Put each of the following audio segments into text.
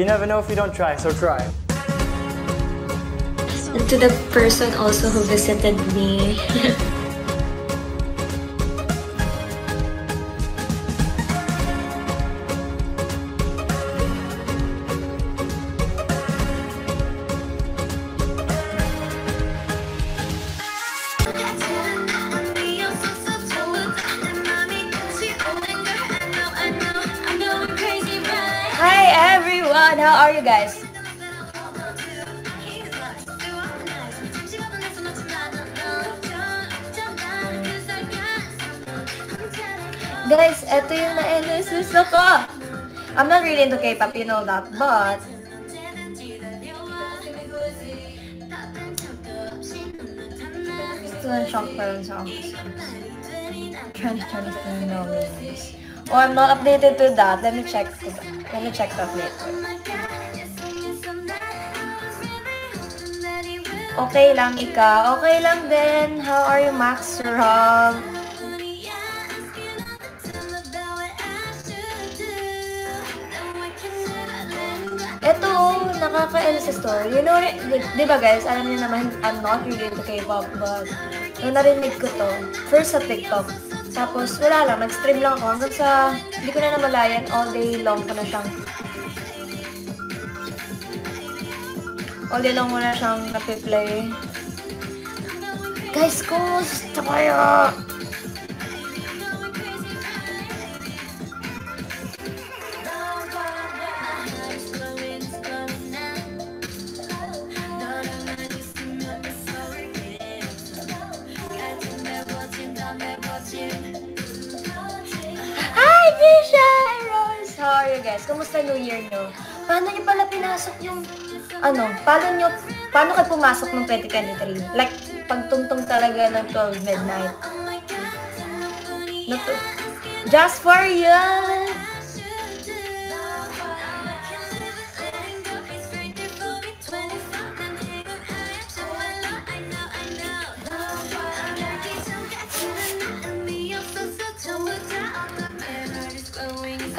You never know if you don't try, so try. And to the person also who visited me. really into K-pop, you know that, but... Still in shock pa rin sa office. Trans Chinese phenomenons. Oh, I'm not updated to that. Let me check. Let me check that later. Okay lang, ika. Okay lang din. How are you, Max Rob? Ito, nakaka-ano sa story. You know, di, di ba guys, alam niyo naman, I'm not really into K-pop, but nung narinig ko to, first sa TikTok, tapos wala lang, nag-stream lang ako hanggang sa, hindi ko na namalayan, all day long ko na siyang, all day long ko na siyang napiplay. Guys, kumusta kayo? How are you guys? Kumusta New Year nyo? Paano nyo pala pinasok yung, ano, paano nyo, paano kayo pumasok ng 2023? Like, pagtungtong talaga ng 12 midnight. Just for you!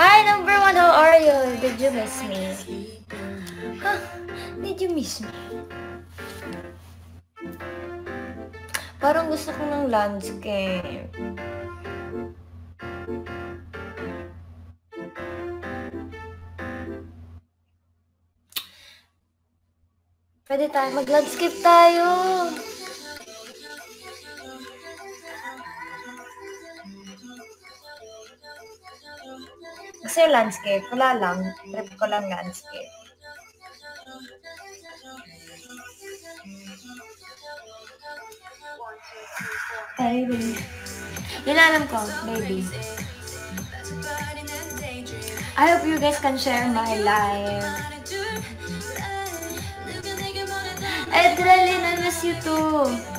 Hi, number one, how are you? Did you miss me? Huh? Did you miss me? Parang gusto ko ng landscape. Pwede tayo, mag-landscape tayo. Kasi landscape, wala lang. Trip ko lang landscape. Baby. Yun alam ko, baby. I hope you guys can share my. Adrenaline, I miss you too.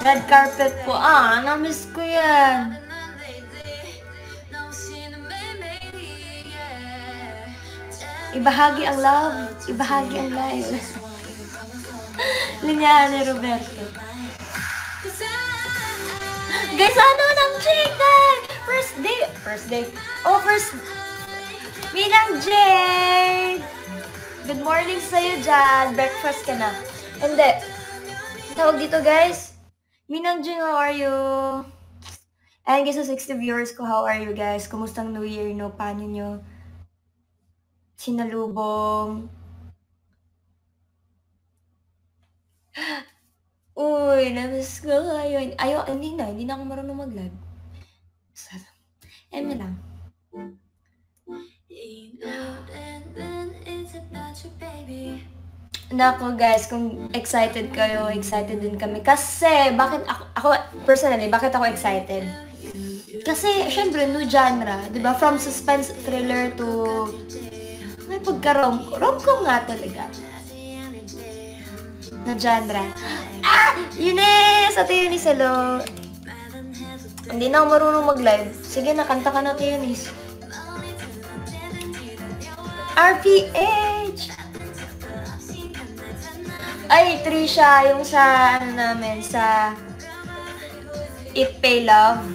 Red carpet po. Ah, na-miss ko yan. Ibahagi ang love. Ibahagi ang life. Linya ni Roberto. Guys, ano ng chicken? First day. First day. Oh, first. Minang Jade. Good morning sa'yo dyan. Breakfast ka na. Hindi. Tawag dito, guys. Minang Jing, how are you? And guys, sa 60 viewers ko, how are you guys? Kumustang New Year, no? Paano nyo? Sinalubong. Uy, namiss ko kayo. Ayo, hindi na. Hindi na ako marunong mag-live. Em na lang. Nako guys, kung excited kayo, excited din kami. Kasi, bakit ako, ako personally, bakit ako excited? Kasi, syempre, new genre, di ba? From suspense thriller to, may pagka-rom, rom-com nga talaga. Na genre. Ah! Yunis! Ate Yunis, hello. Hindi na ako marunong mag-live. Sige na, kanta ka na, Ate Yunis. RPH! Ay, Trisha, yung sa, ano namin, sa Eat, Pay, Love.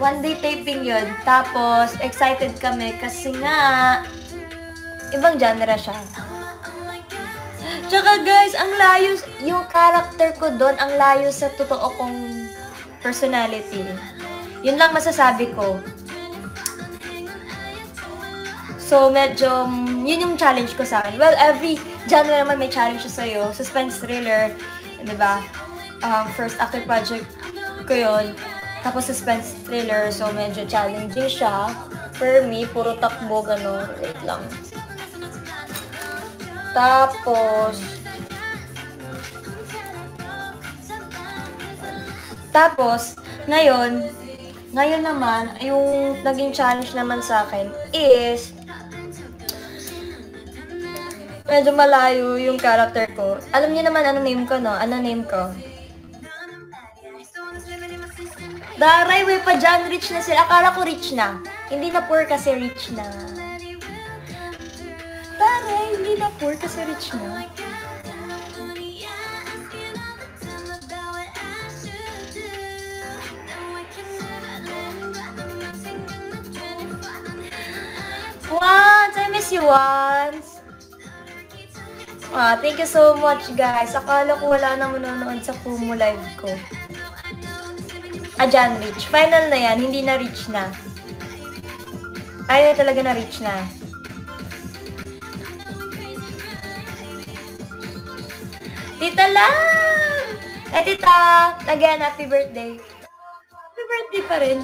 One day taping yun. Tapos, excited kami kasi nga, ibang genre siya. Tsaka guys, ang layo, yung character ko doon, ang layo sa totoo kong personality. Yun lang masasabi ko. So, medyo, yun yung challenge ko sa akin. Well, every genre naman may challenge sa'yo. Suspense thriller, di ba? Um, first actor project ko yun. Tapos suspense thriller, so medyo challenging siya. For me, puro takbo, gano'n. Wait lang. Tapos, tapos, ngayon, ngayon naman, yung naging challenge naman sa akin is, medyo malayo yung character ko. Alam niyo naman ano name ko, no? Ano name ko? Daray, way pa dyan, rich na sila. Akala ko rich na. Hindi na poor kasi rich na. Daray, hindi na poor kasi rich na. Once! I miss you once! Ah, thank you so much guys. Akala ko wala na manonood sa Kumu live ko. Ah, reach. Final na yan. Hindi na reach na. Ay, talaga na reach na. Tita lang! Eh, tita! Again, happy birthday. Happy birthday pa rin.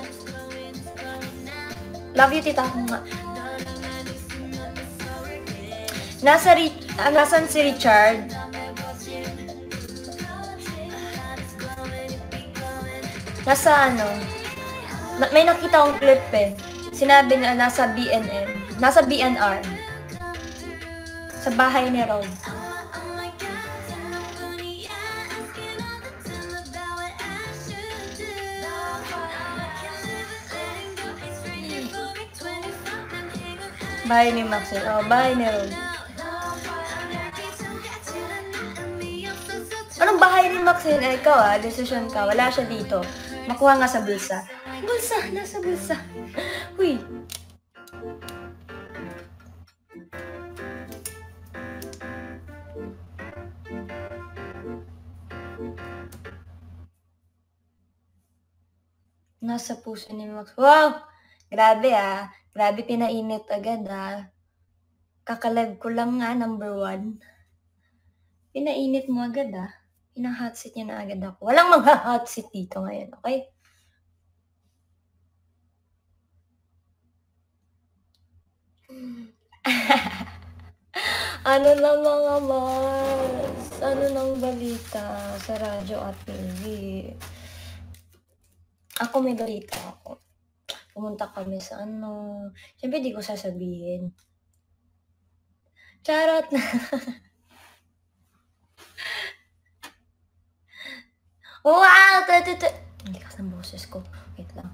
Love you, tita. Nasa, Rich- ah, nasan si Richard? Nasa ano? Na- may nakita akong clip eh. Sinabi niya nasa BNN. Nasa BNR. Sa bahay ni Rob. Bahay ni Maxine. Oh, bahay ni Rob. Anong bahay ni Maxine? Eh, ikaw ah, decision ka. Wala siya dito. Makuha nga sa bulsa. Bulsa! Nasa bulsa. Uy. Nasa puso ni Max. Wow! Grabe ah. Grabe pinainit agad ah. Kakalive ko lang nga, number one. Pinainit mo agad ah. Pinahot seat niya na agad ako. Walang mga hot seat dito ngayon, okay? ano na mga mas? Ano nang balita sa radyo at TV? Ako may balita ako. Pumunta kami sa ano. Siyempre di ko sasabihin. Charot na. wow! Tatutu. Ang likas ng boses ko. Wait lang.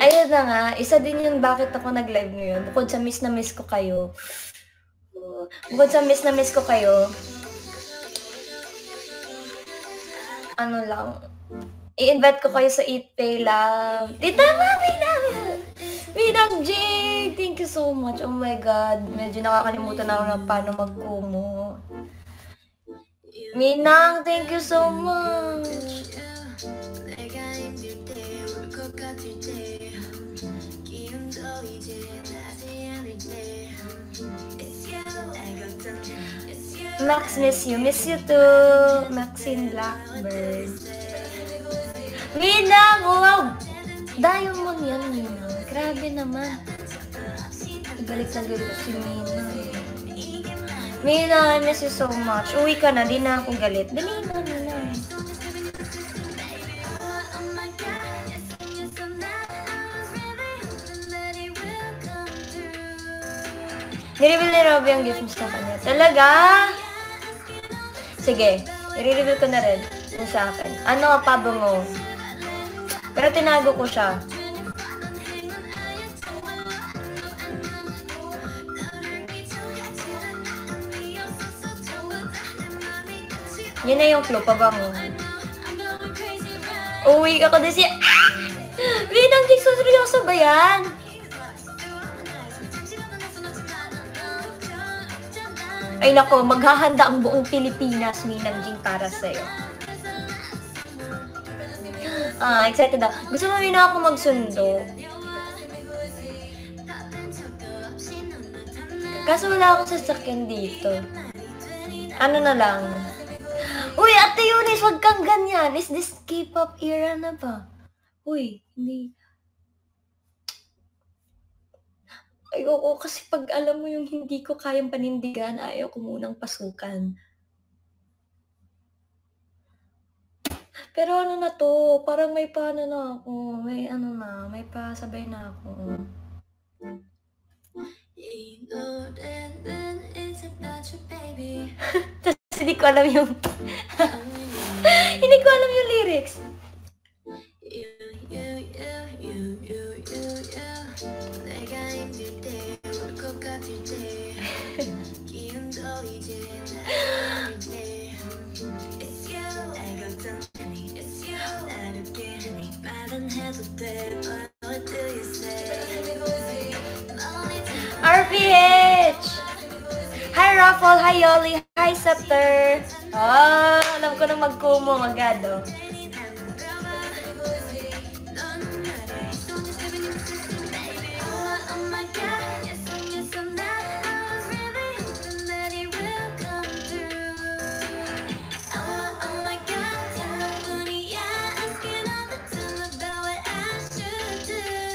Ayun na nga, isa din yung bakit ako nag-live ngayon. Bukod sa miss na miss ko kayo. Bukod sa miss na miss ko kayo. Ano lang. I-invite ko kayo sa Eat Pay Love. Tita Mami na! Minang Jake! Thank you so much. Oh my God. Medyo nakakalimutan na ako na paano mag-kumo. Minang, thank you so much. Max, miss you. Miss you too. Maxine Blackbird. Minang! Wow! Diamond yan, Minang. Grabe naman. Ibalik na si Minang. Minang, I miss you so much. Uwi ka na, di na ako galit. Dali na, Minang. Nireveal ni Robby ang gift mo sa kanya. Talaga? Sige, i-reveal ko na rin yung sa akin. Ano, pabango? Pero tinago ko siya. Yun na yung clue, pabango. Uwi ako na siya. Ah! Jig, so seryoso ba yan? Ay nako, maghahanda ang buong Pilipinas, Minang Jing, para sa'yo. Ah, excited ako. Gusto mo na ako magsundo. Kaso wala akong sasakyan dito. Ano na lang. Uy, Ate Eunice, wag kang ganyan. Is this K-pop era na ba? Uy, hindi. Ayoko kasi pag alam mo yung hindi ko kayang panindigan, ayaw ko munang pasukan. Pero ano na to, parang may paano na ako, may ano na, may pasabay na ako. Tapos hindi ko alam yung, hindi ko alam yung lyrics. RPH! Hi Raffle, hi Yoli, hi Scepter. Oh, alam ko na magkumo agad oh.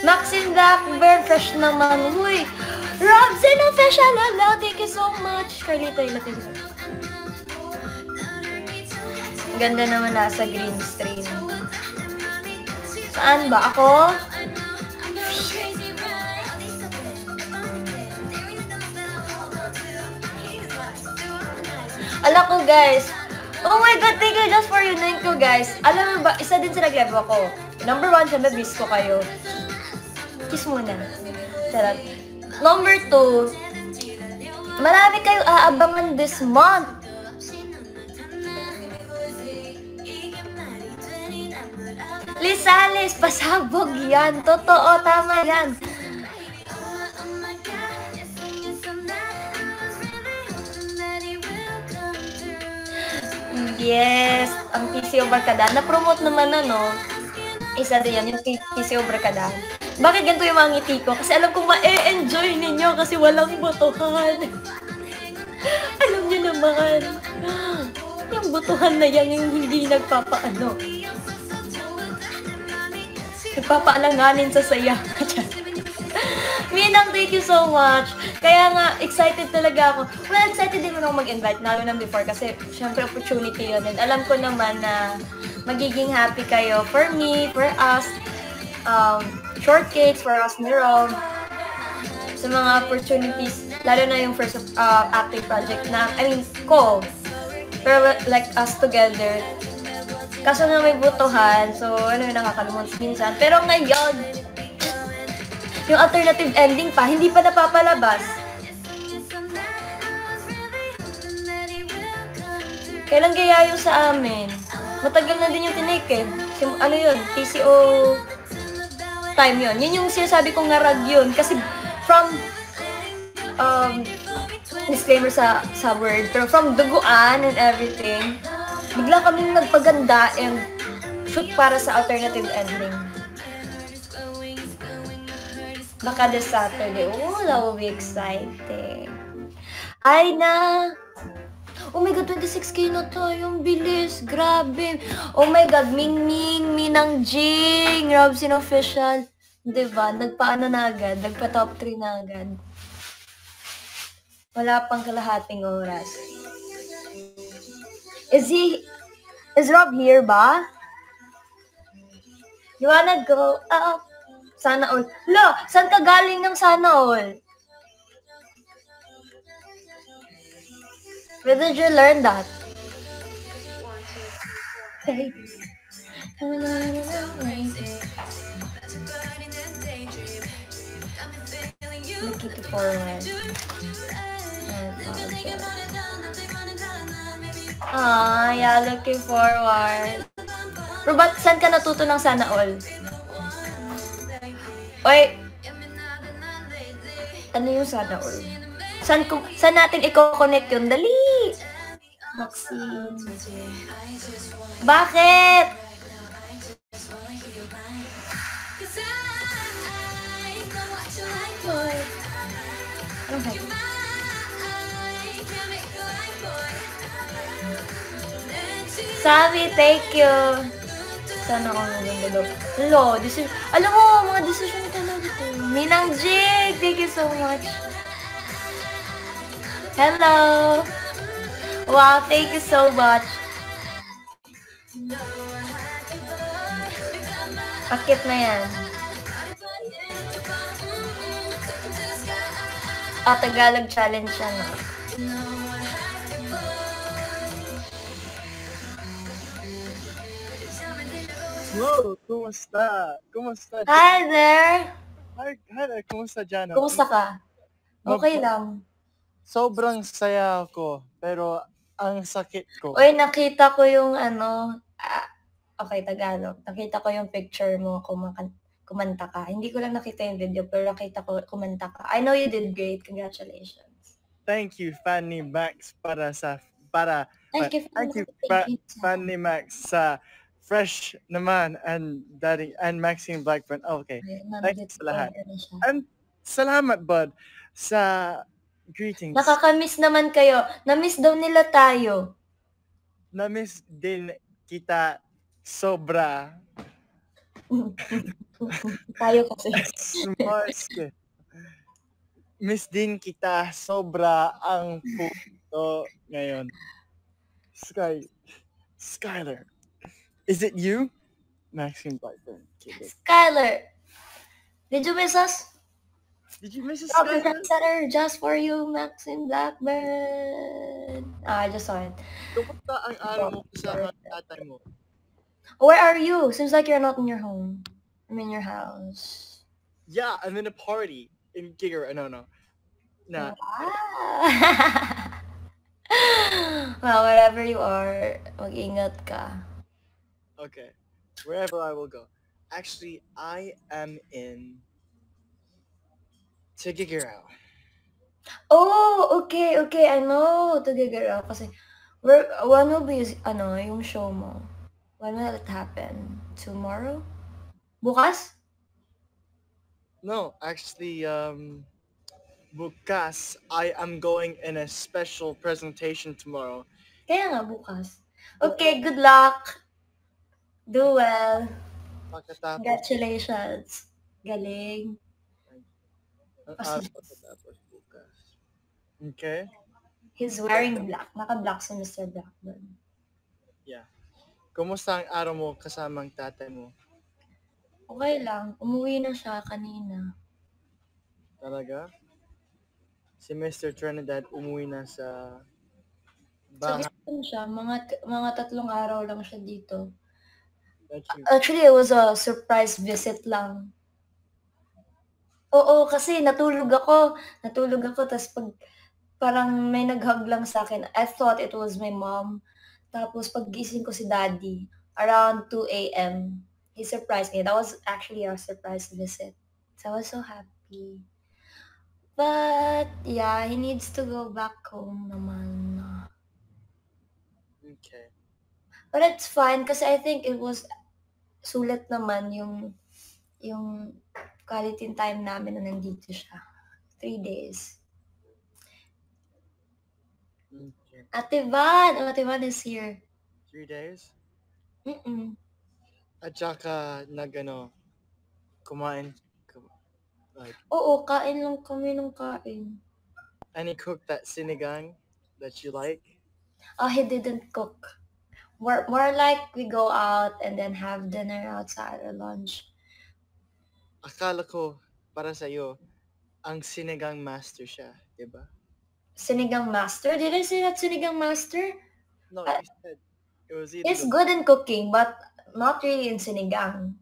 Maxine Blackbird, fresh naman. Uy, Robson official, hello, thank you so much. Carlito, ilatin mo. Ganda naman nasa green screen. Saan ba? Ako? Ala ko guys. Oh my God, thank you just for uniting ko guys. Alam mo ba, isa din sa nag-live ako. Number one, syempre, miss ko kayo. Kiss muna. Charot. Number two, marami kayong aabangan this month. Lisales, pasabog yan. Totoo, tama yan. Yes, ang PCO Barkada. Na-promote naman na, no? Isa din yan, yung PCO Barkada. Bakit ganito yung mga ngiti ko? Kasi alam ko ma-enjoy ninyo kasi walang botohan. alam niyo naman. Yung botohan na yan yung hindi nagpapaano. Nagpapaalanganin sa saya. Minang, thank you so much. Kaya nga, excited talaga ako. Well, excited din ako mag-invite, lalo na before, kasi syempre opportunity yun. And alam ko naman na magiging happy kayo for me, for us, um, shortcakes, for us ni Rob, sa mga opportunities, lalo na yung first uh, acting project na, I mean, ko. Pero like us together, kaso na may butuhan, so ano yung nakakalimot minsan. Pero ngayon, yung alternative ending pa, hindi pa napapalabas. Kailan kaya yung sa amin? Matagal na din yung tinake eh. Ano yun? TCO time yun. Yun yung sinasabi kong ngarag yun. Kasi from um, disclaimer sa sa word, pero from duguan and everything, bigla kami nagpaganda and shoot para sa alternative ending. Baka this Saturday. Oh, that will be exciting. Ay na! Oh my God, 26k na tayo. Ang bilis. Grabe. Oh my God, Ming Ming, Minang Jing, Robson Official. Diba? Nagpaano na agad. Nagpa top 3 na agad. Wala pang kalahating oras. Is he, is Rob here ba? You wanna go up? Sana all. Lo, saan ka galing ng sana all? Where did you learn that? Looking forward. Ah, yeah, looking forward. Pero ba't saan ka natuto ng sana all? Oy, ano yung sana all? Saan, ko, saan natin i-connect yun? Dali! Maxine. Bakit? Anong sabi? Sabi, thank you. Sana ako maganda daw. Hello, decision. Alam mo, mga decision talaga to. Minang Jig, thank you so much. Hello. Wow, thank you so much. Pakit na yan. Ah, Tagalog challenge siya, no? Hello, kumusta? Kumusta? Hi there! Hi, hi there, kumusta Jana? Kumusta ka? Okay Mab- lang. Sobrang saya ako, pero ang sakit ko. Uy, nakita ko yung ano, ah, okay, Tagalog. Nakita ko yung picture mo kumakan kumanta ka. Hindi ko lang nakita yung video, pero nakita ko kumanta ka. I know you did great. Congratulations. Thank you, Fanny Max, para sa, para, Thank you. thank you, Thank you. Fanny Max sa Fresh naman and Daddy and Maxine Blackburn. Oh, okay. Thanks sa lahat. And salamat, bud, sa greetings. Nakakamiss naman kayo. Namiss daw nila tayo. Na-miss din kita sobra. tayo kasi. Smarske. Miss din kita sobra ang puto ngayon. Sky, Skyler. Is it you? Maxine Blackburn. Kidding. Skyler, did you miss us? Did you miss a Robert Skyler? Center just for you, Maxine Blackburn. Ah, I just saw it. Kumusta ang araw mo kasama tatay mo? Where are you? Seems like you're not in your home. I'm in your house. Yeah, I'm in a party in Giger. No, no. Nah, Ah. well, wherever you are, mag-ingat ka. Okay. Wherever I will go. Actually, I am in Tigigirao. Oh, okay, okay. I know. Tagagara. Kasi, where, when will be, ano, yung show mo? When will it happen? Tomorrow? Bukas? No, actually, um, bukas, I am going in a special presentation tomorrow. Kaya nga, bukas. Okay, good luck. Do well. Pagkatapos, Congratulations. Galing. pagkatapos bukas. Okay? He's wearing black. Naka-black si Mr. Blackburn. Yeah. Kumusta ang araw mo kasama ang tatay mo? Okay lang. Umuwi na siya kanina. Talaga? Si Mr. Trinidad umuwi na sa Sabi bahay. ko siya, mga, mga tatlong araw lang siya dito. Actually, it was a surprise visit lang. Oo, kasi natulog ako. Natulog ako, tapos pag parang may nag-hug lang sa akin, I thought it was my mom. Tapos pag gising ko si daddy, around 2 a.m., he surprised me. That was actually our surprise visit. So I was so happy. But, yeah, he needs to go back home naman. Okay. But it's fine kasi I think it was sulit naman yung yung quality time namin na nandito siya. Three days. Ate Van! Oh, Ate Van is here. Three days? Mm-mm. At saka nag ano, kumain. kum- Like, Oo, kain lang kami ng kain. any cook that sinigang that you like? Oh, he didn't cook. More, more like we go out and then have dinner outside or lunch. Akala ko, para sa iyo, ang sinigang master siya, di ba? Sinigang master? Did I say that sinigang master? No, you said it was either He's good in cooking, but not really in sinigang.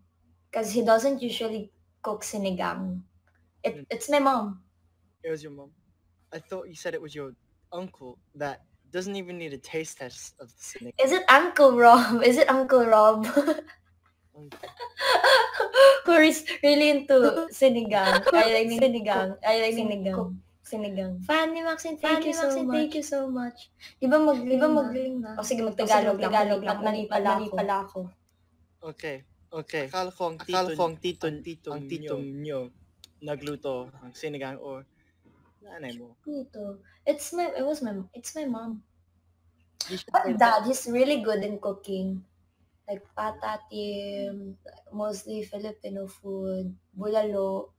Because he doesn't usually cook sinigang. It, Mm. it's my mom. it was your mom. I thought you said it was your uncle that doesn't even need a taste test of the sinigang. Is it Uncle Rob? Is it Uncle Rob? Who is really into sinigang. I like sinigang. I like sinigang. Sinigang. Fan ni Maxine, thank you so much. Thank you so much. Di ba mag, di ba magaling na? O sige, mag-Tagalog lang. Tagalog lang. Mali pala ako. pala ako. Okay. Okay. Akala ko ang tito, Akala ko ang tito, ang tito, ang tito nyo nagluto ng sinigang or nanay mo. Luto. It's my, it was my, it's my mom. But dad, he's really good in cooking. Like patatim, mostly Filipino food, bulalo.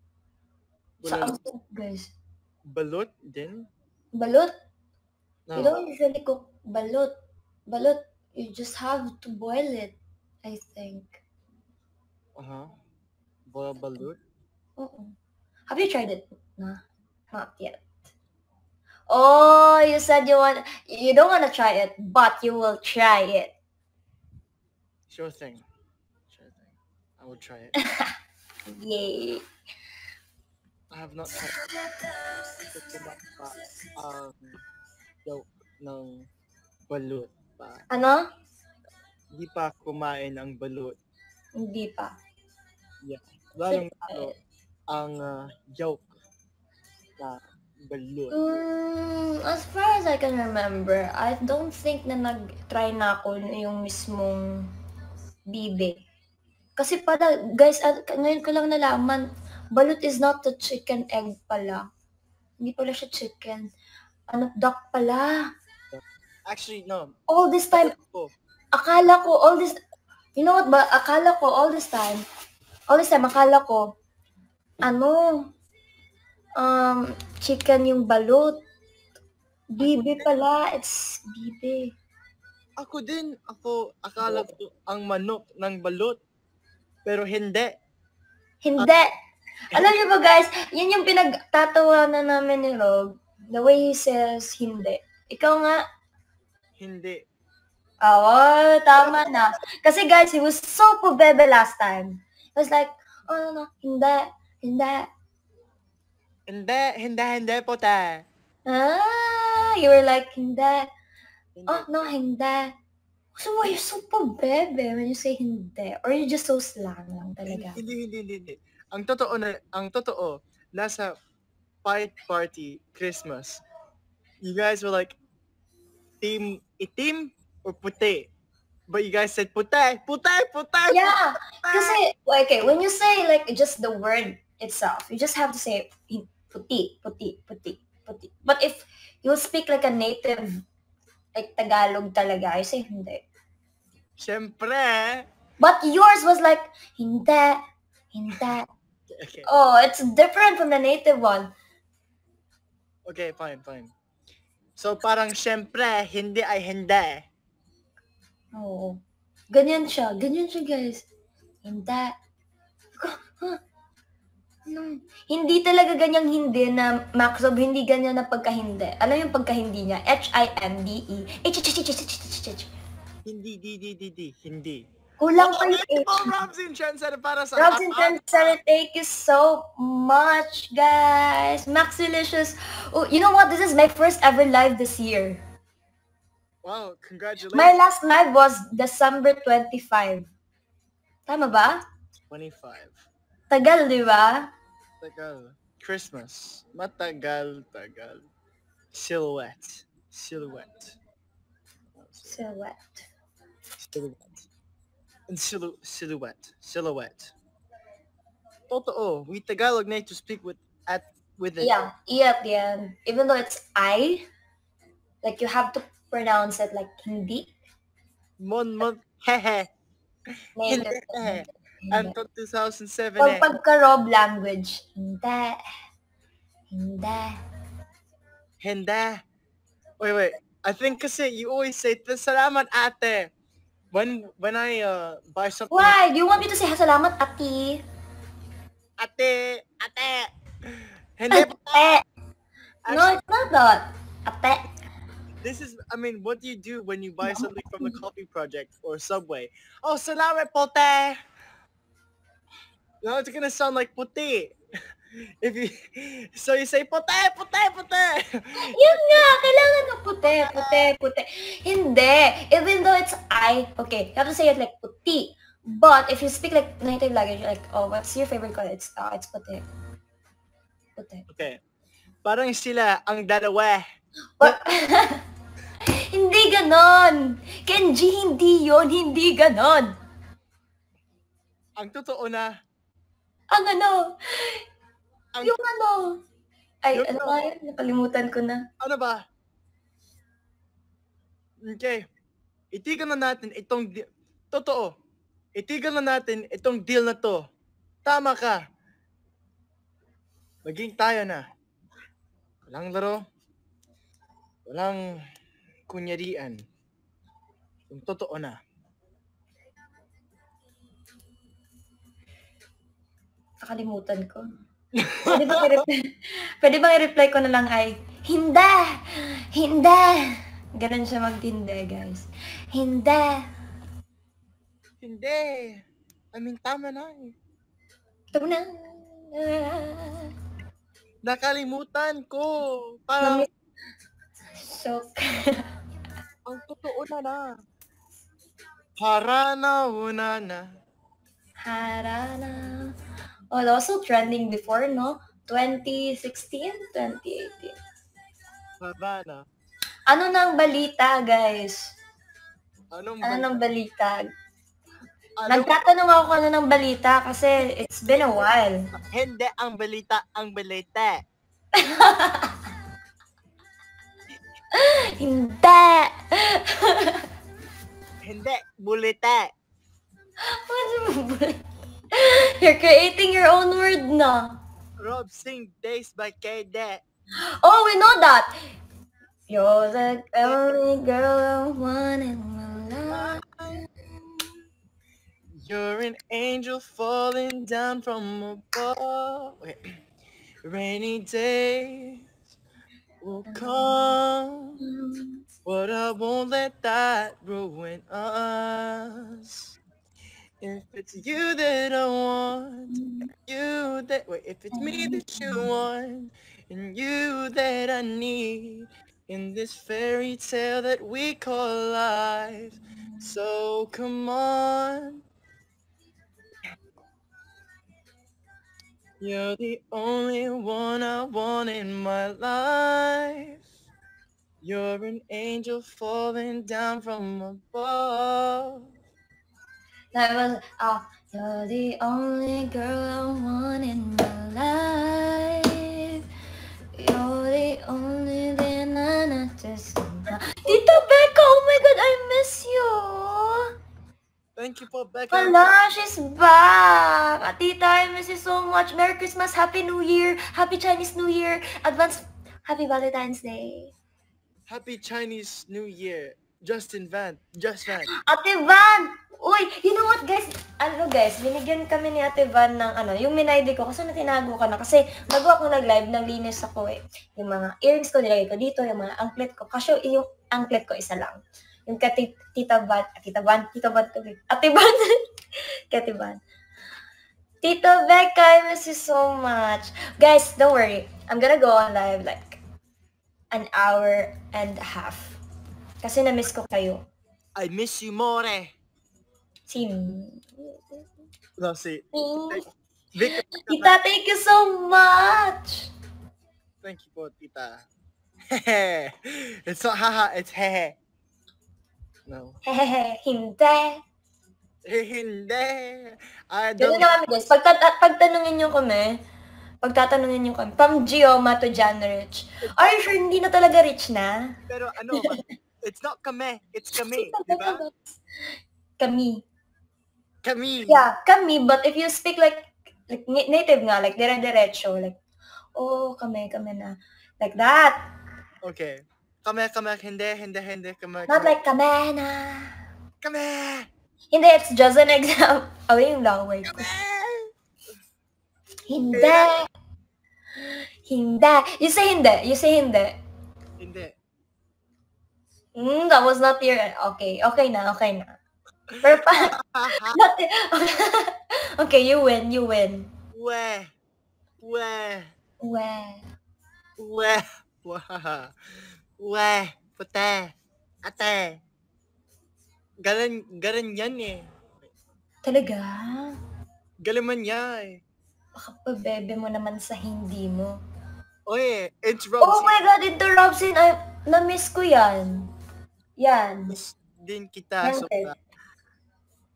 Bulalo. ang sarap, guys. Balut din? Balot. No. You don't usually cook balot. Balot, you just have to boil it, I think. Uh-huh. Boil balut? Oo. Have you tried it? Nah, not yet. Oh, you said you want, you don't want to try it, but you will try it. Sure thing. Sure thing. I will try it. Yay. I have not tried it. um, yolk ng balut pa. Ano? Hindi pa kumain ang balut. Hindi pa. Lalong lalo ang uh, yolk na balut. Mm, as far as I can remember, I don't think na nag-try na ako yung mismong bibe. Kasi pala, guys, at, ngayon ko lang nalaman, balut is not the chicken egg pala. Hindi pala siya chicken. Ano, duck pala. Actually, no. All this time, Oh, akala ko, all this, you know what ba, akala ko all this time, all this time, akala ko, ano, um, chicken yung balut. Bibe pala, it's bibe. ako din, ako, akala ko ang manok ng balut. Pero hindi. Hindi. Alam niyo ba guys, yun yung pinagtatawanan namin ni Rob. The way he says, hindi. Ikaw nga, Hindi. Oo, tama na. Kasi guys, he was so pubebe last time. He was like, oh, no, no, hindi, hindi. Hindi, hindi, hindi po ta. Ah, you were like, hindi. Hindi. Oh, no, hindi. So why you so pubebe when you say hindi? Or you just so slang lang talaga? Hindi, hindi, hindi, hindi. Ang totoo na, ang totoo, nasa fight party, Christmas, you guys were like, team itim or puti? But you guys said puti, puti, puti, Yeah, puti. kasi, okay, when you say like just the word itself, you just have to say puti, puti, puti, puti. But if you speak like a native, like Tagalog talaga, you say hindi. Siyempre. But yours was like, hindi, hindi. Okay, Oh, it's different from the native one. okay, fine, fine. So parang siyempre, hindi ay hindi. Oo. Ganyan siya. Ganyan siya, guys. Hindi. Huh? Ano? Hindi talaga ganyang hindi na Maxob, hindi ganyan na pagka-hindi. Alam yung pagka-hindi niya? H-I-N-D-E. H-H-H-H-H-H-H. Hindi, di, di, di, di, hindi. Kulang pa yung H. Robson Trendsetter para sa Robs and Trendsetter, thank you so much, guys. Maxilicious. Oh, you know what? This is my first ever live this year. Wow, congratulations. My last live was December 25. Tama ba? 25. Tagal, di ba? Tagal. Christmas. Matagal, tagal. Silhouette. Silhouette. Silhouette. Silhouette. And silu- silhouette. Silhouette. Totoo. We Tagalog need to speak with at with it. Yeah, E at the end. Even though it's I, like you have to pronounce it like hindi. Mon mon hehe. Anton 2007 Pag eh. pagka-Rob language, hindi. Hindi. Hindi. Wait, wait. I think kasi you always say, salamat ate. When when I uh, buy something, Why? Do you want me to say salamat, ati? ate, ate. Hindi. Ate. No, it's not that. Ate. This is, I mean, what do you do when you buy something from the coffee project or Subway? Oh, salamat po, te. No, it's gonna sound like puti. If you, so you say, puti, puti, puti. Yun nga, kailangan ng puti, puti, puti. Hindi. Even though it's I, okay, you have to say it like puti. But if you speak like native language, you're like, oh, what's your favorite color? It's, uh, it's puti. Puti. Okay. Parang sila ang dalawa. What? hindi ganon. Kenji, hindi yon Hindi ganon. Ang totoo na, Ang ano, ang, yung ano. Ay, Yung ano ano? nga yun? Nakalimutan ko na. ano ba? Okay. Itigan na natin itong, di- totoo. Itigan na natin itong deal na to. Tama ka. Maging tayo na. Walang laro. Walang kunyarian. Yung totoo na. Nakalimutan ko. Pwede bang i-reply, pwede bang i-reply ko na lang ay, Hindi! Hindi! Ganun siya magtindi, guys. Hindi! Hindi. I mean, tama na eh. Ito na. Nakalimutan ko. Parang, Shock. ang totoo na na. Para na una na. Harana. Oh, that was so trending before, no? 2016? 2018. Para na. Ano nang balita, guys? Anong Ano ba? nang balita? Ano? Nagtatanong ako kung ano nang balita kasi it's been a while. Hindi ang balita, ang balita. Hindi! Hindi, bulita. You're creating your own word na. Rob sing Days by Kede. Oh, we know that. You're the only girl I want in my life. You're an angel falling down from above. Rainy days will come, but I won't let that ruin us. If it's you that I want, mm-hmm. you that wait, if it's me mm-hmm. that you want, and you that I need in this fairy tale that we call life. Mm-hmm. So come on. You're the only one I want in my life. You're an angel falling down from above. That was, oh, you're the only girl I want in my life. You're the only thing I not just. Tita Becca, oh my god, I miss you. Thank you for Becca. Wala, she's back. Tita, I miss you so much. Merry Christmas, Happy New Year, Happy Chinese New Year, advance Happy Valentine's Day. Happy Chinese New Year. Justin Van. Just Van. Ate Van! Uy, you know what guys? Ano guys, binigyan kami ni Ate Van ng ano, yung minaydi ko kasi na tinago ka na. Kasi bago ako nag-live, naglinis ako eh. Yung mga earrings ko, nilagay ko dito, yung mga anklet ko. Kasi yung anklet ko isa lang. Yung kay Ti- Tita Van, ah, Tita Van, Tita Van to Ate Van. Ate Van. Tita Becca, I miss you so much. Guys, don't worry. I'm gonna go on live like an hour and a half. Kasi na-miss ko kayo. I miss you more. Si No, see. Vic, Tita, thank you so much. thank you po, tita. it's not haha, it's hehe. No. Hehehe, hindi. Hindi. I don't. na kami guys. Pag, pagtanungin nyo kami, pagtatanungin nyo kami, from Gioma to John Rich. Are you sure hindi na talaga rich na? Pero ano, it's not kame, it's kami, di ba? Kami. Kami. Yeah, kami. But if you speak like, like native nga, like dire-diretso, like, oh, kami, kami na. Like that. Okay. Kame, kame, hindi, hindi, hindi, kame, Not kame. like kami na. Kame! Hindi, it's just an example. Oh, yung laway ko. Hindi. Hindi. You say hindi. You say hindi. Hindi. Mm, that was not your... Okay, okay na, okay na. Pero pa... not, okay, you win, you win. We. Weh. Weh. Weh. Wah. Weh. Puti. Ate. Galan, galan yan eh. Talaga? Galing man yan eh. Baka pa bebe mo naman sa hindi mo. Oy, it's Oh Robsy. my God, ito Robsin, ay, na-miss ko yan. Yan. Miss din kita. Yan, So.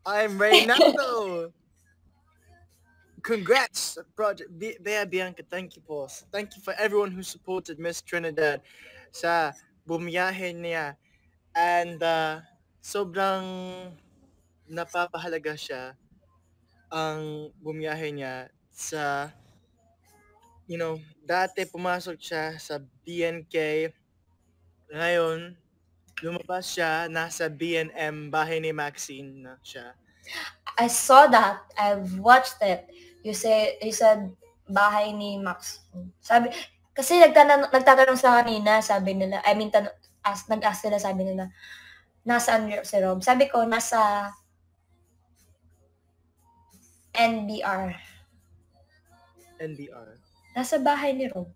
I'm Reynaldo. Congrats, Project B- Bea Bianca. Thank you po. Thank you for everyone who supported Miss Trinidad sa bumiyahe niya. And uh, sobrang napapahalaga siya ang bumiyahe niya sa you know, dati pumasok siya sa BNK. Ngayon, lumabas siya, nasa BNM, bahay ni Maxine na siya. I saw that. I've watched it. You say, you said, bahay ni Max. Sabi, kasi nagtanong, nagtatanong sa kanina, sabi nila, I mean, tan- as, nag-ask sila, sabi nila, nasaan si Rob? Sabi ko, nasa NBR. NBR. Nasa bahay ni Rob.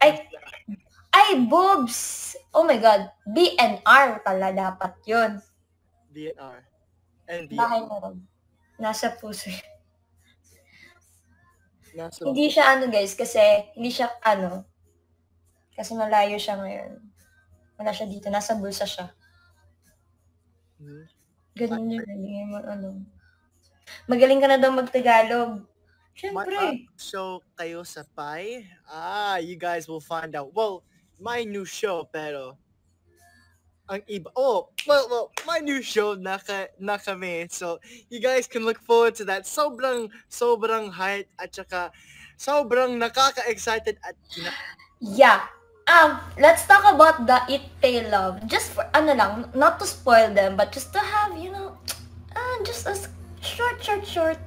Ay, ay, boobs! Oh my God, BNR pala dapat yun. BNR. NBR. Bahay ni Rob. Nasa puso yun. Nasa, Hindi siya ano guys, kasi hindi siya ano, kasi malayo siya ngayon. Wala siya dito, nasa bulsa siya. Hmm. Ganun yun, hindi mo ano. Magaling ka na daw mag-Tagalog. Siyempre. show kayo sa Pi? Ah, you guys will find out. Well, my new show, pero ang iba. Oh, well, well, my new show na, ka, na kami. So, you guys can look forward to that. Sobrang, sobrang hype at saka sobrang nakaka-excited at Yeah. Um, let's talk about the Eat, Pay, Love. Just for, ano lang, not to spoil them, but just to have, you know, uh, just a short, short, short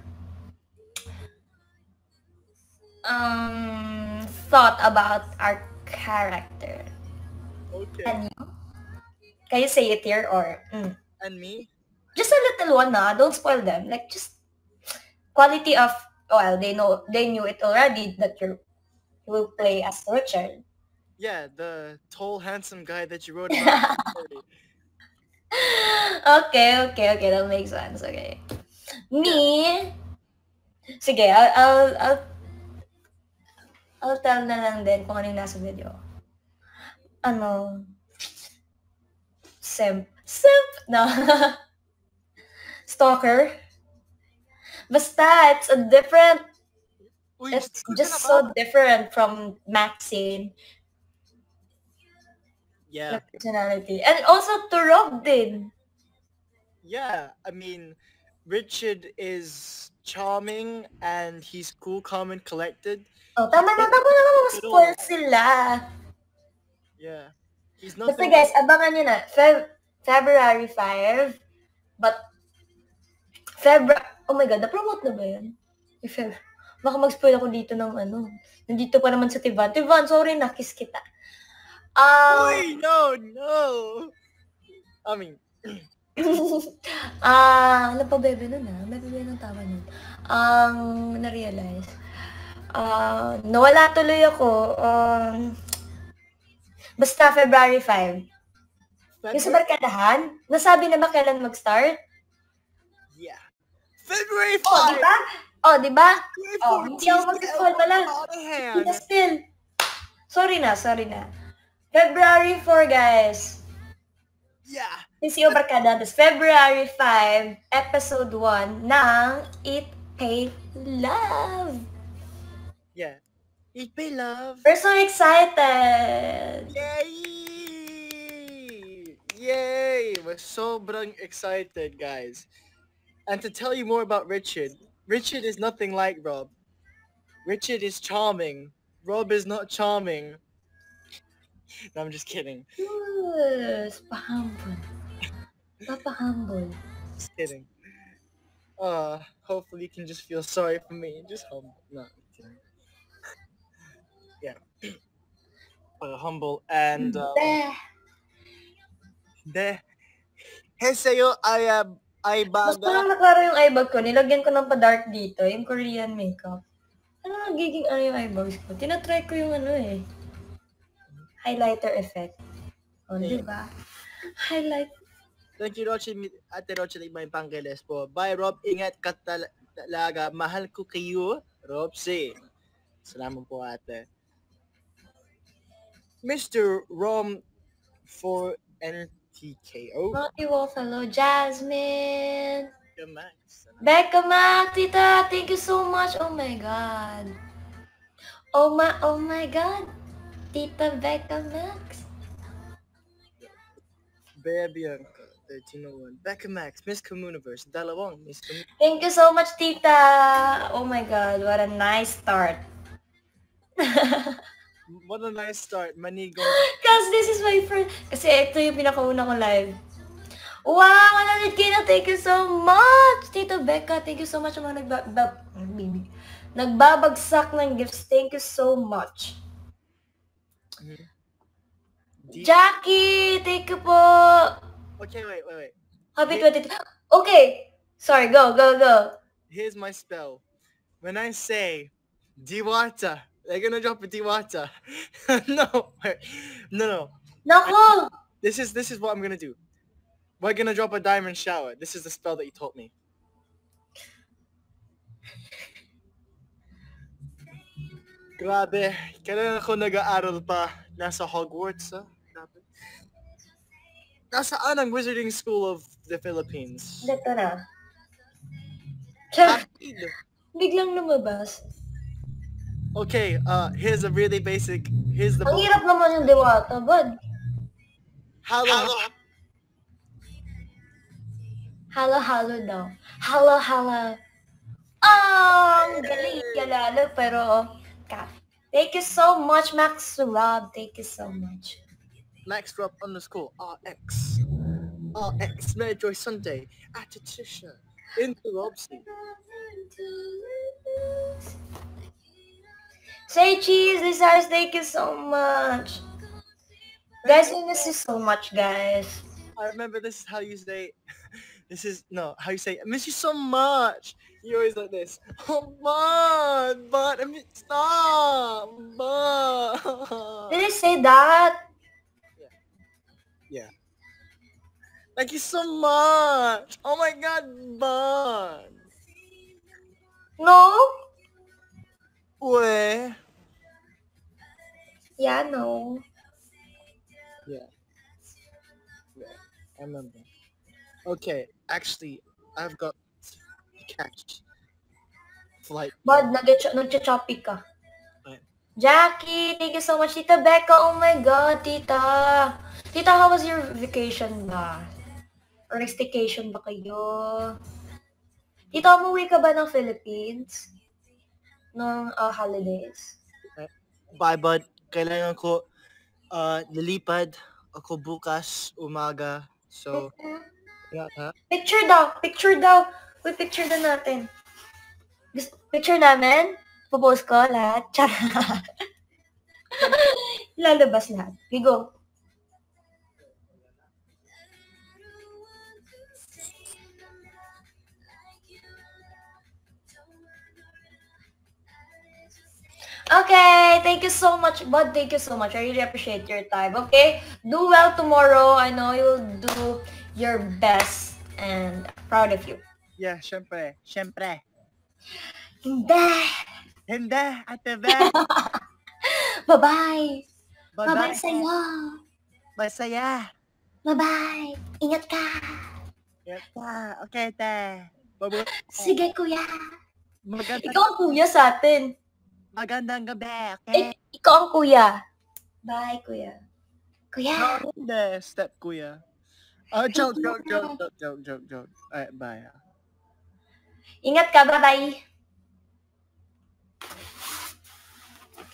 um, thought about our character. Okay. And you? Can you say it here or mm. And me? just a little one na don't spoil them like just quality of well they know they knew it already that you will play as Richard Yeah, the tall, handsome guy that you wrote about. okay okay okay that makes sense okay me sige I'll I'll I'll, I'll tell na lang din kung ano yung nasa video. Ano? Simp. Simp! No. Stalker? Basta it's a different Uy, it's just ka na ba? so different from Maxine. Yeah. personality. And also to Rob din. Yeah, I mean, Richard is charming and he's cool, calm, and collected. Oh tama na tama na mga spoil sila Yeah. He's Basta nothing. guys, abangan nyo na. Feb- February 5. But, February, oh my God, na-promote na ba yun? Yung Feb- Baka mag-spoil ako dito ng ano. Nandito pa naman sa Tivan. Tivan, sorry na, kiss kita. Ah, Uy, no, no. I mean, ah, ano pa bebe nun ah? May bebe ng tawa nun. Ang na-realize. Ah, nawala tuloy ako. Um, basta February 5. Yung sa barkadahan, nasabi na ba kailan mag-start? yeah. February 5! Oh, di ba? Oh, di ba? February Oh, 14, hindi ako mag-spoil pala. of hand. Hindi still. Sorry na, sorry na. February 4, guys. Yeah. Yung barkada, tapos February 5, episode 1 ng Eat, Pay, Love. Yeah. Pay, love. We're so excited. Yay! Yay! We're sobrang excited, guys. And to tell you more about Richard, Richard is nothing like Rob. Richard is charming. Rob is not charming. No, I'm just kidding. Yes, pa-humble. Papa-humble. Just kidding. Uh, hopefully you can just feel sorry for me. Just humble. No, Uh, humble and uh, Beh. de Heseyo ay uh, ay Mas baga. parang naklaro yung eyebag ko. Nilagyan ko ng pa-dark dito, yung Korean makeup. Ano nagiging ano yung eyebrows ko? Tinatry ko yung ano eh. Highlighter effect. O, oh, Eh. di ba? Highlight. Thank you, Roche, Ate Roche, may panggeles po. Bye, Rob. Ingat ka tal- talaga. Mahal ko kayo, Robsy. Salamat po, ate. Mr. Rom for NTKO. Monty Wolf, hello, Jasmine. Max. Becca Mac, tita, thank you so much. Oh my God. Oh my, oh my God. Tita Becca Max. Bea Bianca, 1301. Becca Max, Miss Communiverse, dalawang Miss Communiverse. Thank you so much, tita. Oh my God, what a nice start. What a nice start. Manigong. Cause this is my first, kasi ito yung pinakauna ko live. Wow, 100k na. Thank you so much. Tito Becca, thank you so much sa mga nagba, ba, baby, nagbabagsak ng gifts. Thank you so much. Jackie, thank you po. okay, wait, wait, wait. Happy 22. Okay. Sorry, go, go, go. Here's my spell. When I say Diwata, they're gonna drop a Diwata. no, wait. no, no. Nako! This is this is what I'm gonna do. We're gonna drop a diamond shower. This is the spell that you taught me. Grabe, kailan ako nag-aaral pa? Nasa Hogwarts, ah? Grabe. Nasaan ang Wizarding School of the Philippines? Dito na. Tsa, biglang lumabas. Okay, uh, here's a really basic, here's the Ang hirap naman yung diwata, bud. Hello, Halo, halo daw. Halo, halo. Ang galing kalalo, pero ka. Thank you so much, Max Rob. Thank you so much. Max Rob underscore RX. RX Medjoy Sunday. Atitisha. Into Robsy. Say cheese, Lizars, thank you so much. Guys, we miss you so much, guys. I remember this is how you say, this is, no, how you say, I miss you so much. You always like this. Oh, but, but, I mean, stop, but. Did I say that? Yeah. Thank you so much. Oh my god, but. No? Weh. Yeah, no. Yeah. Yeah, I remember. Okay, actually, I've got cash. Flight. Bud, nag- nag-choppy ka. Right. Jackie, thank you so much. Tita Becca, oh my God, tita. Tita, how was your vacation ba? Or staycation ba kayo? Tita, umuwi ka ba ng Philippines? Nung uh, holidays? Bye, bud. Kailangan ko uh, lilipad ako bukas umaga. So, yeah, ha? Picture daw, picture daw. Uy, picture na natin. Picture namin? Popost ko lahat. Charot. Lalabas lahat. We go. Okay, thank you so much, Bud. Thank you so much. I really appreciate your time. Okay, do well tomorrow. I know you'll do your best and proud of you. Yeah, syempre. Syempre. Hindi. Hindi, ate Be. Bye-bye. Bye-bye sa'yo. Masaya. Bye-bye. Ingat ka. Yes, ka. Okay, te. Bye-bye. Sige, kuya. Maganda, Ikaw ang kuya sa atin. Magandang gabi, Eh, okay? ikaw ang kuya. Bye, kuya. Kuya. Hindi, step kuya. Oh, joke, joke, joke, joke, joke, joke, joke. Alright, bye. ah. Ingat ka. Bye-bye.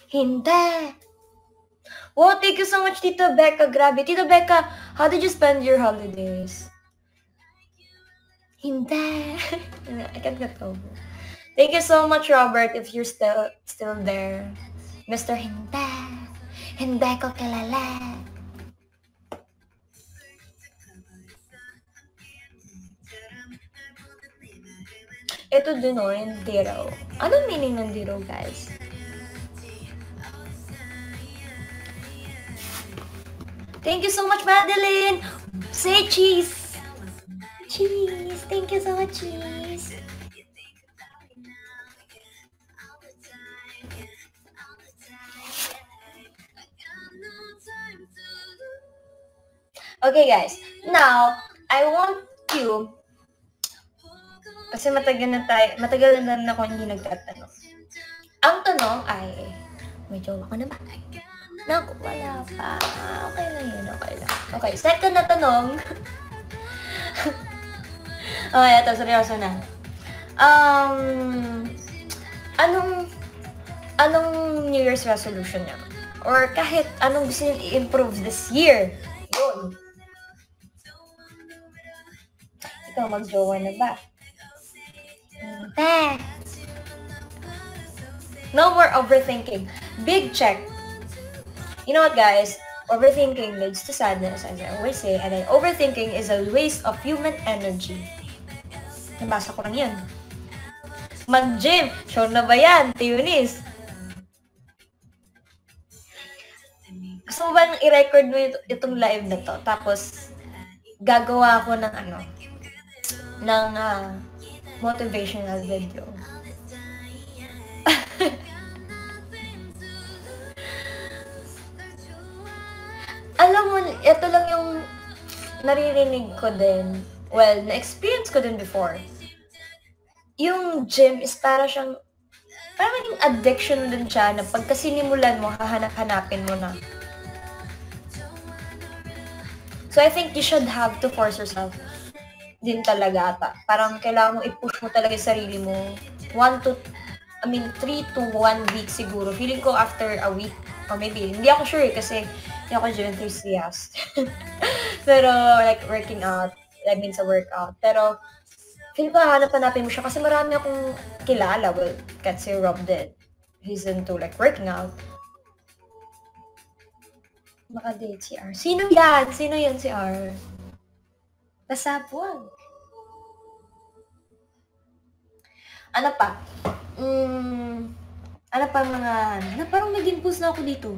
Hindi. Oh, thank you so much, Tita Becca. Grabe. Tita Becca, how did you spend your holidays? Hindi. I can't get over. Thank you so much, Robert, if you're still still there. Mr. Hindi. Hindi ko kilala. ito din o, hindi raw. Anong meaning ng di raw, guys? Thank you so much, Madeline! Say cheese! Cheese! Thank you so much, cheese! Okay, guys. Now, I want you kasi matagal na tayo, matagal na rin ako hindi nagtatanong. Ang tanong ay, may jowa ka na ba? Naku, wala pa. Okay lang yun, okay lang. Okay, second na tanong. okay, ito, seryoso na. Um, anong, anong New Year's resolution niya? Or kahit anong gusto niyo i-improve this year? Yun. Ikaw, mag-jowa na ba? Te. No more overthinking. Big check. You know what, guys? Overthinking leads to sadness, as I always say, and then overthinking is a waste of human energy. Nabasa ko lang yan. Mag-gym. Sure na ba yan, Tunis? Gusto mo ba i-record mo ito, itong live na to? Tapos, gagawa ako ng ano, ng uh, motivational video. Alam mo, ito lang yung naririnig ko din. Well, na-experience ko din before. Yung gym is para siyang, parang yung addiction din siya na pagka sinimulan mo, hahanap-hanapin mo na. So I think you should have to force yourself din talaga ata. Parang kailangan mo i-push mo talaga sarili mo. One to, I mean, three to one week siguro. Feeling ko after a week, or maybe, hindi ako sure kasi hindi ako gym enthusiast. Pero, like, working out, I mean, sa workout. Pero, feel ko hanap-hanapin mo siya kasi marami akong kilala. Well, can't say Rob did. He's into, like, working out. Maka-date si R. Sino yan? Sino yan si R? Pasabwag. Ano pa? Mm, ano pa mga... Na parang may dimples na ako dito.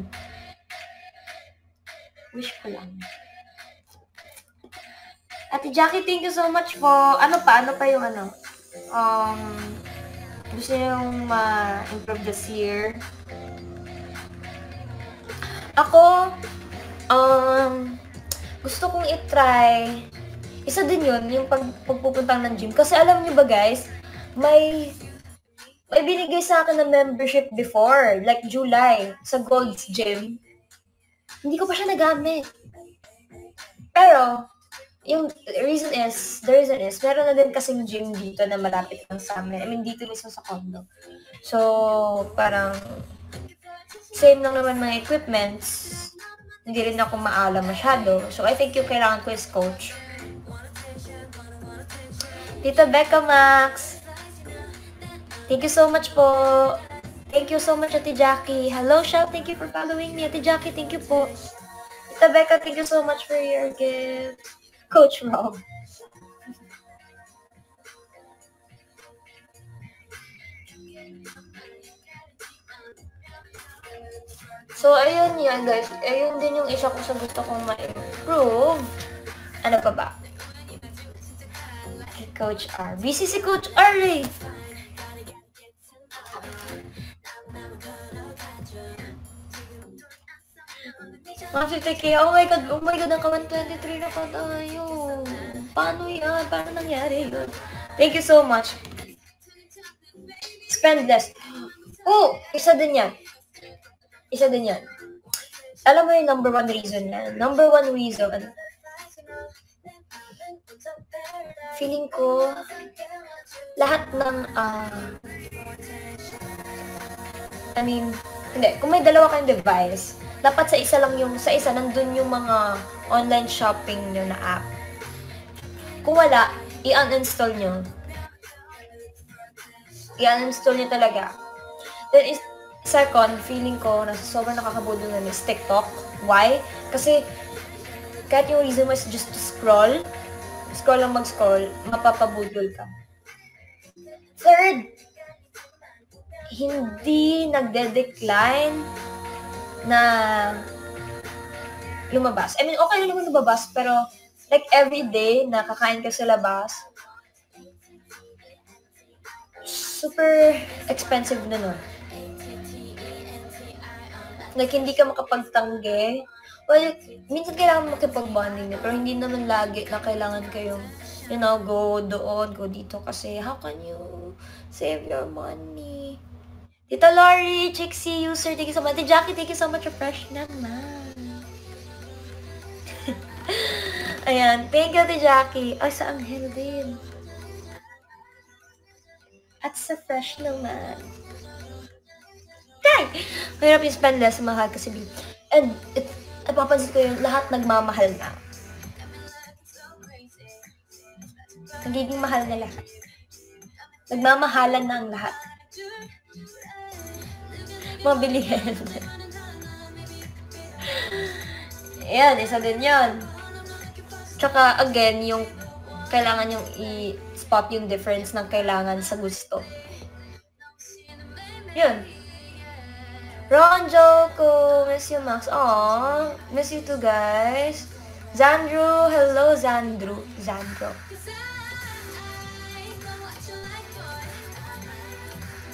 Wish ko lang. Ate Jackie, thank you so much po. Ano pa? Ano pa yung ano? Um, gusto niyong ma-improve this year? Ako, um, gusto kong i-try isa din yun, yung pag, pagpupuntang ng gym. Kasi alam niyo ba guys, may may binigay sa akin ng membership before, like July, sa Gold's Gym. Hindi ko pa siya nagamit. Pero, yung reason is, the reason is, meron na din kasing gym dito na malapit lang sa amin. I mean, dito mismo sa condo. So, parang, same lang naman mga equipments. Hindi rin ako maalam masyado. So, I think yung kailangan ko is coach. Tita Becca Max. Thank you so much po. Thank you so much, Ate Jackie. Hello, Shell. Thank you for following me. Ate Jackie, thank you po. Tita Becca, thank you so much for your gift. Coach Rob. So, ayun yan, guys. Ayun din yung isa ko sa gusto kong ma-improve. Ano pa ba? Coach R. Busy si Coach R eh. Mga 50k. Oh my God. Oh my God. Ang 123 na ka tayo. Paano yan? Paano nangyari yun? Thank you so much. Spend less. Oh, isa din yan. Isa din yan. Alam mo yung number one reason yan. Number one reason feeling ko, lahat ng, uh, I mean, hindi, kung may dalawa kayong device, dapat sa isa lang yung, sa isa, nandun yung mga online shopping nyo na app. Kung wala, i-uninstall nyo. I-uninstall nyo talaga. Then, is, second, feeling ko na sobrang nakakabudol na is TikTok. Why? Kasi, kahit yung reason was just to scroll, scroll lang mag-scroll, mapapabudol ka. Third, hindi nagde-decline na lumabas. I mean, okay lang naman lumabas, pero like every day na kakain ka sa labas, super expensive na nun. Like, hindi ka makapagtangge. Well, minsan kailangan makipag-bonding na, pero hindi naman lagi na kailangan kayong, you know, go doon, go dito, kasi how can you save your money? Tita Lori, Chixie, user, thank you so much. Jackie, thank you so much. Fresh naman. Ayan. Thank you, Ate Jackie. Ay, sa Angel din. At sa fresh naman. Kay! Mahirap yung spend less, mahal kasi B. And, it, napapansin ko yung lahat nagmamahal na. Nagiging mahal na lahat. Nagmamahalan na ang lahat. Mabilihin. Ayan, isa din yun. Tsaka, again, yung kailangan yung i-spot yung difference ng kailangan sa gusto. Yun. Ron Joko, miss you, Max. Aww, miss you too, guys. Zandro, hello, Zandro. Zandro.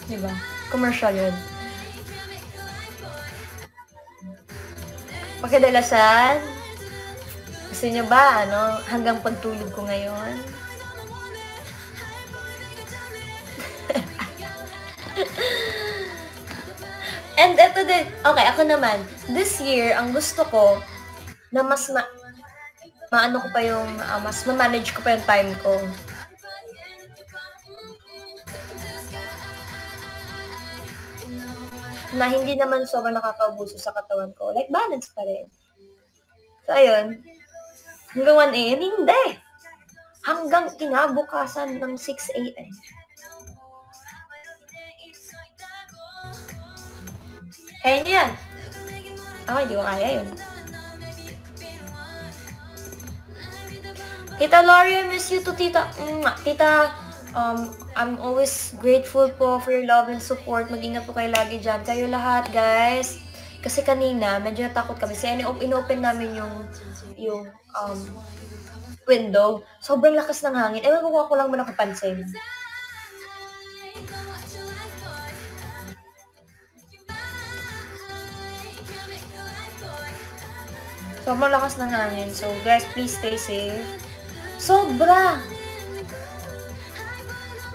Diba? Commercial yun. Pagkadalasan, gusto nyo ba, ano, hanggang pagtulog ko ngayon? And eto din, okay, ako naman, this year, ang gusto ko, na mas ma, maano ko pa yung, uh, mas ma-manage ko pa yung time ko. Na hindi naman sobrang nakakaubuso sa katawan ko. Like, balance pa rin. So, ayun. Hanggang 1 a.m. Hindi. Hanggang kinabukasan ng 6 a.m. Kaya niyo yan. Ako, hindi ko kaya yun. Tita Lori, I miss you to Tita. Mm, tita, um, I'm always grateful po for your love and support. Mag-ingat po kayo lagi dyan. Kayo lahat, guys. Kasi kanina, medyo natakot kami. Kasi inopen namin yung, yung, um, window. Sobrang lakas ng hangin. Ewan ko ako lang mo nakapansin. Sobrang lakas ng hangin. So, guys, please stay safe. Sobra!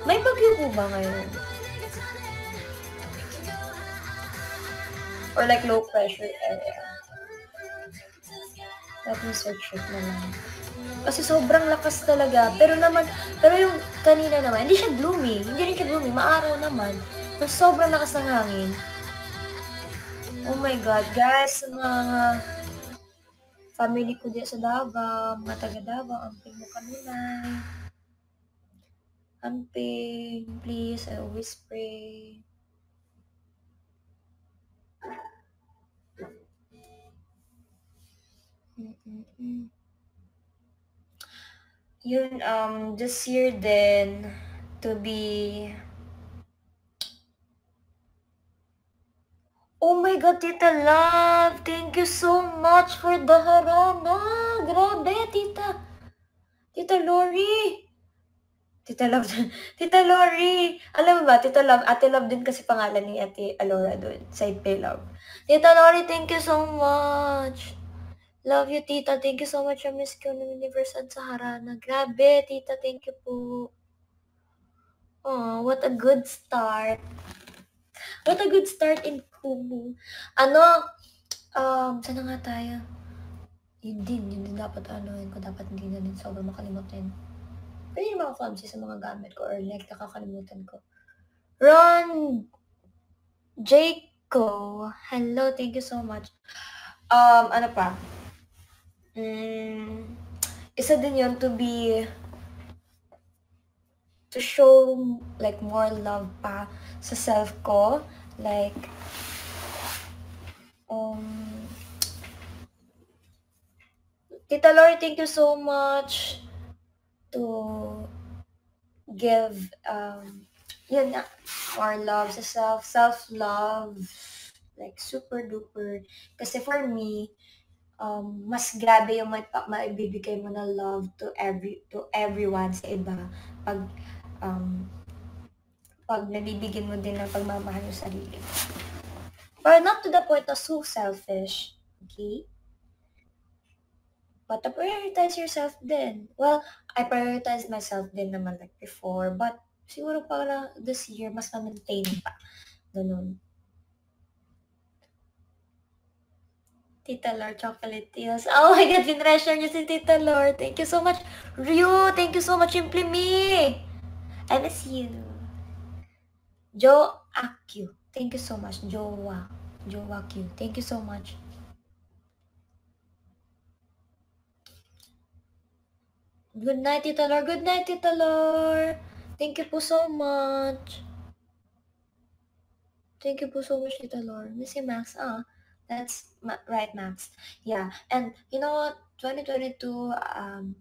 May bagyo po ba ngayon? Or like low pressure area? Let me search it na lang. Kasi sobrang lakas talaga. Pero naman, pero yung kanina naman, hindi siya gloomy. Hindi rin siya gloomy. Maaraw naman. Mas sobrang lakas ng hangin. Oh my God, guys, mga family ko diya sa Davao, mga taga Davao, amping mo kanunay. Amping, please, I always pray. Mm-mm-mm. Yun, um, this year then, to be Oh my God, Tita Love! Thank you so much for the harana! Grabe, Tita! Tita Lori! Tita Love, Tita Lori! Alam mo ba, Tita Love, Ate Love din kasi pangalan ni Ate Alora doon, sa Pay Love. Tita Lori, thank you so much! Love you, Tita. Thank you so much, Miss Q ng Universe at sa harana. Grabe, Tita, thank you po. Oh, what a good start. What a good start in Kumu. Ano, um, sana nga tayo? Yun din, yun din dapat yun ko dapat hindi na din sobrang makalimutan. Pero yung mga clumsy sa mga gamit ko or like nakakalimutan ko. Ron Jaco. Hello, thank you so much. Um, ano pa? Mm, isa din yun to be to show like more love pa sa self ko. Like, um, Tita Lori, thank you so much to give um, yun na, more love sa self, self-love, like super duper. Kasi for me, um, mas grabe yung may, maibibigay mo na love to every to everyone sa iba pag um, pag nabibigyan mo din ng pagmamahal yung sarili mo. But not to the point of so selfish, okay? But to prioritize yourself din. Well, I prioritize myself din naman like before, but siguro para this year, mas na-maintain pa. Ganun. Tita Lord Chocolate Teals. Oh my God, pinressure niyo si Tita Lord. Thank you so much. Ryu, thank you so much, Simply Me. I miss you. Joe. Thank you so much. Joa. Joa. Thank you so much. Good night, Tita. Good night, Tita. Thank you po so much. Thank you po so much, Tita Lord. Miss you, Max. Ah. That's right, Max. Yeah, and you know what? 2022, um,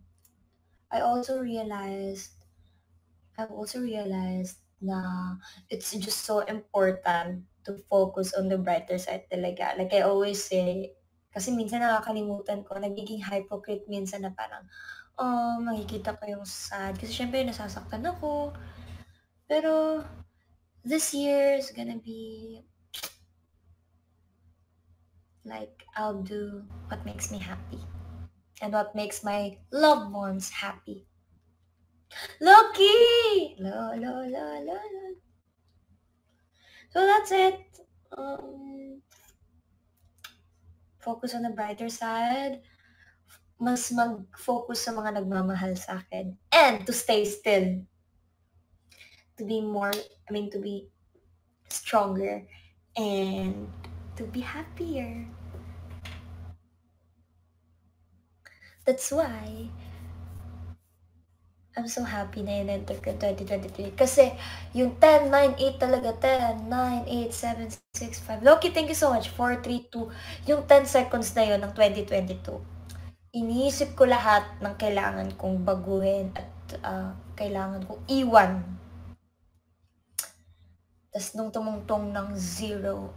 I also realized, I've also realized na it's just so important to focus on the brighter side talaga. Like I always say, kasi minsan nakakalimutan ko, nagiging hypocrite minsan na parang, oh, makikita ko yung sad. Kasi syempre nasasaktan ako. Pero, this year is gonna be like, I'll do what makes me happy and what makes my loved ones happy. Loki! Lo, lo, lo, lo, lo. So that's it. Um, focus on the brighter side. Mas mag-focus sa mga nagmamahal sa akin. And to stay still. To be more, I mean, to be stronger. And to be happier. That's why, I'm so happy na in-enter ko 2023. Kasi, yung 10, 9, 8 talaga, 10, 9, 8, 7, 6, 5. Loki, thank you so much. 4, 3, 2. Yung 10 seconds na yon ng 2022. Iniisip ko lahat ng kailangan kong baguhin at uh, kailangan kong iwan. Tapos nung tumungtong ng zero,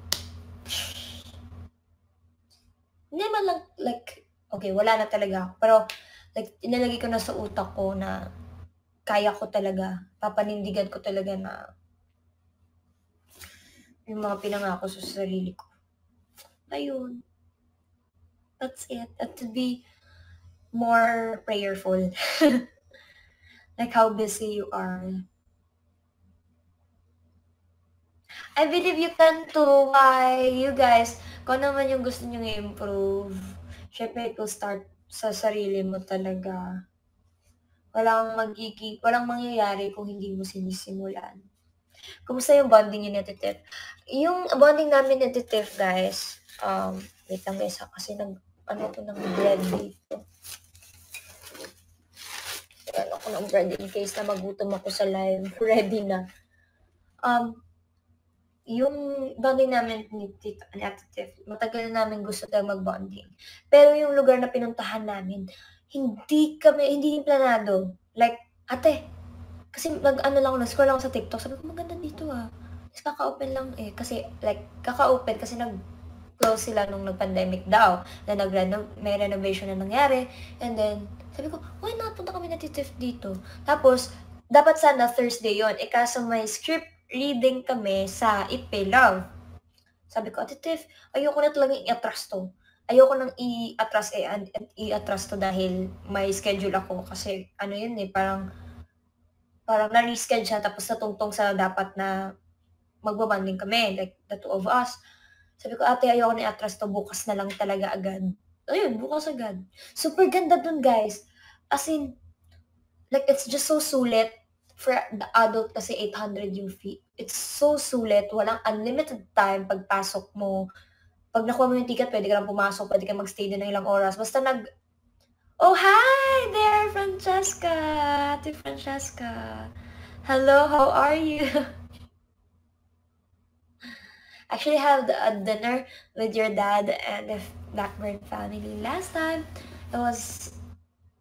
hindi man lang, like, okay, wala na talaga. Pero, like, inalagay ko na sa utak ko na kaya ko talaga, papanindigan ko talaga na yung mga pinangako sa sarili ko. Ayun. That's it. And to be more prayerful. like how busy you are. I believe you can too. Why? You guys, kung naman yung gusto nyo i-improve, syempre it will start sa sarili mo talaga. Walang magiging, walang mangyayari kung hindi mo sinisimulan. Kumusta yung bonding niyo ni Titif? Yung bonding namin ni Titif, guys, um, wait lang guys, kasi nag, ano to ng bread dito. Ano ko ng bread in case na magutom ako sa live. Ready na. Um, yung bonding namin ni Tita, ni Ate Tiff, matagal na namin gusto talaga mag-bonding. Pero yung lugar na pinuntahan namin, hindi kami, hindi planado. Like, ate, kasi mag-ano lang nag-scroll lang ako sa TikTok, sabi ko, maganda dito ah. Tapos kaka-open lang eh, kasi like, kaka-open kasi nag close sila nung nag-pandemic daw, na nag may renovation na nangyari, and then, sabi ko, why not, punta kami na Tiff dito. Tapos, dapat sana Thursday yon eh kaso may script reading kami sa Love. Sabi ko, Ate Tiff, ayoko na talagang i-atras to. Ayoko nang i-atras eh, i-atras to dahil may schedule ako kasi ano yun eh, parang parang na-reschedule siya tapos natungtong sa dapat na magbabanding kami, like the two of us. Sabi ko, ate, ayoko na i-atras to, bukas na lang talaga agad. Ayun, bukas agad. Super ganda dun, guys. As in, like, it's just so sulit for the adult kasi 800 yung fee. It's so sulit. Walang unlimited time pagpasok mo. Pag nakuha mo yung ticket, pwede ka lang pumasok, pwede ka magstay din ng ilang oras. Basta nag... Oh, hi there, Francesca! Ate Francesca. Hello, how are you? Actually, had a dinner with your dad and the Blackburn family last time. It was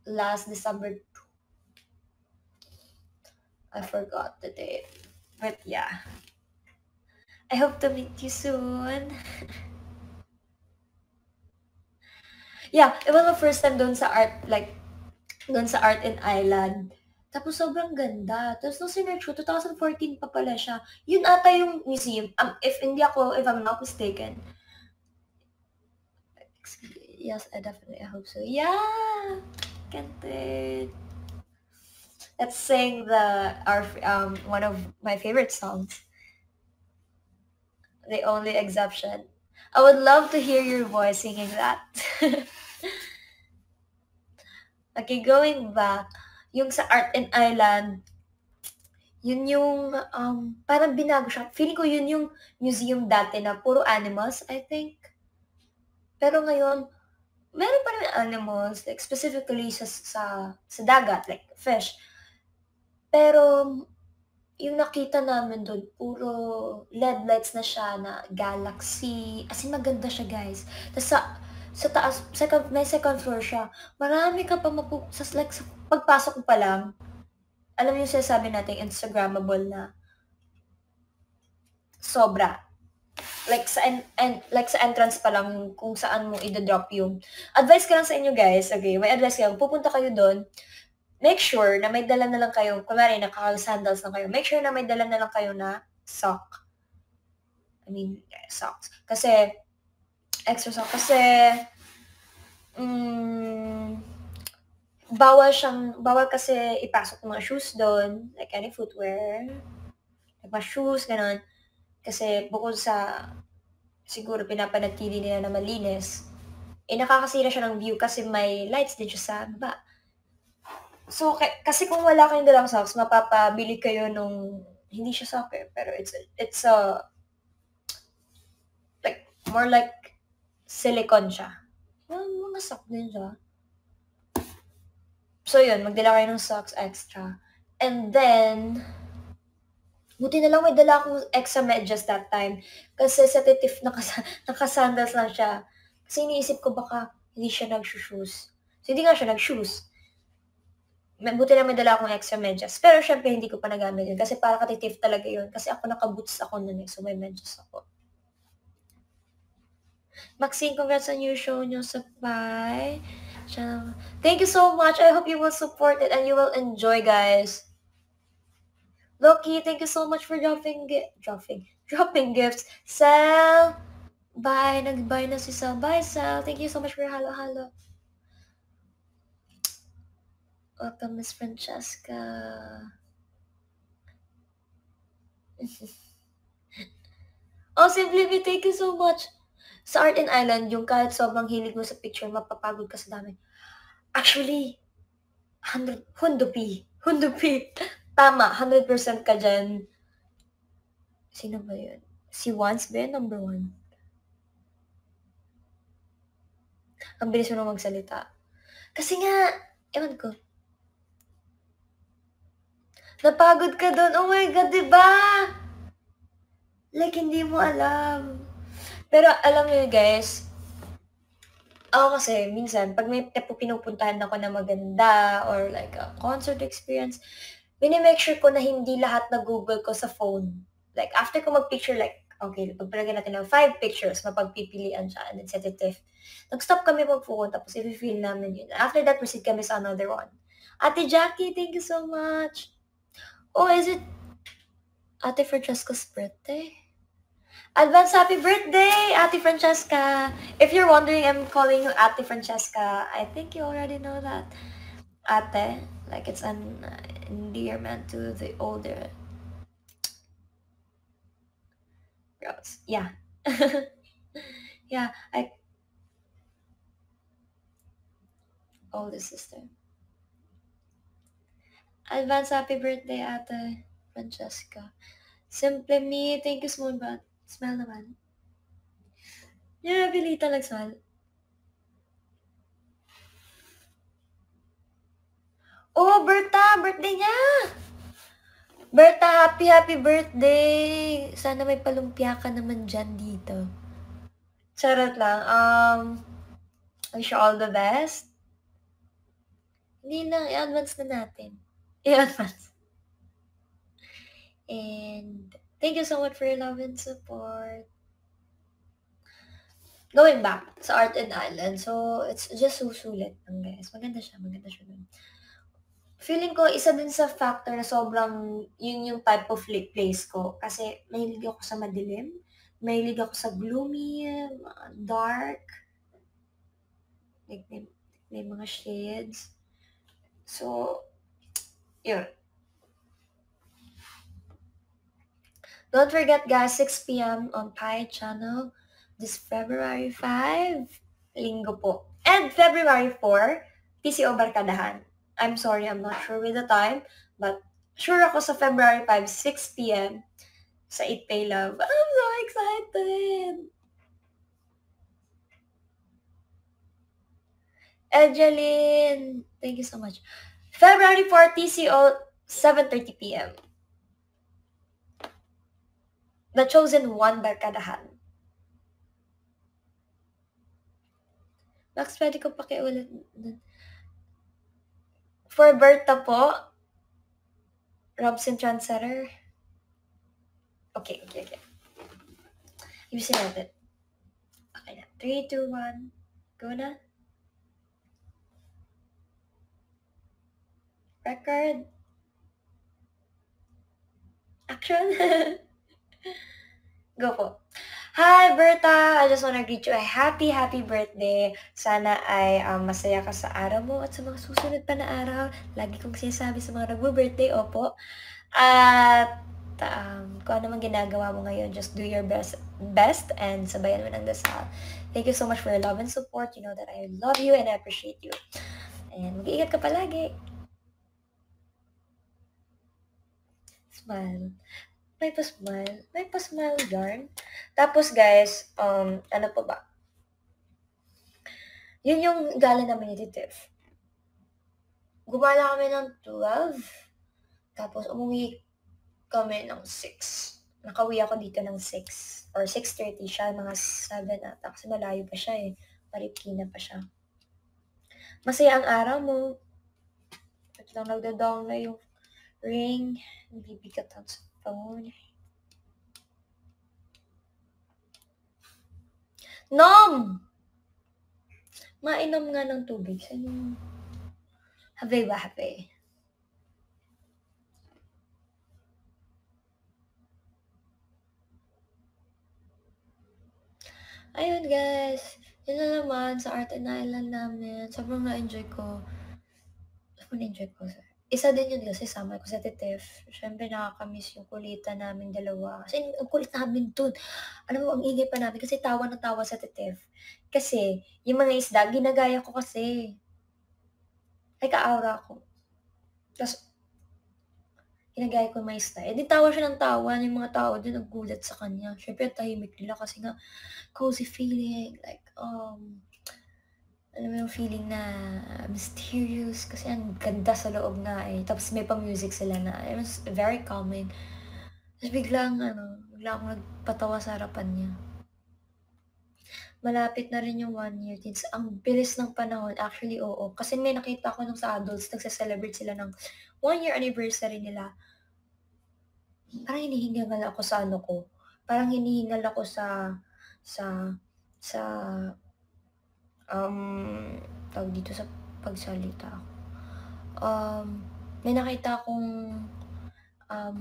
last December I forgot the date. But yeah. I hope to meet you soon. yeah, it was my first time doon sa art, like, doon sa Art and Island. Tapos sobrang ganda. Tapos nung sinerch ko, 2014 pa pala siya. Yun ata yung museum. Um, if hindi ako, if I'm not mistaken. Yes, I definitely I hope so. Yeah! Wait. Let's sing the our um one of my favorite songs. The only exception. I would love to hear your voice singing that. okay, going back, yung sa Art and Island, yun yung, um, parang binago siya. Feeling ko yun yung museum dati na puro animals, I think. Pero ngayon, meron pa rin animals, like specifically sa, sa, sa dagat, like fish. Pero yung nakita namin doon, puro LED lights na siya na galaxy. As in, maganda siya, guys. Tapos sa, sa taas, second, may second floor siya. Marami ka pa mapu... Sa, like, sa pagpasok mo pa lang, alam mo yung sinasabi natin, Instagrammable na sobra. Like sa en, en, like sa entrance pa lang kung saan mo i-drop yung advice ko lang sa inyo guys. Okay, may advice kayo. Pupunta kayo doon make sure na may dala na lang kayo, kunwari naka-sandals na kayo, make sure na may dala na lang kayo na sock. I mean, socks. Kasi, extra sock. Kasi, mm, bawal siyang, bawal kasi ipasok mga shoes doon, like any footwear, like mga shoes, ganun. Kasi bukod sa, siguro pinapanatili nila na malinis, eh nakakasira siya ng view kasi may lights din siya sa baba. So, kasi kung wala kayong dalang socks, mapapabili kayo nung, hindi siya sock eh, pero it's, it's a, like, more like silicone siya. Well, mga sock din siya. So, yun, magdala kayo ng socks extra. And then, buti na lang may dala akong extra medyas that time. Kasi sa titif, nakas nakasandals lang siya. Kasi iniisip ko baka hindi siya nag-shoes. So, hindi nga siya nag-shoes buti na may dala akong extra medyas. Pero syempre, hindi ko pa nagamit yun. Kasi para katitif talaga yun. Kasi ako nakaboots ako nun eh. So, may medyas ako. Maxine, congrats on your show nyo sa Pi. Thank you so much. I hope you will support it and you will enjoy, guys. Loki, thank you so much for dropping, dropping, dropping gifts. Sal, bye. Nag-bye na si Sal. Bye, Sal. Thank you so much for halo-halo. Welcome, Miss Francesca. oh, Simply Me, thank you so much. Sa Art and Island, yung kahit sobrang hilig mo sa picture, mapapagod ka sa dami. Actually, 100, hundupi. Hundupi. Tama, 100% ka dyan. Sino ba yun? Si Once ba yun? Number one. Ang bilis mo na magsalita. Kasi nga, ewan ko, Napagod ka doon. Oh my God, di ba? Like, hindi mo alam. Pero alam niyo guys, ako kasi, minsan, pag may pinupuntahan ako na maganda or like a concert experience, minimake sure ko na hindi lahat na Google ko sa phone. Like, after ko mag-picture, like, okay, pagpalagyan natin ng five pictures, mapagpipilian siya, and then sensitive. Nag-stop kami mag-phone, tapos i-feel namin yun. After that, proceed kami sa another one. Ate Jackie, thank you so much. Oh, is it Ate Francesca's birthday? Advance happy birthday, Ate Francesca! If you're wondering, I'm calling you Ate Francesca. I think you already know that. Ate, like it's an endearment to the older girls. Yeah. yeah, I... Older sister. Advance happy birthday, Ate Francesca. Simple me, thank you small but smell naman. Yeah, Bilita smell. Oh, Berta! Birthday niya! Berta, happy, happy birthday! Sana may palumpia ka naman dyan dito. Charot lang. Um, wish you all the best. Hindi lang, i-advance na natin. I-advance. And thank you so much for your love and support. Going back sa Art and Island, so it's just susulit lang guys. Maganda siya, maganda siya dun. Feeling ko, isa din sa factor na sobrang yun yung type of place ko. Kasi mahilig ako sa madilim. Mahilig ako sa gloomy, dark. Like, may, may mga shades. So, yun. Don't forget guys, 6 p.m. on Pi channel this February 5, linggo po. And February 4, PCO Barkadahan. I'm sorry, I'm not sure with the time, but sure ako sa February 5, 6 p.m. sa Eat Pay Love. I'm so excited! Ejeline, thank you so much. February 4, TCO, 7.30 p.m. The Chosen One Barkadahan. Max, pwede ko pakiulit. For Berta po, Robson Transetter. Okay, okay, okay. Ayusin natin. Okay na. 3, 2, 1. Go na. Record. Action. Go po. Hi, Berta! I just wanna greet you a happy, happy birthday. Sana ay um, masaya ka sa araw mo at sa mga susunod pa na araw. Lagi kong sinasabi sa mga nagbo-birthday, opo. At um, kung ano man ginagawa mo ngayon, just do your best, best and sabayan mo ng dasal. Thank you so much for your love and support. You know that I love you and I appreciate you. And mag-iingat ka palagi. Smile. May pa-smile. May pa-smile. Tapos guys, um, ano pa ba? Yun yung gala namin ni Tiff. Gumala kami ng 12. Tapos umuwi kami ng 6. Nakauwi ako dito ng 6. Or 6.30 siya, mga 7 ata. Kasi malayo pa siya eh. Marikina pa siya. Masaya ang araw mo. At lang nagda-down na yung ring. Bibigat ang phone. Nom! Mainom nga ng tubig. Saan yung... Habe ba, habe? Ayun guys, yun na naman sa Art and Island namin. Sobrang na-enjoy ko. Sobrang na-enjoy ko. Isa din yun kasi sama ko sa Tetef. Siyempre nakakamiss yung kulitan namin dalawa. Kasi ang kulit namin dun. Alam mo, ang ingay pa namin kasi tawa na tawa sa Tetef. Kasi, yung mga isda, ginagaya ko kasi. Ay, ka-aura ko. Tapos, ginagaya ko yung mga isda. Eh, di tawa siya ng tawa. Yung mga tao din naggulat sa kanya. Siyempre, tahimik nila kasi nga, cozy feeling. Like, um, alam mo yung feeling na mysterious kasi ang ganda sa loob nga eh. Tapos may pa-music sila na it was very calming. Tapos biglang ano, bigla akong nagpatawa sa harapan niya. Malapit na rin yung one year since ang bilis ng panahon. Actually, oo. Kasi may nakita ko nung sa adults, nagsa-celebrate sila ng one year anniversary nila. Parang hinihingal ako sa ano ko. Parang hinihingal ako sa sa sa um, tawag dito sa pagsalita ako. Um, may nakita akong um,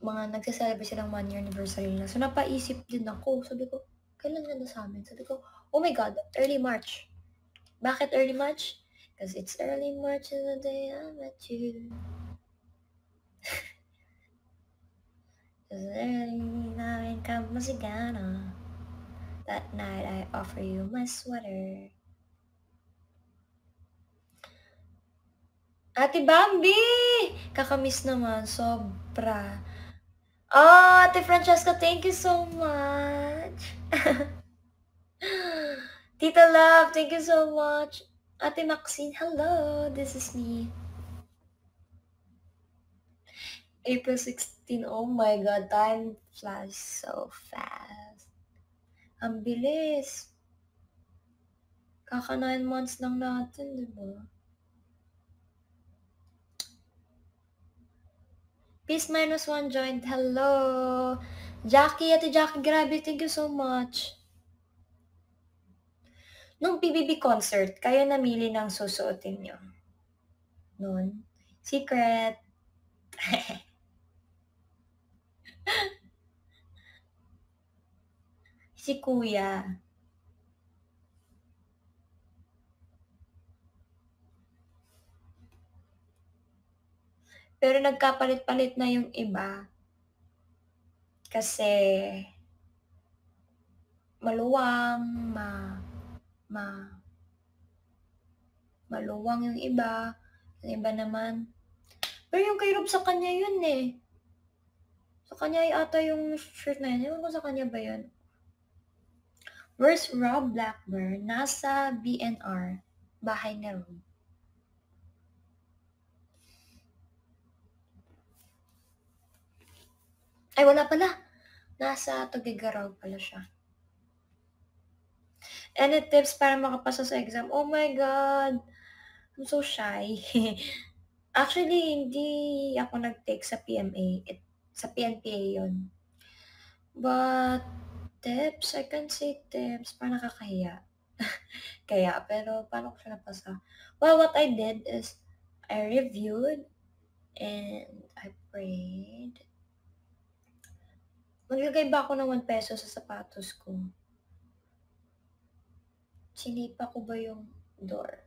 mga nagsa-celebrate silang one year anniversary nila. So, napaisip din ako. Sabi ko, kailan na sa amin? Sabi ko, oh my God, early March. Bakit early March? Because it's early March and the day I met you. Cause early namin ka masigana. That night I offer you my sweater. Ate Bambi! Kakamiss naman. Sobra. Oh, Ate Francesca, thank you so much. Tita Love, thank you so much. Ate Maxine, hello. This is me. April 16. Oh my God, time flies so fast. Ang bilis. Kaka 9 months lang natin, di ba? Peace minus one joined. Hello. Jackie, ate Jackie, grabe. Thank you so much. Nung PBB concert, kayo namili ng susuotin nyo. Noon. Secret. si kuya. Pero nagkapalit-palit na yung iba. Kasi maluwang, ma, ma, maluwang yung iba. Yung iba naman. Pero yung kay Rob sa kanya yun eh. Sa kanya ay ata yung shirt na yun. Ewan ko sa kanya ba yun? Where's Rob Blackburn? Nasa BNR. Bahay ni Rob. Ay, wala pala. Nasa Tugigaraw pala siya. Any tips para makapasa sa exam? Oh my God! I'm so shy. Actually, hindi ako nag-take sa PMA. It, sa PNPA yon But, tips, I can say tips. Parang nakakahiya. Kaya, pero paano ko siya napasa? Well, what I did is, I reviewed and I prayed Maglagay ba ako ng 1 peso sa sapatos ko? Sinipa ko ba yung door?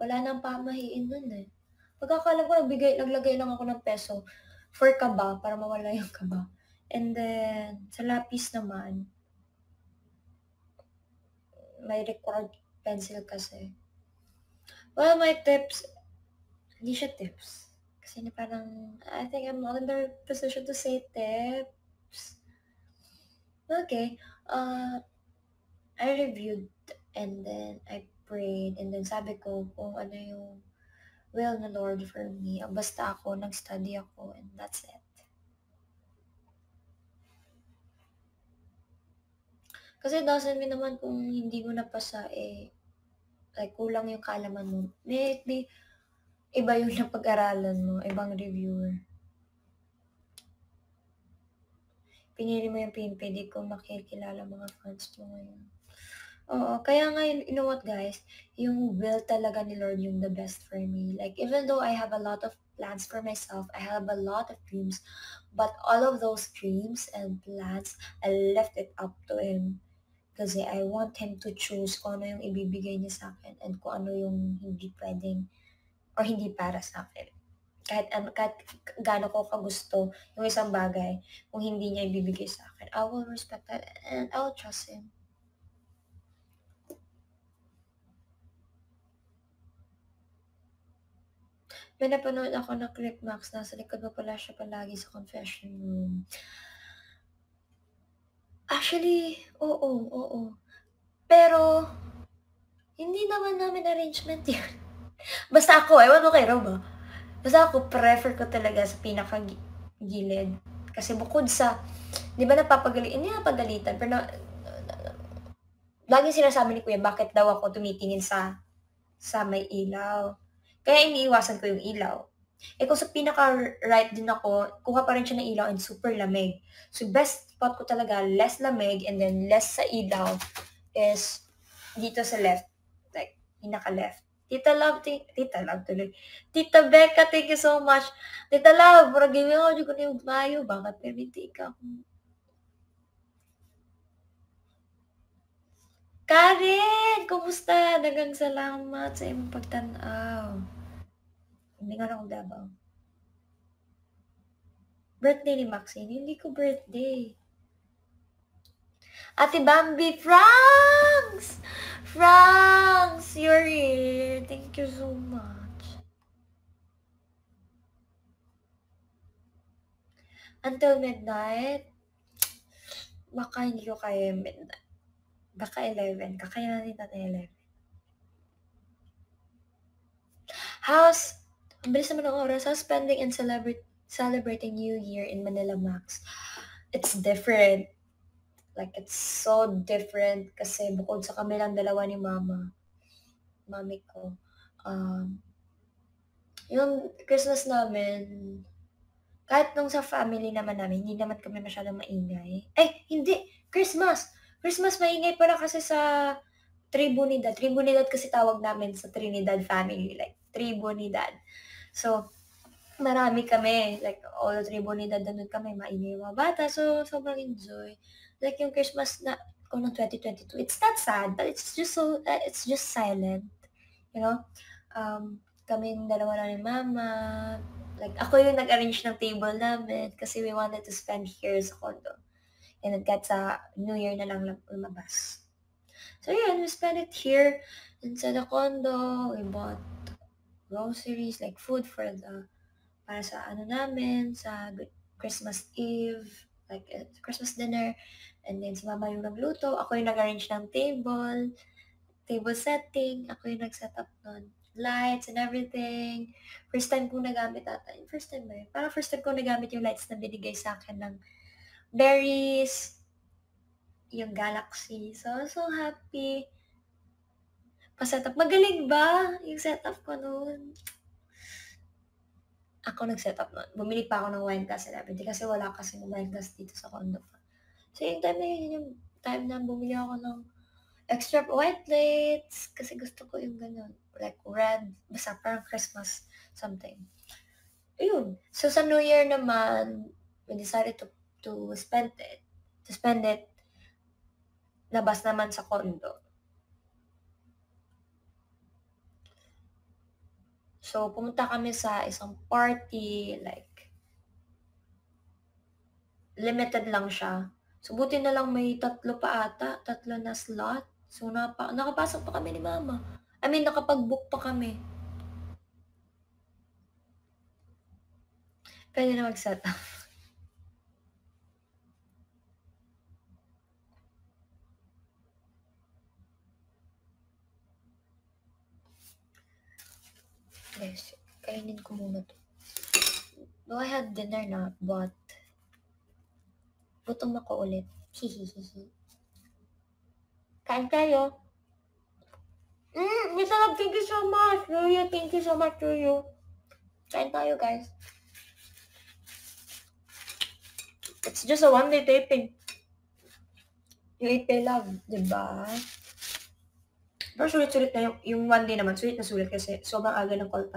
Wala nang pamahiin nun eh. Pagkakala ko, nagbigay, naglagay lang ako ng peso for kaba, para mawala yung kaba. And then, sa lapis naman, may record pencil kasi. Well, my tips, hindi siya tips. Kasi na parang, I think I'm not in the position to say tips. Okay. Uh, I reviewed and then I prayed and then sabi ko kung ano yung will na Lord for me. Basta ako, nag-study ako and that's it. Kasi doesn't mean naman kung hindi mo napasa eh, like kulang yung kalaman mo. Maybe iba yung napag-aralan mo, ibang reviewer. pinili mo yung PNP, di ko makikilala mga fans mo ngayon. Oo, kaya nga, you know what guys, yung will talaga ni Lord yung the best for me. Like, even though I have a lot of plans for myself, I have a lot of dreams, but all of those dreams and plans, I left it up to Him. Kasi I want Him to choose kung ano yung ibibigay niya sa akin and kung ano yung hindi pwedeng or hindi para sa akin kahit, ano, kahit gaano ko kagusto yung isang bagay, kung hindi niya ibibigay sa akin, I will respect that and I will trust him. May napanood ako na clip, Max. Nasa likod mo pala siya palagi sa confession room. Actually, oo, oo. Pero, hindi naman namin arrangement yan. Basta ako, ewan mo kay Rob ah. Basta ako, prefer ko talaga sa pinakagilid. Kasi bukod sa, di ba napapagalitan, hindi napagalitan, pero na, laging sinasabi ni Kuya, bakit daw ako tumitingin sa sa may ilaw. Kaya iniiwasan ko yung ilaw. Eh kung sa pinaka-right din ako, kuha pa rin siya ng ilaw and super lamig. So best spot ko talaga, less lamig and then less sa ilaw is dito sa left. Like, pinaka-left. Tita Love, Tita Love tuloy. Tita Becca, thank you so much. Tita Love, mura gawin ako, di ko na yung mayo. Bakit permiti ka? Karen, kumusta? Dagang salamat sa iyong pagtanaw. Hindi nga ako dabaw. Birthday ni Maxine? Hindi ko birthday. Ate Bambi Franks! Franks! You're here. Thank you so much. Until midnight? Baka hindi ko kaya midnight. Baka 11. Kakayanin natin 11. How's, ang bilis naman ng oras, how's spending and celebrate, celebrating New Year in Manila Max? It's different Like, it's so different kasi bukod sa kami lang dalawa ni mama, mami ko, um, yung Christmas namin, kahit nung sa family naman namin, hindi naman kami masyadong maingay. Eh, hindi. Christmas. Christmas maingay pala kasi sa Tribunidad. Tribunidad kasi tawag namin sa Trinidad family. Like, Tribunidad. So, marami kami. Like, all Tribunidad nandun kami. Maingay mga bata. So, sobrang enjoy. Like, yung Christmas na, kung no 2022, it's not sad, but it's just so, uh, it's just silent. You know? Um, kaming dalawa lang ni mama. Like, ako yung nag-arrange ng table namin kasi we wanted to spend here sa condo. And then kahit sa New Year na lang lumabas. So yun, we spent it here inside the condo. We bought groceries, like food for the, para sa ano namin, sa Christmas Eve, like uh, Christmas dinner. And then si mama yung nagluto. Ako yung nag-arrange ng table, table setting. Ako yung nag-set up nun lights and everything. First time ko nagamit ata. First time ba yun? Parang first time ko nagamit yung lights na binigay sa akin ng berries, yung galaxy. So, so happy. Pa-setup. Magaling ba yung setup ko noon? Ako nag-setup noon. Bumili pa ako ng wine glass 11 kasi wala kasi ng wine glass dito sa condo pa. So, yung time na yun, yung time na bumili ako ng extra white plates kasi gusto ko yung ganun like red, basta parang Christmas something. Ayun. So sa New Year naman, we decided to to spend it. To spend it labas naman sa condo. So, pumunta kami sa isang party, like, limited lang siya. So, buti na lang may tatlo pa ata, tatlo na slot. So, napa, nakapasok pa kami ni mama. I mean, nakapag-book pa kami. Pwede na mag-set up. Yes, kainin ko muna to. No, I had dinner na, but gutom ako ulit. Hihihihi. Kain tayo. Mm, masarap. Thank you so much. Luya, thank you so much you. Kain tayo, guys. It's just a one-day taping. Yung Eat Pay Love, diba? Pero sulit-sulit na yung, yung one day naman. Sulit na sulit kasi sobrang aga ng call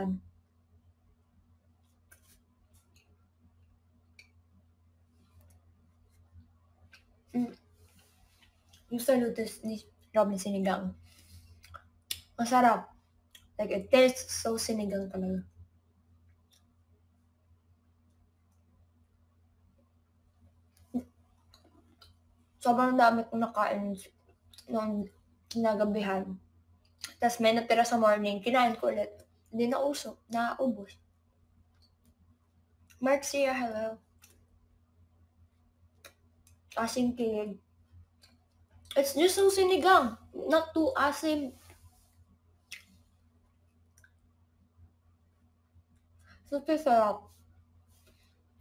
Yung sa lutos ni Robin Sinigang. Masarap. Like, it tastes so sinigang talaga. Sobrang dami kong nakain noong kinagabihan. Tapos may natira sa morning, kinain ko ulit. Hindi na uso, naubos. Mark Sia, hello. Asim kilig. It's just so sinigang. Not too asim. Super sarap.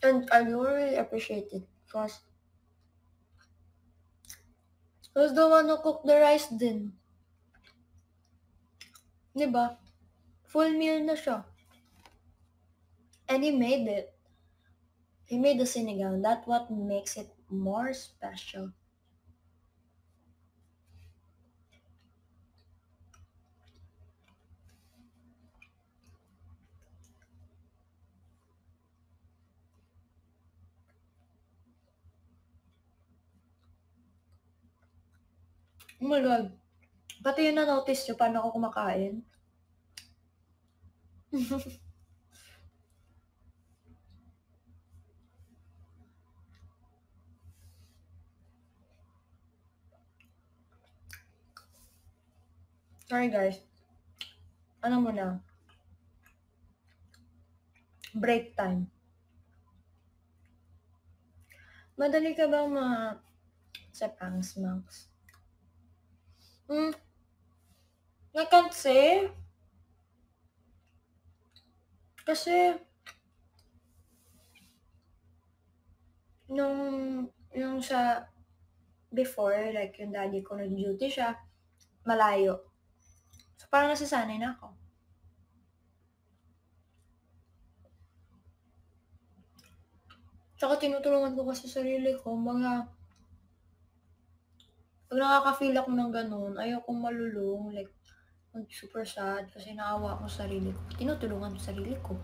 And I really appreciate it because I was the one who cooked the rice din. Diba? Full meal na siya. And he made it. He made the sinigang. That's what makes it more special. Oh my God. Pati yun na-notice nyo paano ako kumakain. Sorry guys. Ano muna? Break time. Madali ka bang ma... sa pangs, Max? Hmm. I can't say. Kasi, nung, yung sa, before, like, yung daddy ko nag-duty siya, malayo. So, parang nasasanay na ako. Tsaka tinutulungan ko kasi sarili ko, mga pag nakaka-feel ako ng ganun, ayokong malulung, like, mag super sad kasi naawa ako sa sarili ko. Tinutulungan ko sarili ko.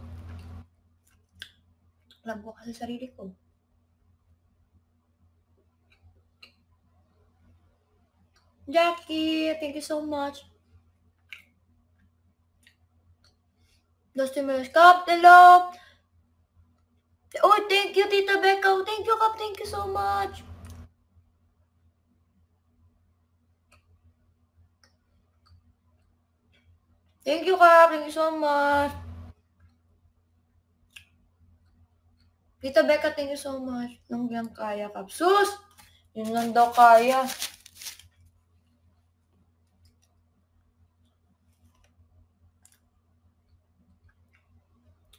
Alam ko kasi sarili ko. Jackie, thank you so much. Dusty Mills Cup, hello! Oh, thank you, Tita Becca. Thank you, Cup. Thank you so much. Thank you, Kap. Thank you so much. Tita Becca, thank you so much. Nung yan kaya, Kap. Sus! Yun lang daw kaya.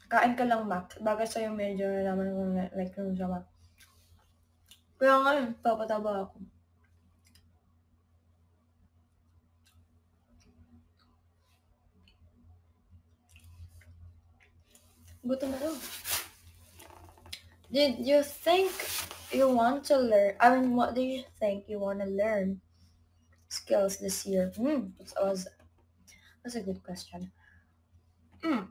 Kain ka lang, Mac. Bagay sa'yo medyo nalaman ko like yung sama. Kaya nga yun, papataba ako. Gutom ako. Did you think you want to learn? I mean, what do you think you want to learn skills this year? Hmm, that was that's a good question. Hmm.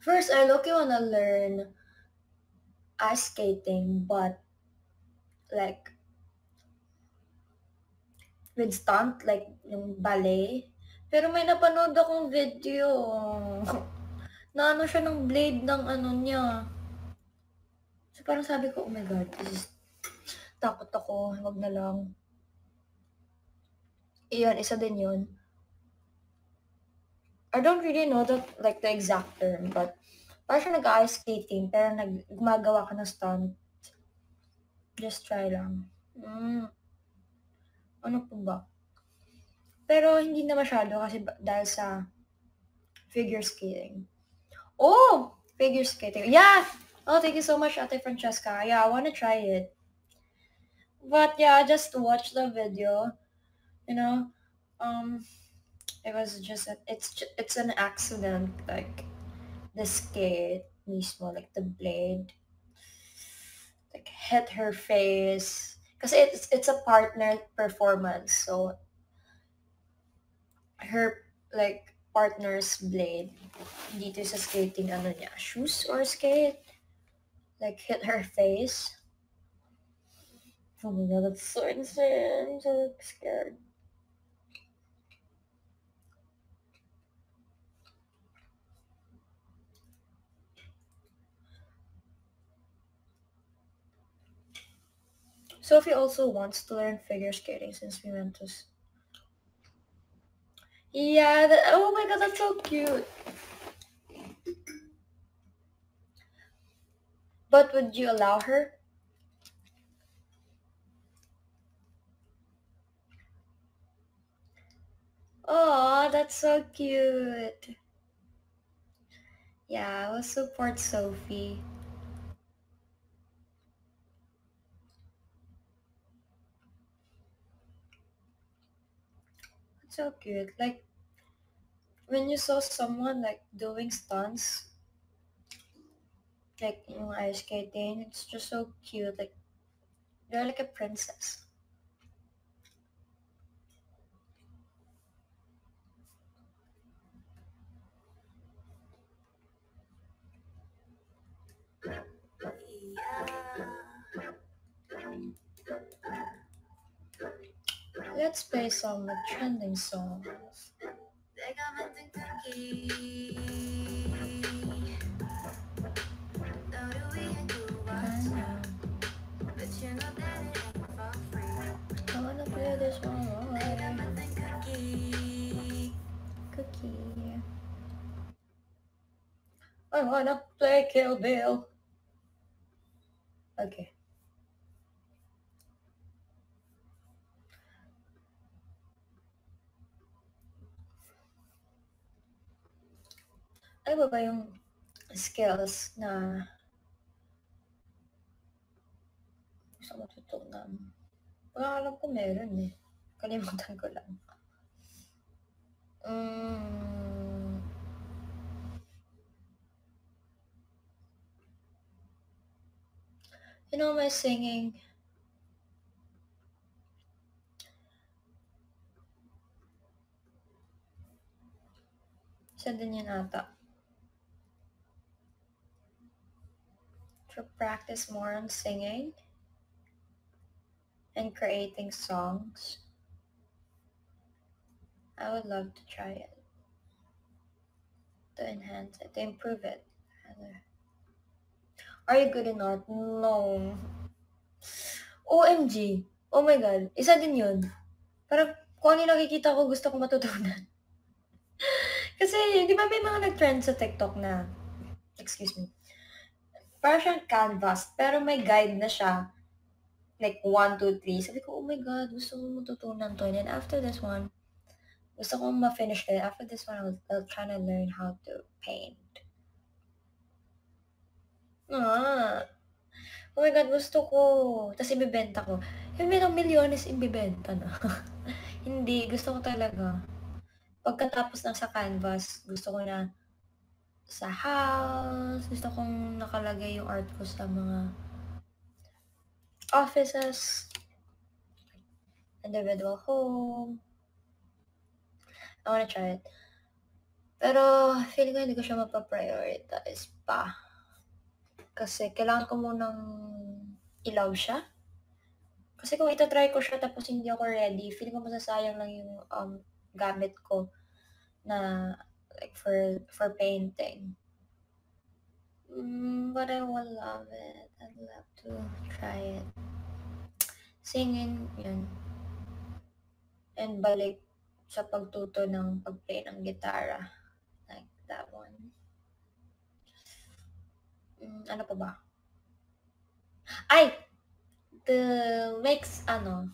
First, I look you wanna learn ice skating, but like with stunt, like yung ballet. Pero may napanood akong video na ano siya ng blade ng ano niya. So parang sabi ko, oh my god, this is takot ako, wag na lang. Iyan, isa din yun. I don't really know the, like, the exact term, but parang siya nag-ice skating, pero nag gumagawa ka ng stunt. Just try lang. Mm. Ano po ba? Pero hindi na masyado kasi dahil sa figure skating. Oh! Figure skating. Yeah! Oh, thank you so much, Ate Francesca. Yeah, I wanna try it. But yeah, just watch the video. You know, um, it was just a, it's it's an accident. Like the skate, mismo, like the blade, like hit her face. Because it's it's a partner performance, so her like partner's blade dito sa skating ano niya, shoes or skate, like hit her face. Oh my god, that's so insane. I'm so scared. Sophie also wants to learn figure skating since we went to. Yeah, oh my god, that's so cute. But would you allow her? Oh, that's so cute. Yeah, I will support Sophie. So cute. Like when you saw someone like doing stunts, like you know, ice skating, it's just so cute. Like they're like a princess. Let's play some trending songs. I wanna play Kill Bill. Okay. Ano ba ba yung skills na gusto ko matutunan? Parang alam ko meron eh. Kalimutan ko lang. Mm. You know my singing? Isa din yun ata. To practice more on singing and creating songs. I would love to try it. To enhance it, to improve it. Are you good art? No. OMG. Oh my God. Isa din yun. Parang kung ano nakikita ko, gusto ko matutunan. Kasi, di ba may mga nag-trend sa TikTok na, excuse me, parang siyang canvas, pero may guide na siya. Like, 1, 2, 3. Sabi ko, oh my God, gusto ko matutunan to. And then after this one, gusto ko ma-finish it. After this one, I'll, I'll try to learn how to paint. Ah. Oh my God, gusto ko. Tapos ibibenta ko. Eh, merong milyones ibibenta na. Hindi, gusto ko talaga. Pagkatapos ng sa canvas, gusto ko na sa house, gusto kong nakalagay yung art ko sa mga offices, individual home. I wanna try it. Pero, feeling ko hindi ko siya mapaprioritize pa. Kasi kailangan ko munang ilaw siya. Kasi kung ito-try ko siya tapos hindi ako ready, feeling ko masasayang lang yung um, gamit ko na like for for painting. Mm, but I will love it. I'd love to try it. Singing, yun. And balik sa pagtuto ng pagplay ng gitara. Like that one. Mm, ano pa ba? Ay! The makes, ano,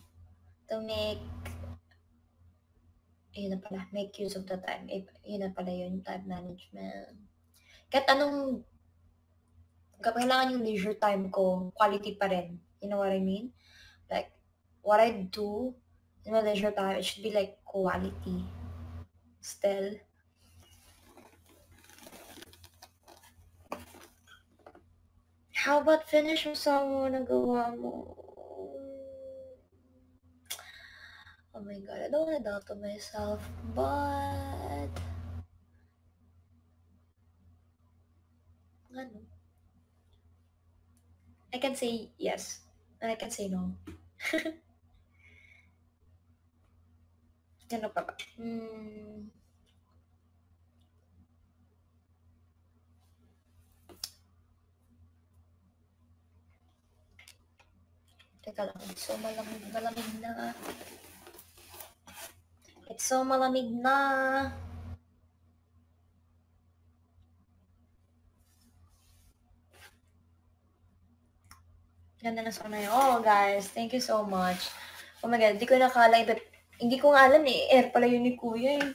to make yun na pala, make use of the time. Eh, yun na pala yun, time management. Kahit anong, kailangan yung leisure time ko, quality pa rin. You know what I mean? Like, what I do in my leisure time, it should be like quality. Still. How about finish mo na gawa mo? Oh my god, I don't want to doubt to myself, but... Ano? I can say yes, and I can say no. ano pa ba? Teka lang, so malamig, malamig na. It's so malamig na. Ganda na sana. Oh, guys, thank you so much. Oh my God, hindi ko nakala, hindi ko nga alam eh, air pala yun ni Kuya eh.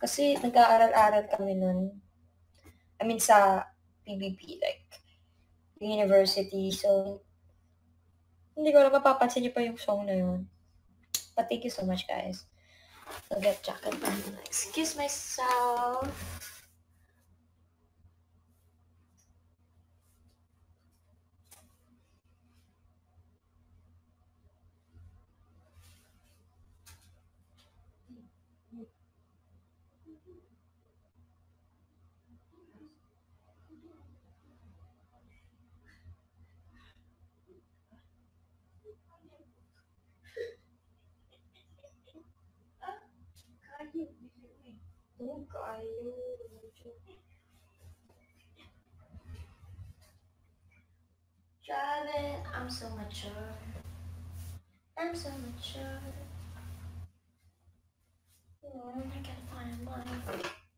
Kasi nag-aaral-aral kami nun. I mean, sa PBB, like, university. So, hindi ko na mapapansin niyo pa yung song na yun. But thank you so much, guys. I'll get jacket Excuse myself. Oh, kayo. Driving, I'm so mature. I'm so mature. Oh, I gotta find mine. you.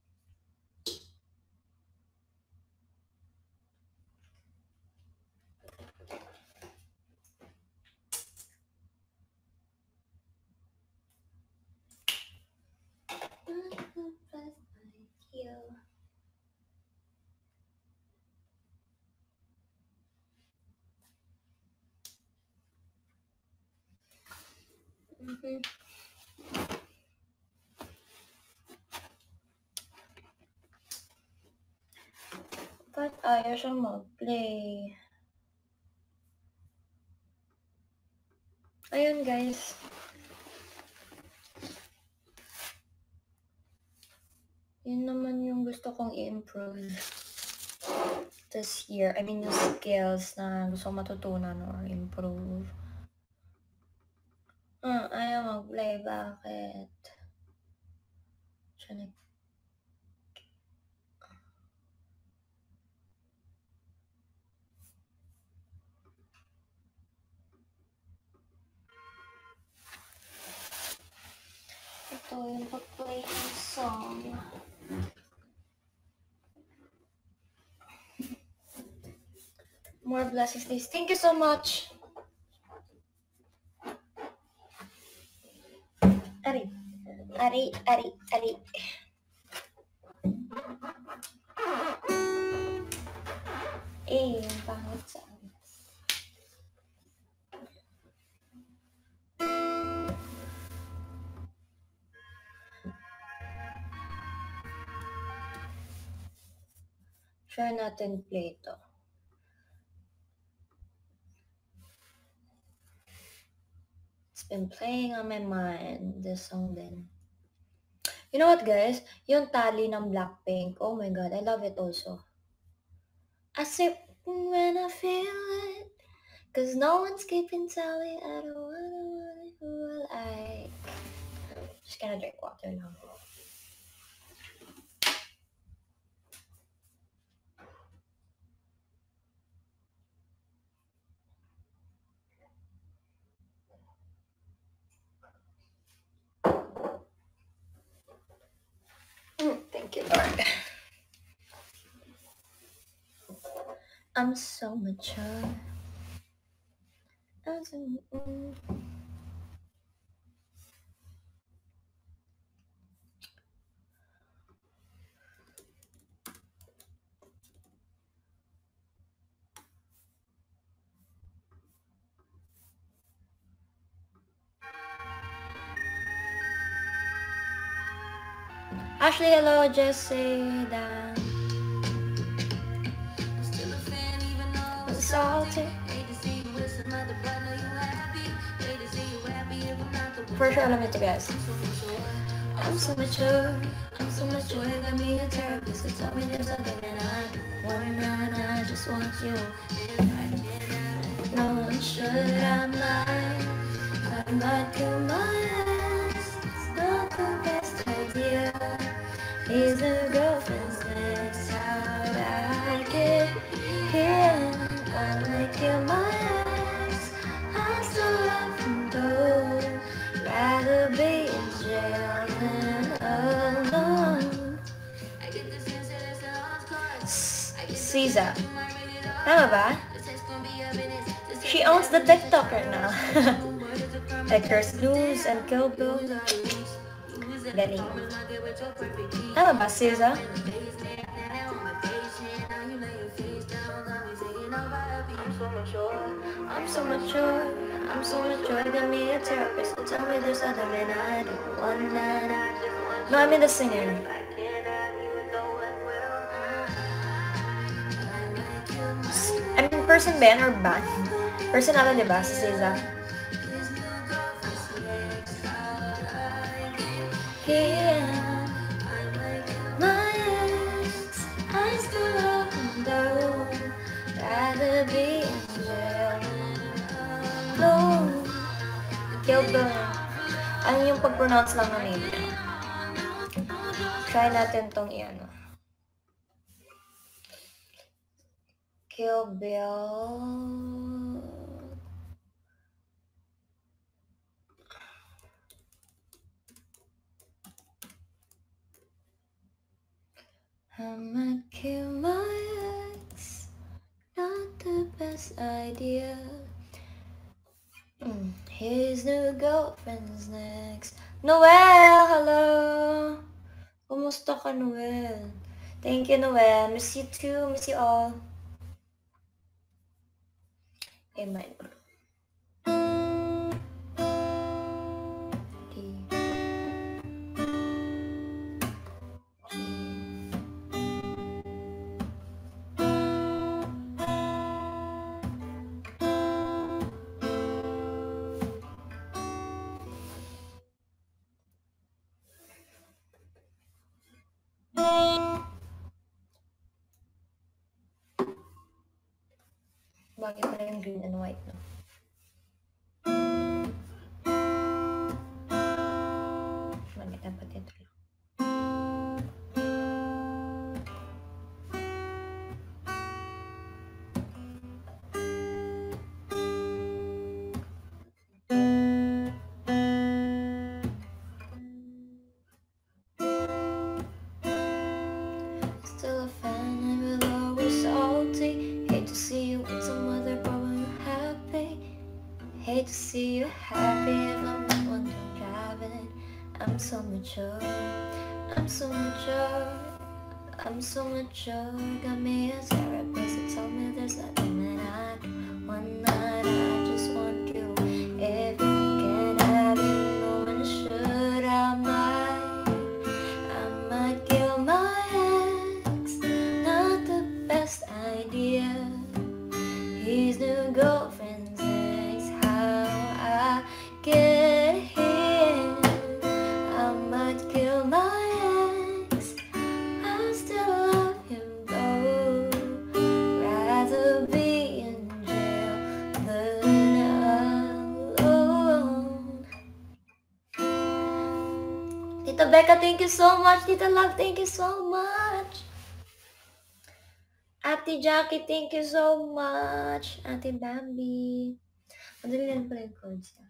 weird. Ba't ayaw siya mag-play? Ayun guys. Yun naman yung gusto kong i-improve this year. I mean, yung skills na gusto kong matutunan or improve. Uh, ayaw mag-play. Bakit? Siya nag- Ito yung pag-play ng song. More blessings, please. Thank you so much. Ari. Ari, Ari, Ari. Eh, pangit sa. Try natin play ito. Been playing on my mind, this song then. You know what guys? Yung tali ng Blackpink. Oh my god, I love it also. I sip when I feel it. Cause no one's keeping tally. I don't wanna, wanna, who I like. Just gonna drink water now. Mm, Thank you, Lord. I'm so mature. Mm. Ashley, hello, Jesse, Dan. Salty. For sure, alam ito guys. I'm so mature, I'm so mature, got me a therapist to tell me there's something that I want and I just want you. No one should, I'm lying, I might kill my ass, it's not the best idea. He's a kill my ass, I still love though, rather be in jail than alone. Caesar. Tama ba? She owns the TikTok right now. her snooze and kill bill. Galing. Tama ba, Caesar? I'm so mature, I'm so mature, got me a therapist to tell me there's other men I don't want that. No, I mean the singer. I mean, person ba yan or band? Personal, di ba, si Cesar? Yeah. Rather be. No. Kill Ano yung pag-pronounce lang ng name niya? Try natin tong i-ano. Kill Bill. I might kill my ex. Not the best idea. Mm, His new girlfriend's next. Noel, hello. Kumusta ka, Noel? Thank you, Noel. Miss you too. Miss you all. Amen. Yung green and white, no? Mature, I'm so mature, I'm so mature. Got me a therapist to tell me there's nothing much. Tita Love, thank you so much. Ate Jackie, thank you so much. Ate Bambi. Madali lang pala yung chords niya.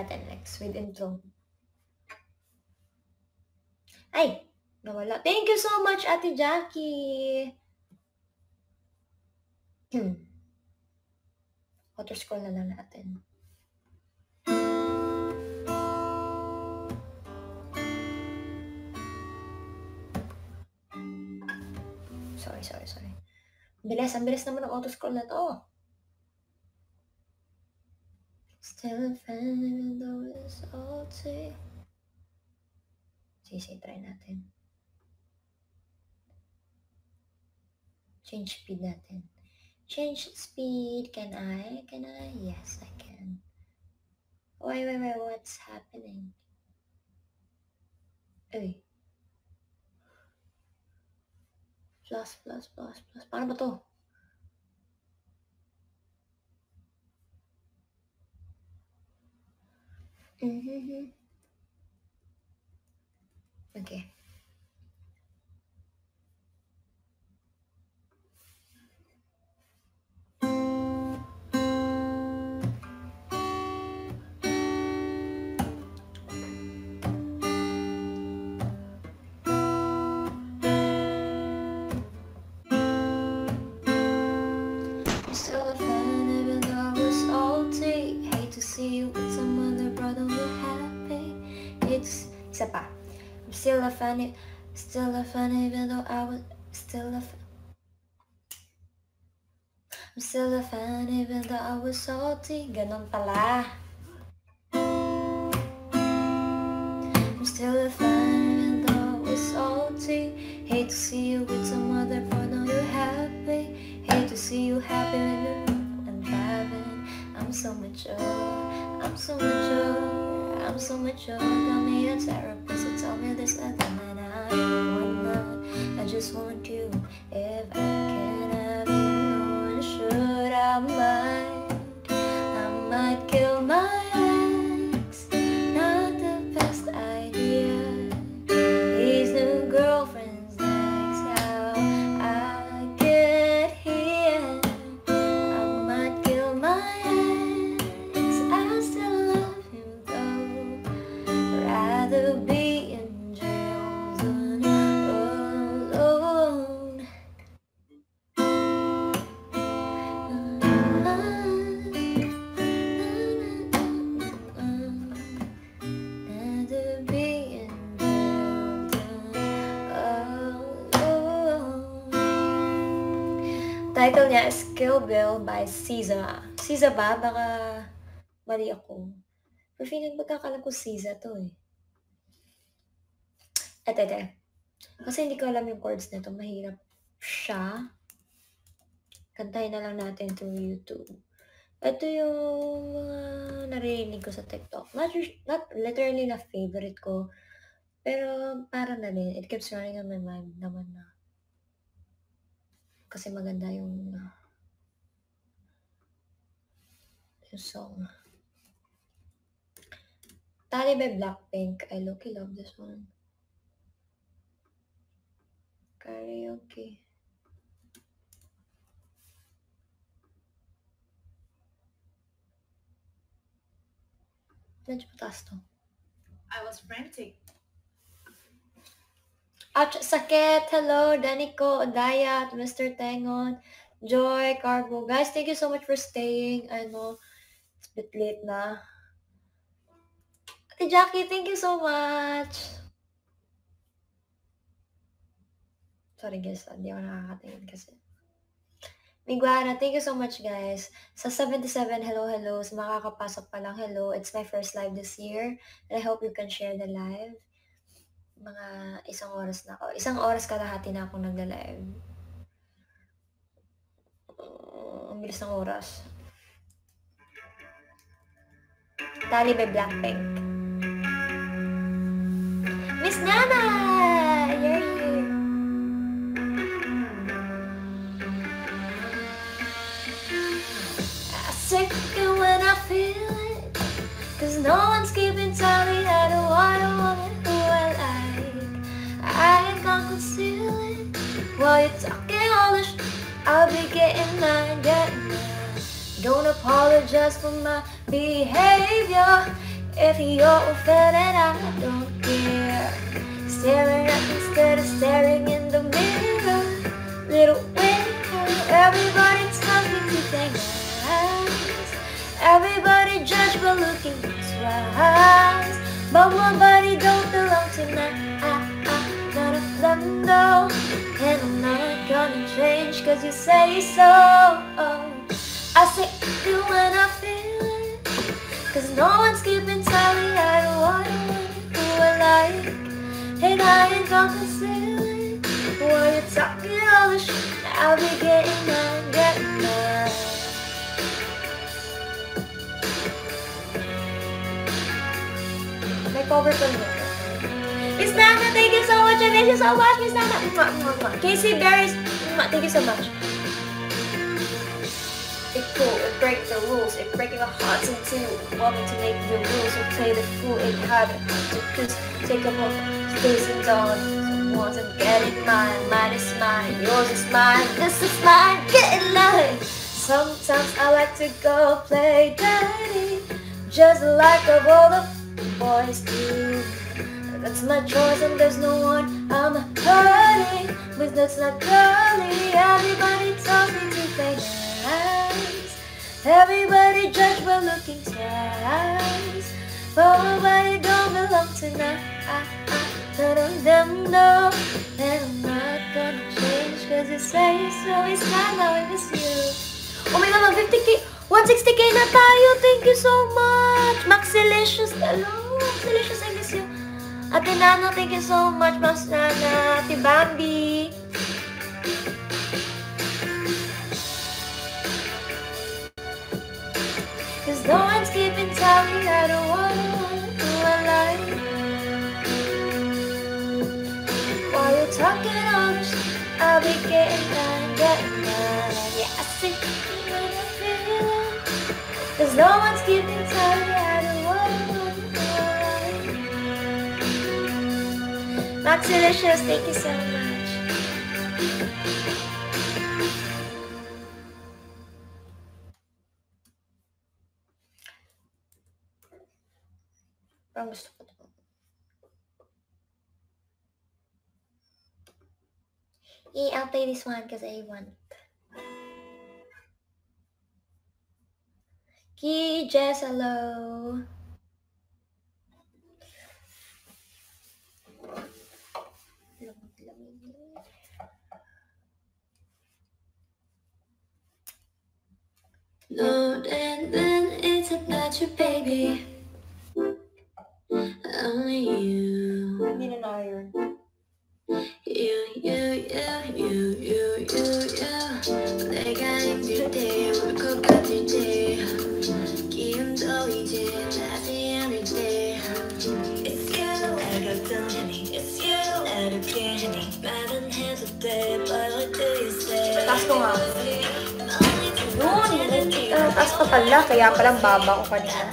Natin next with intro. Ay! Nawala. Thank you so much, Ate Jackie. Hmm. Auto scroll na lang natin. Sorry, sorry, sorry. Bilis, ang bilis naman ng auto scroll na to. Still a fan even though it's sige, try natin. Change speed natin. Change speed. Can I? Can I? Yes, I can. Wait, wait, wait. What's happening? Uy. Plus, plus, plus, plus. Paano ba to? Mhm. Okay. See with happy. It's isa. I'm still a fan, still a fan even though I was still a. I'm still a fan even though I was salty. Ganon pala. I'm still a fan even though I was salty. Hate to see you with some other boy, now you're happy. Hate to see you happy when you're. I'm so mature, uh, I'm so mature, uh, I'm so mature. Got me a therapist to tell me there's nothing that I want not. I just want you. If I can have you, should. I might, I might kill my niya is Kill Bill by SZA. SZA ba? Baka mali ako. Pero feeling magkakalam ko SZA to eh. Ete, ete. Kasi hindi ko alam yung chords nito. Mahirap siya. Kantahin na lang natin through YouTube. Ito yung mga naririnig ko sa TikTok. Not, not literally na favorite ko. Pero para na din. It keeps running on my mind naman na Kasi maganda yung yung song. Tali by Blackpink. I low-key love this one. Karaoke. Medyo mataas to. I was frantic. At sakit, hello, Danico, Odaya, Mr. Tengon, Joy, Carbo. Guys, thank you so much for staying. I know, it's a bit late na. Ate Jackie, thank you so much. Sorry guys, hindi ako nakakatingin kasi. Miguana, thank you so much guys. Sa 77, hello, hello. Sa makakapasok pa lang, hello. It's my first live this year. And I hope you can share the live. Mga isang oras na ako. Isang oras kalahati na ako nagla-live. Uh, ang bilis ng oras. Tali by Blackpink. Miss Nana! You're here. Sick when I feel it Cause no one's While you're talking all this I'll be getting mine, getting mine Don't apologize for my behavior If you're offended, I don't care Staring at up instead of staring in the mirror Little window, everybody tells me to think eyes. Everybody judge by looking twice. But one body don't belong to none. Know. And I'm not gonna change cause you say so. I say it when I feel it. Cause no one's keeping tally. I don't want who I like. And I ain't gonna conceal it. While you're talking all the shit, I'll be getting mine, getting mine. May cover ko. Miss Nana, thank you so much. I miss you so much, Miss Nana. Casey Berries, thank you so much. It's cool, it breaks the rules, it breaking our hearts in two. Wanting to make the rules, or play the fool, it hard to just take up all space and dawn. Once I'm getting mine, mine is mine, yours is mine, this is mine, getting mine. Sometimes I like to go play dirty, just like of all the boys do. That's my choice and there's no one I'm hurting, but that's not girly. Everybody tells me to nice. Everybody judge by looking twice. But nobody don't belong to I, none of them know. And I'm not gonna change cause you say so. It's not now I miss you. Oh my god, 50k, 160k na tayo. Thank you so much. Maxilicious, hello. Maxilicious, I miss you. Ate Nano, thank you so much. Mas Nana, Ate Bambi. Cause no one's keeping tally. I don't wanna who I like. While you're talking all this, I'll be getting mine, getting mine. Yeah, I see. Cause no one's keeping tally. I don't Max Delicious, thank you so much. Ko. Yeah, I'll play this one because I want. Key, Jess, hello. No, then, then it's about you, baby. Only you. Hindi na na-iron. You, you, you, you, you, you, you. 내가 힘들 때, 울 것 같을 때. 기운도 이제 나지 않을 때. It's you. 날 걱정하니. It's you. 나를 피하니. 말은 해도 돼, but what do you say? taas ko nga. Yun, uh, taas pa pala. Kaya palang baba ko kanina.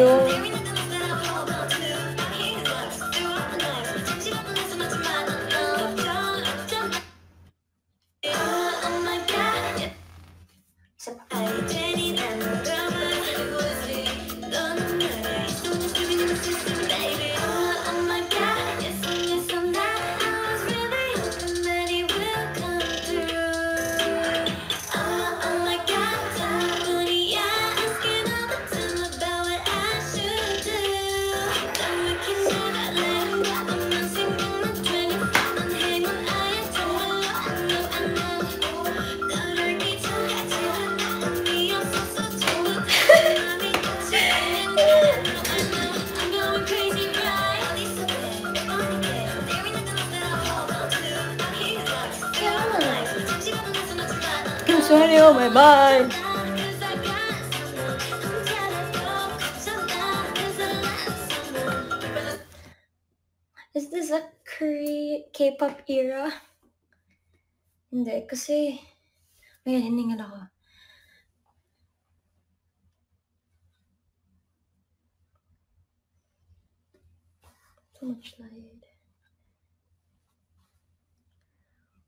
Yung... kasi... Ayan, hiningal ako. So much light.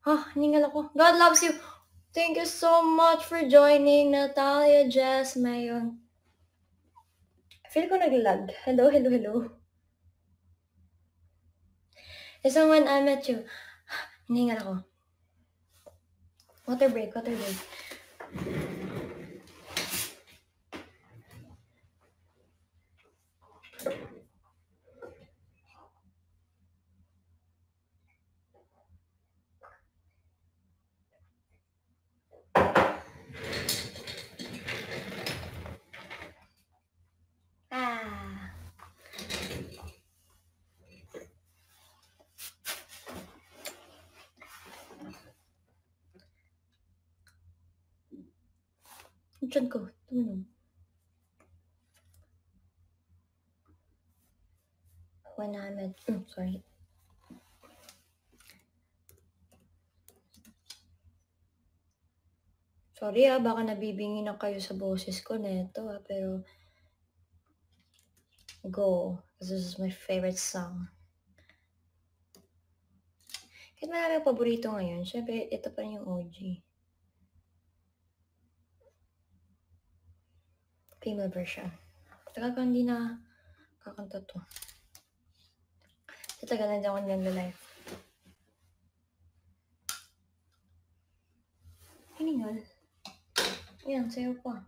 Ah, hiningal ako. God loves you. Thank you so much for joining, Natalia Jess Mayon. Feel ko naglag. Hello, hello, hello. Isang when I met you. Hiningal ako. Water break, water break. Ah. Tiyan ko. When I met... Mm, sorry. Sorry ah, baka nabibingi na kayo sa boses ko neto ah, pero... Go. This is my favorite song. Kahit marami paborito ngayon, syempre, ito pa rin yung OG. Female version. Tagal hindi na kakanta to. Sa tagal na hindi ako nagla-live. Hiningal. Ayan, sayo pa.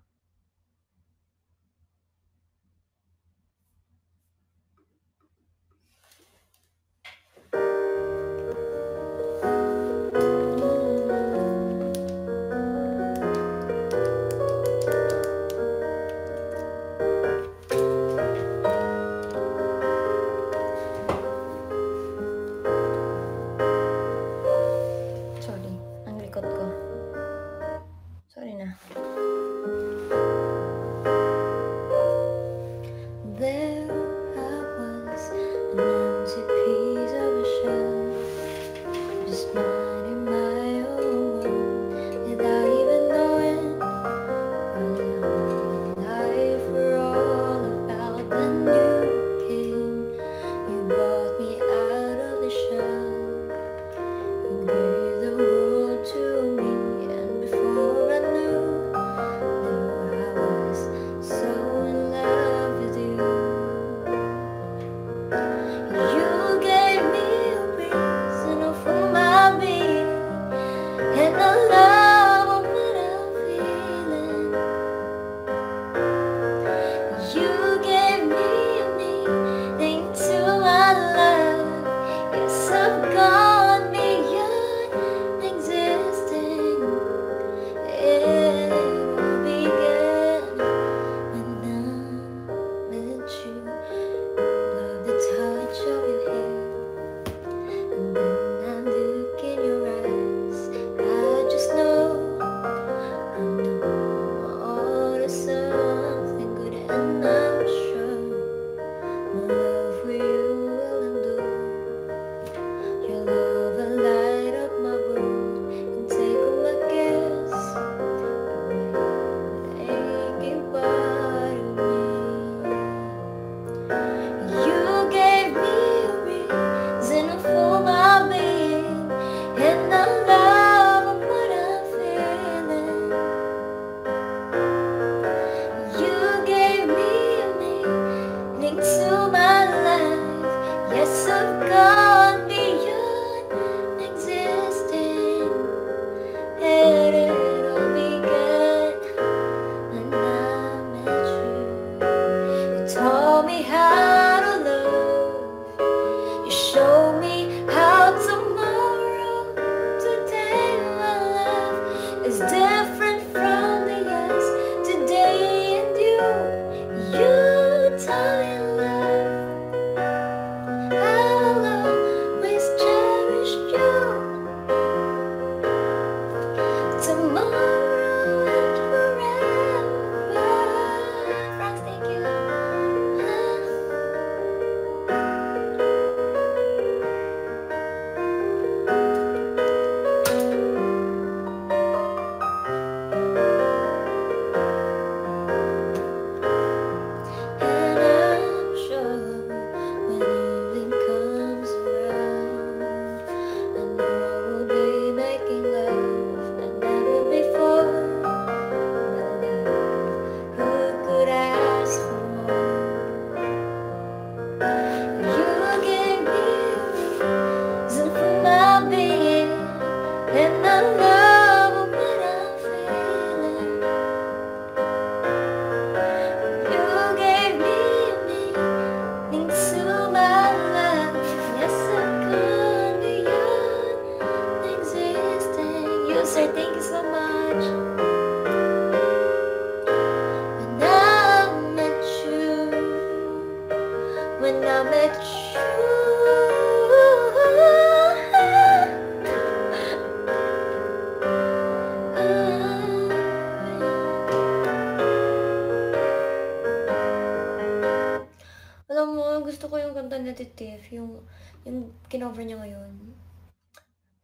repetitive yung, yung kinover niya ngayon.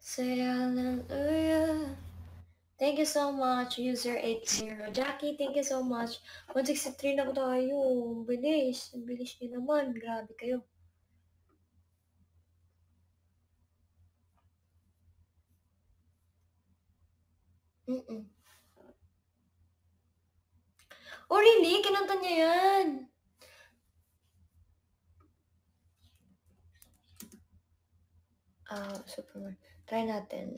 Say hallelujah. Thank you so much, user 80. Jackie, thank you so much. 163 na po tayo. Bilis. Bilis niyo naman. Grabe kayo. natin.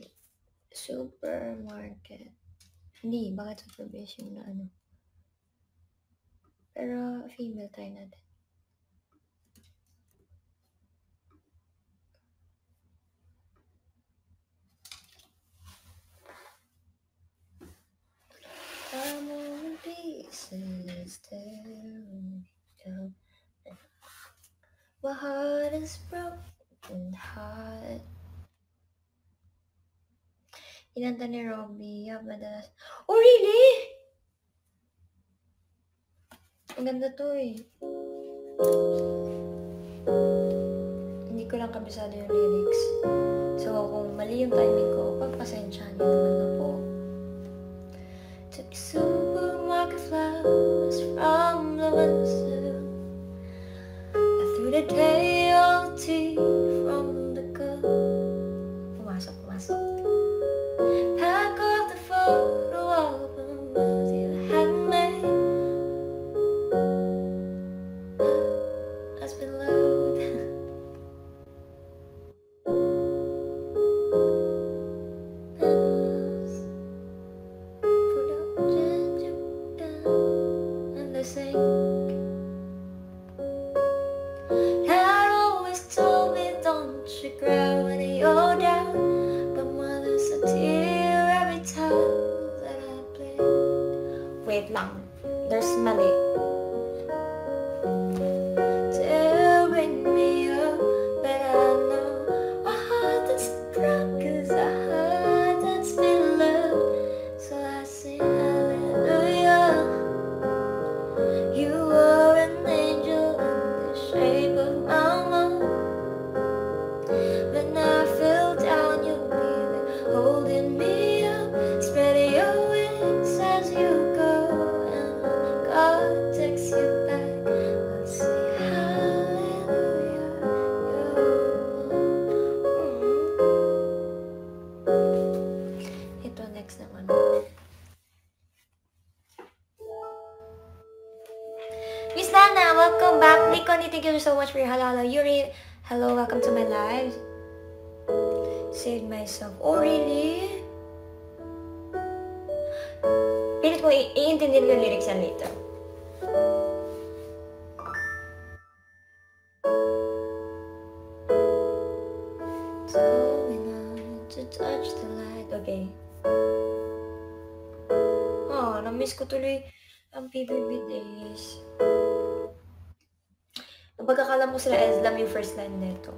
Supermarket. Hindi, bakit superbase yung na ano? Pero female tayo natin. I'm pieces, tearing. My heart is broken, heart Inanta ni Robby. Yeah, madalas. Oh, really? Ang ganda to eh. Hindi ko lang kabisado yung lyrics. So, kung mali yung timing ko, pagpasensya niyo naman na po. Took supermarket flowers from the window I threw the day old tea from lang. There's mali. Mo sila Eslam yung first line nito.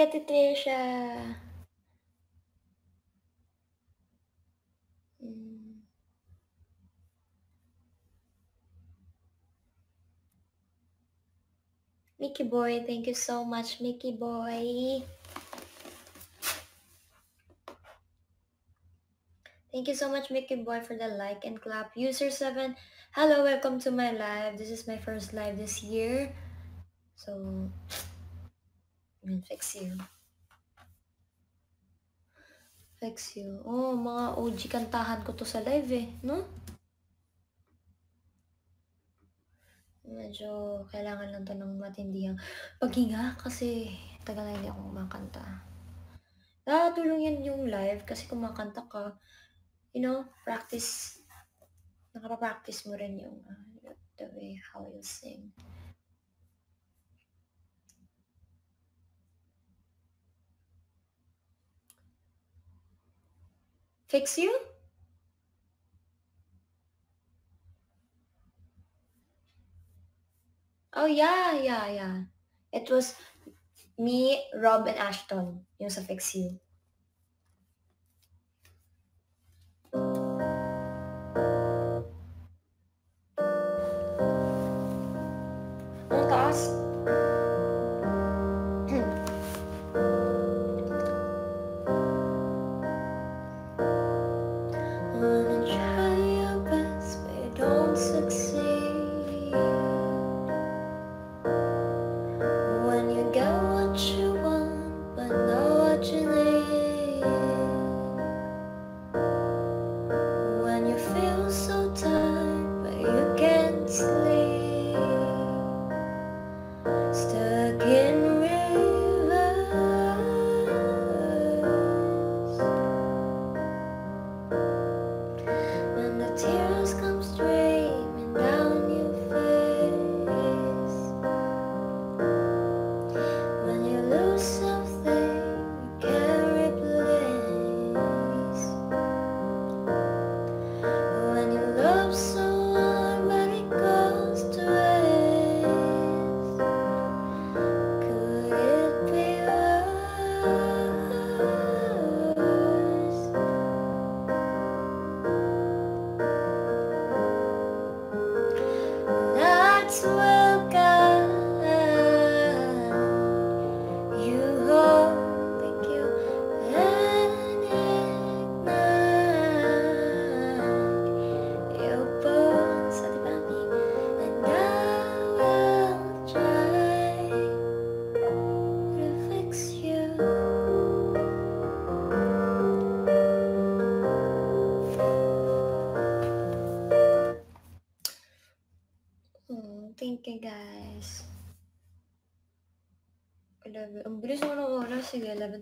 Thank you, Tricia. Mm. Mickey Boy, thank you so much, Mickey Boy. Thank you so much, Mickey Boy, for the like and clap. User 7, hello, welcome to my live. This is my first live this year. Fix you. Oh, mga OG kantahan ko to sa live eh, no? Medyo kailangan lang to ng matindihang paghinga kasi tagal na hindi ako kumakanta. Nakatulong yan yung live kasi kumakanta ka, you know, practice, nakapapractice mo rin yung uh, the way how you sing. Fix you? Oh, yeah, yeah, yeah. It was me, Rob, and Ashton, yung sa Fix You.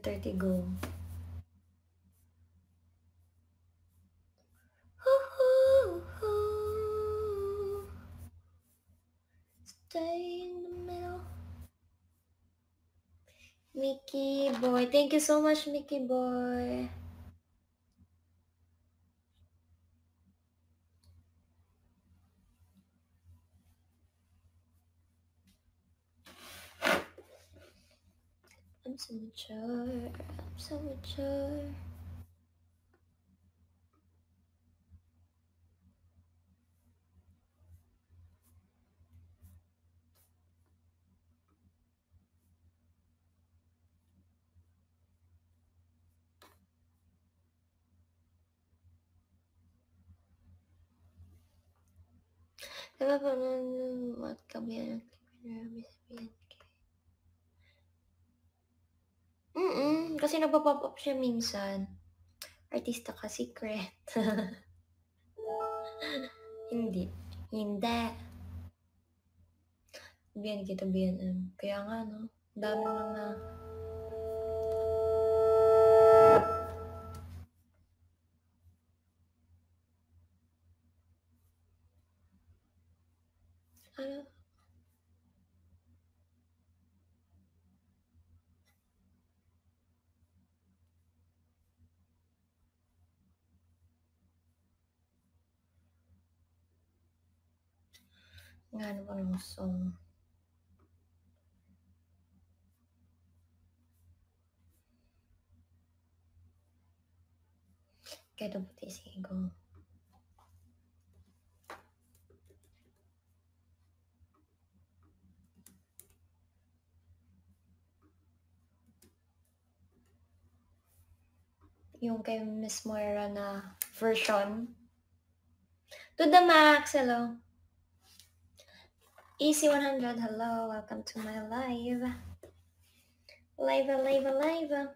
12.30 go. Stay in the middle. Mickey boy. Thank you so much, Mickey boy. Siya minsan. Artista ka, secret. Moira na version. To the max, hello. Easy 100, hello, welcome to my live. Live, live, live.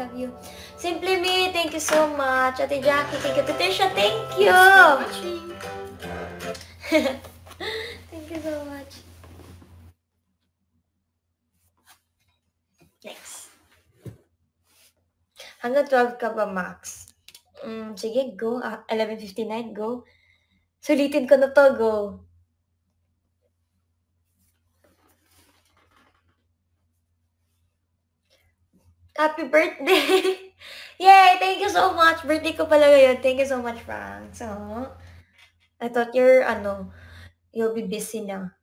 Love. You. Simply Me, thank you so much. Ate Jackie, thank you. Patricia, thank you. thank you so much. Next. Hanggang 12 ka ba, Max? Mm, sige, go. Ah, 11.59, go. Sulitin ko na to, go. Happy birthday! Yay! Thank you so much! Birthday ko pala ngayon. Thank you so much, Frank. So, I thought you're, ano, you'll be busy na.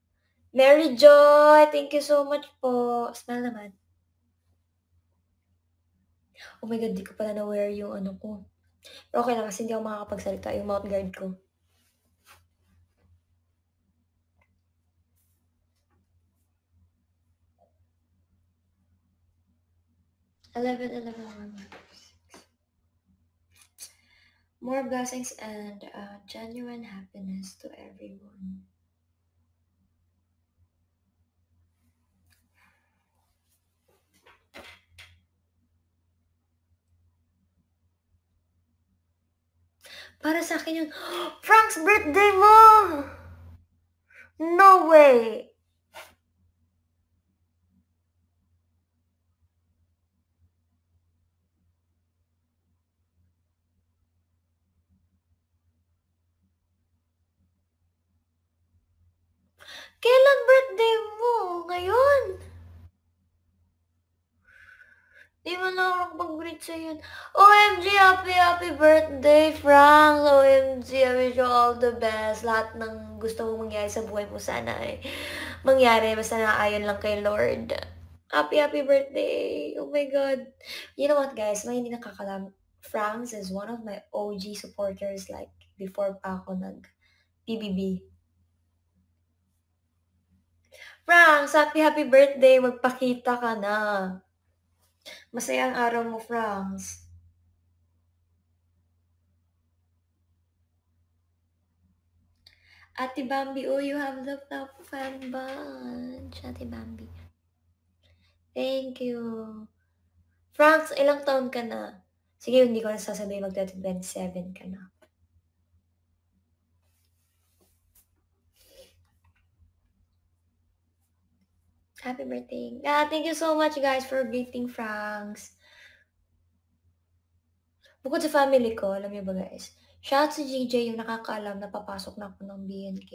Mary Joy! Thank you so much po. Smile naman. Oh my God, di ko pala na-wear yung ano ko. Okay lang kasi hindi ako makakapagsalita. Yung mouth guard ko. Eleven, eleven, one. More blessings and uh, genuine happiness to everyone. Para sa akin yun, Frank's birthday mo! No way! Kailan birthday mo? Ngayon? Di mo na ako mag-greet sa'yo. OMG, happy, happy birthday, Frank! OMG, I wish you all the best. Lahat ng gusto mong mangyari sa buhay mo sana ay mangyari. Basta naayon lang kay Lord. Happy, happy birthday! Oh my God. You know what, guys? May hindi nakakalam. Franks is one of my OG supporters like before pa ako nag-PBB. Franks, happy, happy birthday! Magpakita ka na. Masaya ang araw mo, Franz. Ate Bambi, oh, you have the top fan bunch. Ate Bambi. Thank you. Franz, ilang taon ka na? Sige, hindi ko na sasabihin magta-27 ka na. Happy birthday. Ah, thank you so much guys for greeting Franks. Bukod sa family ko, alam niyo ba guys, shout si GJ yung nakakaalam na papasok na ako ng BNK.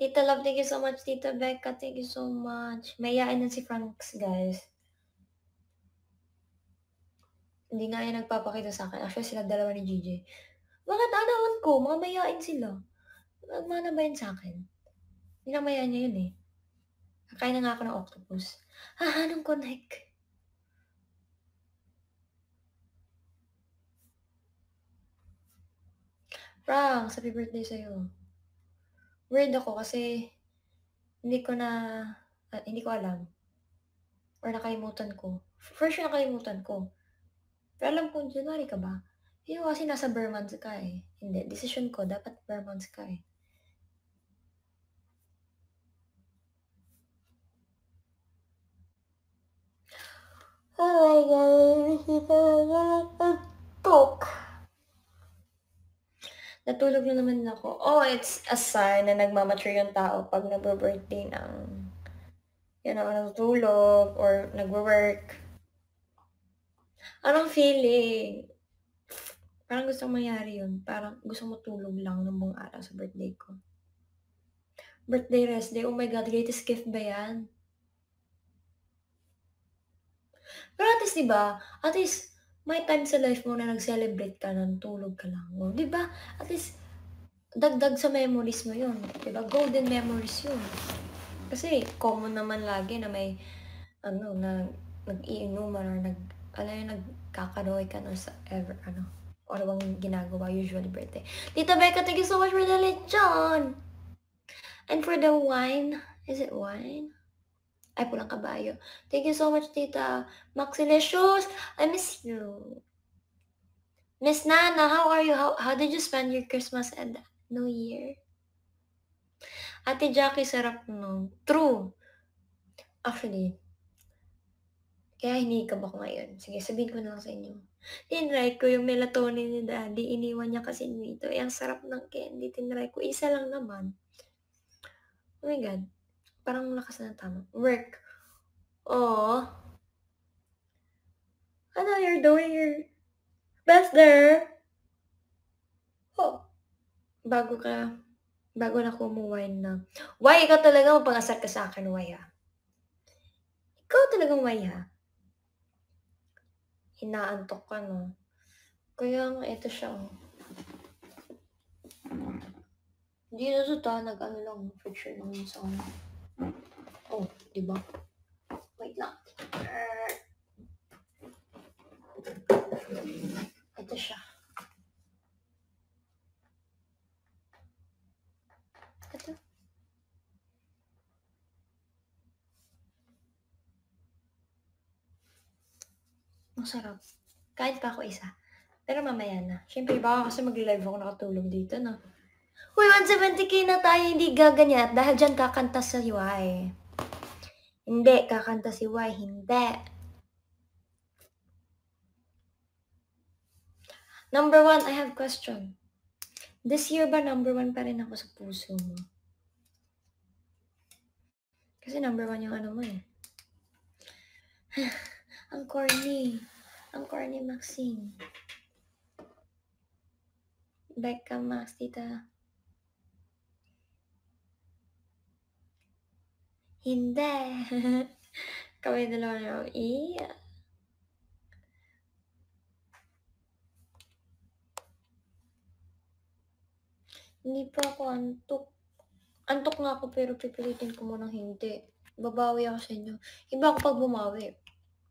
Tita Love, thank you so much. Tita Becca, thank you so much. Mayayain na si Franks, guys. Hindi nga yan nagpapakita sa akin. Actually, sila dalawa ni GJ. Bakit anawan ko? Mga mayain sila. Nagmana ba yun sa akin? Minamaya niya yun eh. Kakain na nga ako ng octopus. Ha, anong connect? Frank, happy birthday sa'yo. Weird ako kasi hindi ko na, ah, hindi ko alam. Or nakalimutan ko. First yung nakalimutan ko. Pero alam ko, January ka ba? Ko kasi nasa Vermont ka eh. Hindi, decision ko, dapat Vermont ka eh. Oh my God, ka talk. Natulog na naman ako. Oh, it's a sign na nagmamature yung tao pag nagbe-birthday ng, you know, natutulog or nagwo-work. Anong feeling? Parang gusto mangyari yun. Parang gusto mo tulog lang ng buong araw sa birthday ko. Birthday rest day. Oh my God, greatest gift ba yan? Pero at least, di ba? At least, may time sa life mo na nag-celebrate ka ng tulog ka lang. Oh, di ba? At least, dagdag sa memories mo yun. Di ba? Golden memories yun. Kasi, common naman lagi na may, ano, na nag-iinuman or nag, ano yun, nagkakaroy ka na sa ever, ano, or bang ginagawa usually birthday. Tita Becca, thank you so much for the lechon! And for the wine, is it wine? Ay, pulang kabayo. Thank you so much, Tita. Maxilicious, I miss you. Miss Nana, how are you? How, how did you spend your Christmas and New Year? Ate Jackie, sarap no. True. Actually, kaya hinikab ako ngayon. Sige, sabihin ko na lang sa inyo. Tinry ko yung melatonin ni Daddy. Iniwan niya kasi dito. Eh, ang sarap ng candy. Tinry ko. Isa lang naman. Oh my God. Parang lakas na tama. Work. Oh. Ano you're doing your best there? Oh. Bago ka, bago na kumuwain na. Why, ikaw talaga mapangasar ka sa akin, why ha? Ikaw talagang why ha? Hinaantok ka, no? Kaya ito siya, oh. Hindi na ito ta, nag-ano lang, picture lang sa ano. Oh, di ba? Wait lang. Ito siya. Ito. Masarap. Kahit pa ako isa. Pero mamaya na. Siyempre, baka kasi mag-live ako nakatulog dito, no? Uy, 170k na tayo, hindi gaganyan. Dahil dyan kakanta sa Y. Hindi, kakanta si Y. Hindi. Number one, I have question. This year ba number one pa rin ako sa puso mo? Kasi number one yung ano mo eh. Ang corny. Ang corny, Maxine. Becca, Max, tita. Hindi. Kami dalawa na. Iya. Hindi pa ako antok. Antok nga ako pero pipilitin ko munang hindi. Babawi ako sa inyo. Iba ako pag bumawi.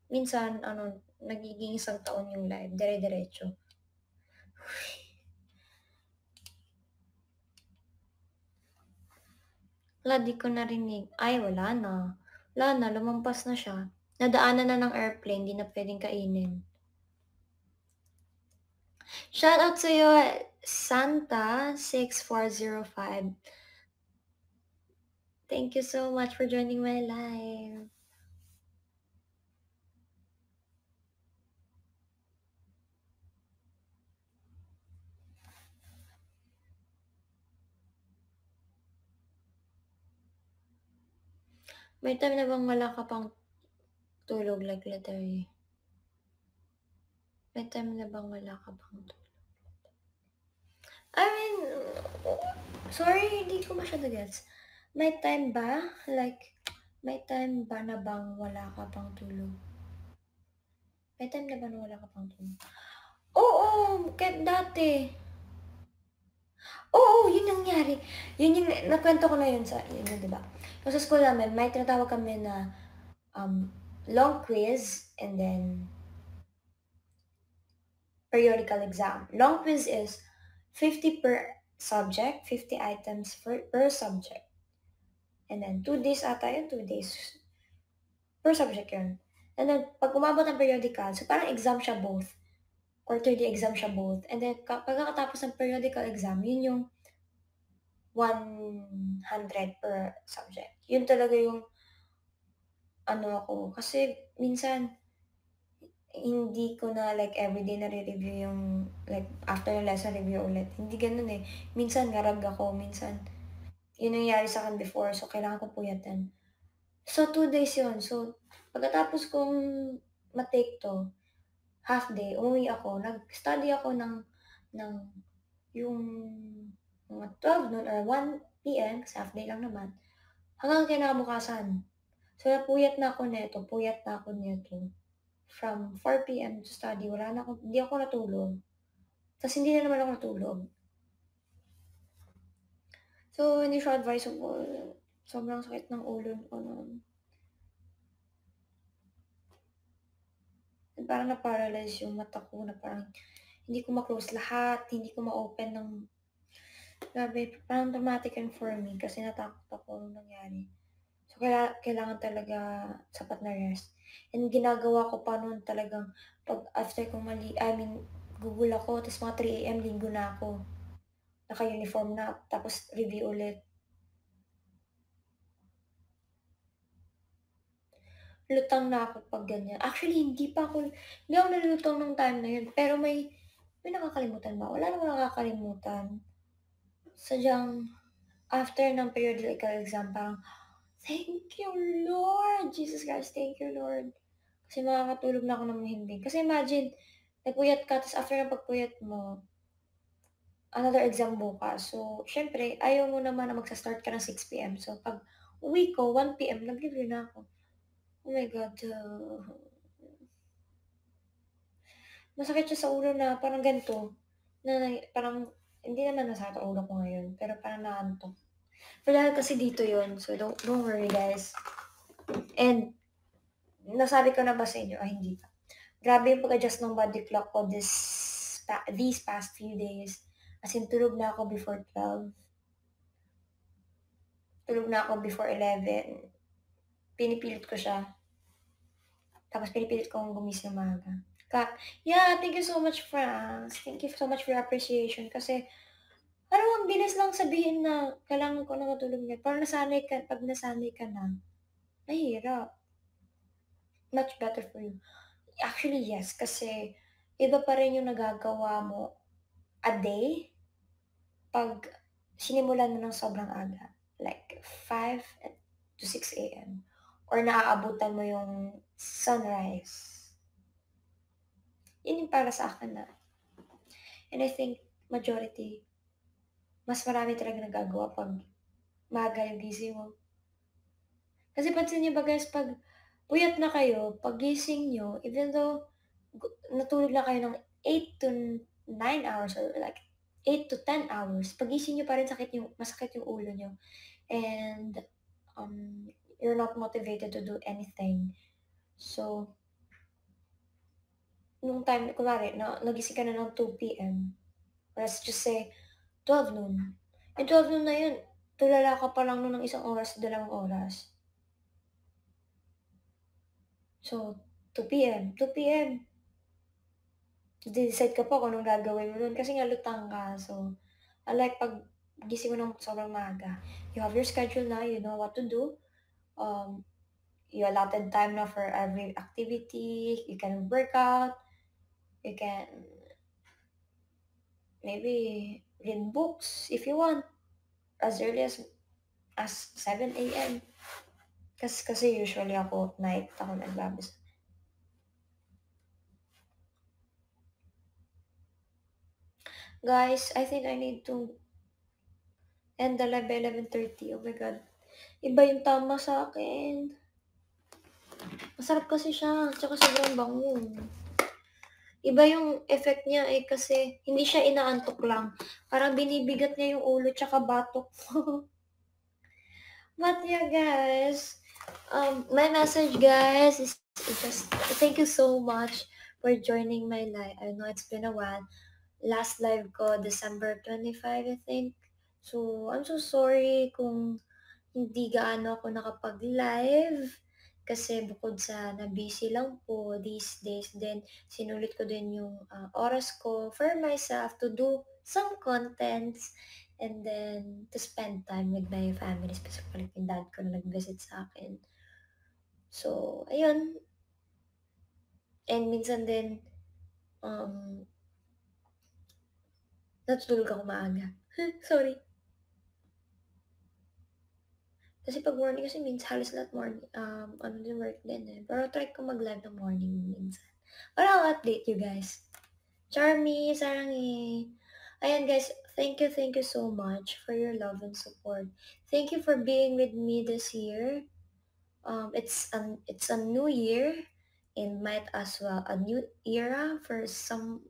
Minsan, ano, nagiging isang taon yung live. Dire-diretso. Wala, di ko narinig. Ay, wala na. Wala na, lumampas na siya. Nadaanan na ng airplane, di na pwedeng kainin. Shout out to you, Santa6405. Thank you so much for joining my live. May time na bang wala ka pang tulog like literally? May time na bang wala ka pang tulog? I mean, sorry, hindi ko masyado gets. May time ba? Like, may time ba na bang wala ka pang tulog? May time na ba na wala ka pang tulog? Oo, kahit dati. Oo, yun yung nangyari. Yun yung, nakwento ko na yun sa, yun yun, diba? Kasi sa school namin, may tinatawag kami na um, long quiz and then periodical exam. Long quiz is 50 per subject, 50 items per, per subject. And then, 2 days ata yun, 2 days per subject yun. And then, pag umabot ng periodical, so parang exam siya both. Quarterly exam siya both. And then, pagkatapos ng periodical exam, yun yung 100 per subject. Yun talaga yung ano ako. Kasi minsan, hindi ko na like everyday na re-review yung like after yung lesson review ulit. Hindi ganun eh. Minsan ngarag ako, minsan yun nangyari sa akin before so kailangan ko puyatan. So two days yun. So pagkatapos kong matake to, half day, umuwi ako, nag-study ako ng ng yung mga 12 noon or 1 p.m. kasi half day lang naman, hanggang kinabukasan. So, napuyat na ako neto, puyat na ako neto. From 4 p.m. to study, wala na ako, hindi ako natulog. Tapos hindi na naman ako natulog. So, hindi siya advisable. Sobrang sakit ng ulo ko noon. Parang na-paralyze yung mata ko na parang hindi ko ma-close lahat, hindi ko ma-open ng grabe, parang traumatic and for me kasi natakot ako nung nangyari. So, kaila- kailangan talaga sapat na rest. And ginagawa ko pa noon talagang pag after kong mali, I mean, Google ako, tapos mga 3 a.m. linggo na ako. Naka-uniform na, tapos review ulit. Lutang na ako pag ganyan. Actually, hindi pa ako, hindi ako nalulutang nung time na yun. Pero may, may nakakalimutan ba? Wala namang nakakalimutan. Sadyang, after ng periodical exam, parang, thank you, Lord! Jesus Christ, thank you, Lord. Kasi makakatulog na ako ng mahimbing. Kasi imagine, nagpuyat ka, tapos after ng pagpuyat mo, another exam bukas. So, syempre, ayaw mo naman na magsa-start ka ng 6pm. So, pag uwi ko, 1pm, nag-review na ako. Oh my God. Uh, masakit siya sa ulo na parang ganito. Na, parang, hindi naman nasakit ang ulo ko ngayon. Pero parang naantok. Pero dahil kasi dito yon So, don't, don't worry, guys. And, nasabi ko na ba sa inyo? Ay, hindi pa. Grabe yung pag-adjust ng body clock ko this, pa, these past few days. As in, tulog na ako before 12. Tulog na ako before 11. Pinipilit ko siya. Tapos pinipilit kong gumising umaga. Ka yeah, thank you so much, Franz. Thank you so much for your appreciation. Kasi, ano, ang bilis lang sabihin na kailangan ko na matulog na. Parang nasanay ka, pag nasanay ka na, mahirap. Much better for you. Actually, yes. Kasi, iba pa rin yung nagagawa mo a day pag sinimulan mo ng sobrang aga. Like, 5 to 6 a.m. Or naaabutan mo yung sunrise. Yun yung para sa akin na. And I think, majority, mas marami talaga nagagawa pag maaga yung gising mo. Kasi pansin niyo ba guys, pag puyat na kayo, pag gising nyo, even though natulog na kayo ng 8 to 9 hours or like 8 to 10 hours, pag gising nyo pa rin sakit yung, masakit yung ulo nyo. And um, you're not motivated to do anything. So, nung time, kunwari, na, nagising ka na ng 2 p.m. Let's just say, 12 noon. Yung 12 noon na yun, tulala ka pa lang noon ng isang oras, dalawang oras. So, 2 p.m. 2 p.m. Decide ka pa kung anong gagawin mo nun kasi nga lutang ka. So, unlike pag gising mo ng sobrang maaga, you have your schedule na, you know what to do. Um, you allotted time now for every activity. You can work out. You can maybe read books if you want as early as as 7 a.m. Kasi, kasi usually ako night ako nagbabasa. Guys, I think I need to end the live by 11.30. Oh my God. Iba yung tama sa akin. Masarap kasi siya. Tsaka sobrang bango. Iba yung effect niya eh kasi hindi siya inaantok lang. Parang binibigat niya yung ulo tsaka batok ko. But yeah, guys. Um, my message, guys, is just thank you so much for joining my live. I know it's been a while. Last live ko, December 25, I think. So, I'm so sorry kung hindi gaano ako nakapag-live. Kasi bukod sa na-busy lang po these days, then sinulit ko din yung ah, oras ko for myself to do some contents and then to spend time with my family, specifically yung dad ko na nag-visit sa akin. So, ayun. And minsan din, um, natutulog ako maaga. Sorry. Kasi pag morning kasi means halos lahat morning, um, ano din work din eh. Pero try ko mag-live ng morning minsan. Para I'll update you guys. Charmy, sarangi. Ayan guys, thank you, thank you so much for your love and support. Thank you for being with me this year. Um, it's an it's a new year and might as well a new era for some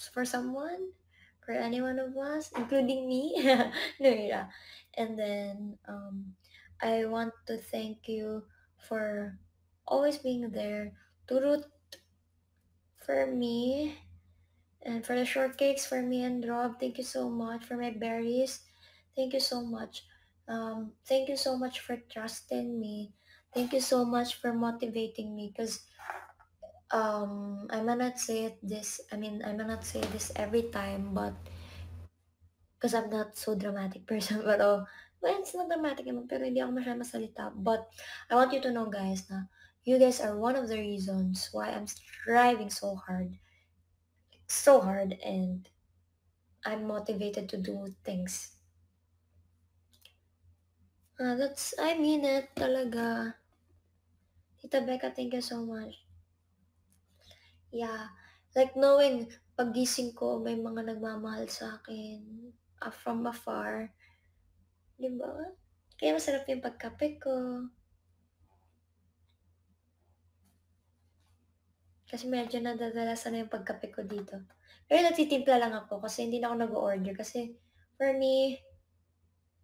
for someone, for any one of us, including me. new era. And then um, I want to thank you for always being there to root for me and for the shortcakes for me and Rob. Thank you so much for my berries. Thank you so much. Um, thank you so much for trusting me. Thank you so much for motivating me because um, I might not say it this, I mean, I might not say this every time, but because I'm not so dramatic person, but oh, well, it's not dramatic naman, pero hindi ako masyadong masalita. But I want you to know, guys, na you guys are one of the reasons why I'm striving so hard. So hard and I'm motivated to do things. Uh, that's, I mean it talaga. Tita Becca, thank you so much. Yeah, like knowing pagising ko, may mga nagmamahal sa akin uh, from afar. Di ba? Kaya masarap yung pagkape ko. Kasi medyo nadadalasan na yung pagkape ko dito. Pero nagtitimpla lang ako kasi hindi na ako nag-order. Kasi for me,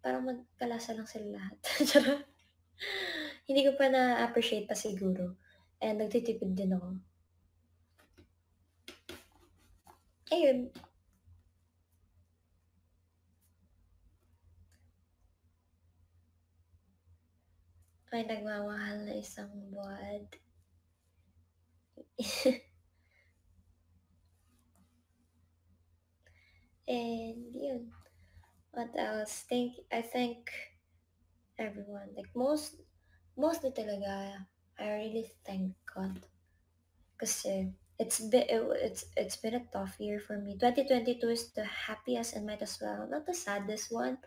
parang magkalasa lang sila lahat. hindi ko pa na-appreciate pa siguro. And nagtitipid din ako. Ayun. May nagmamahal na isang buwad. and yun. What else? Thank I thank everyone. Like most mostly talaga I really thank God. Kasi it's been it's it's been a tough year for me. 2022 is the happiest and might as well not the saddest one,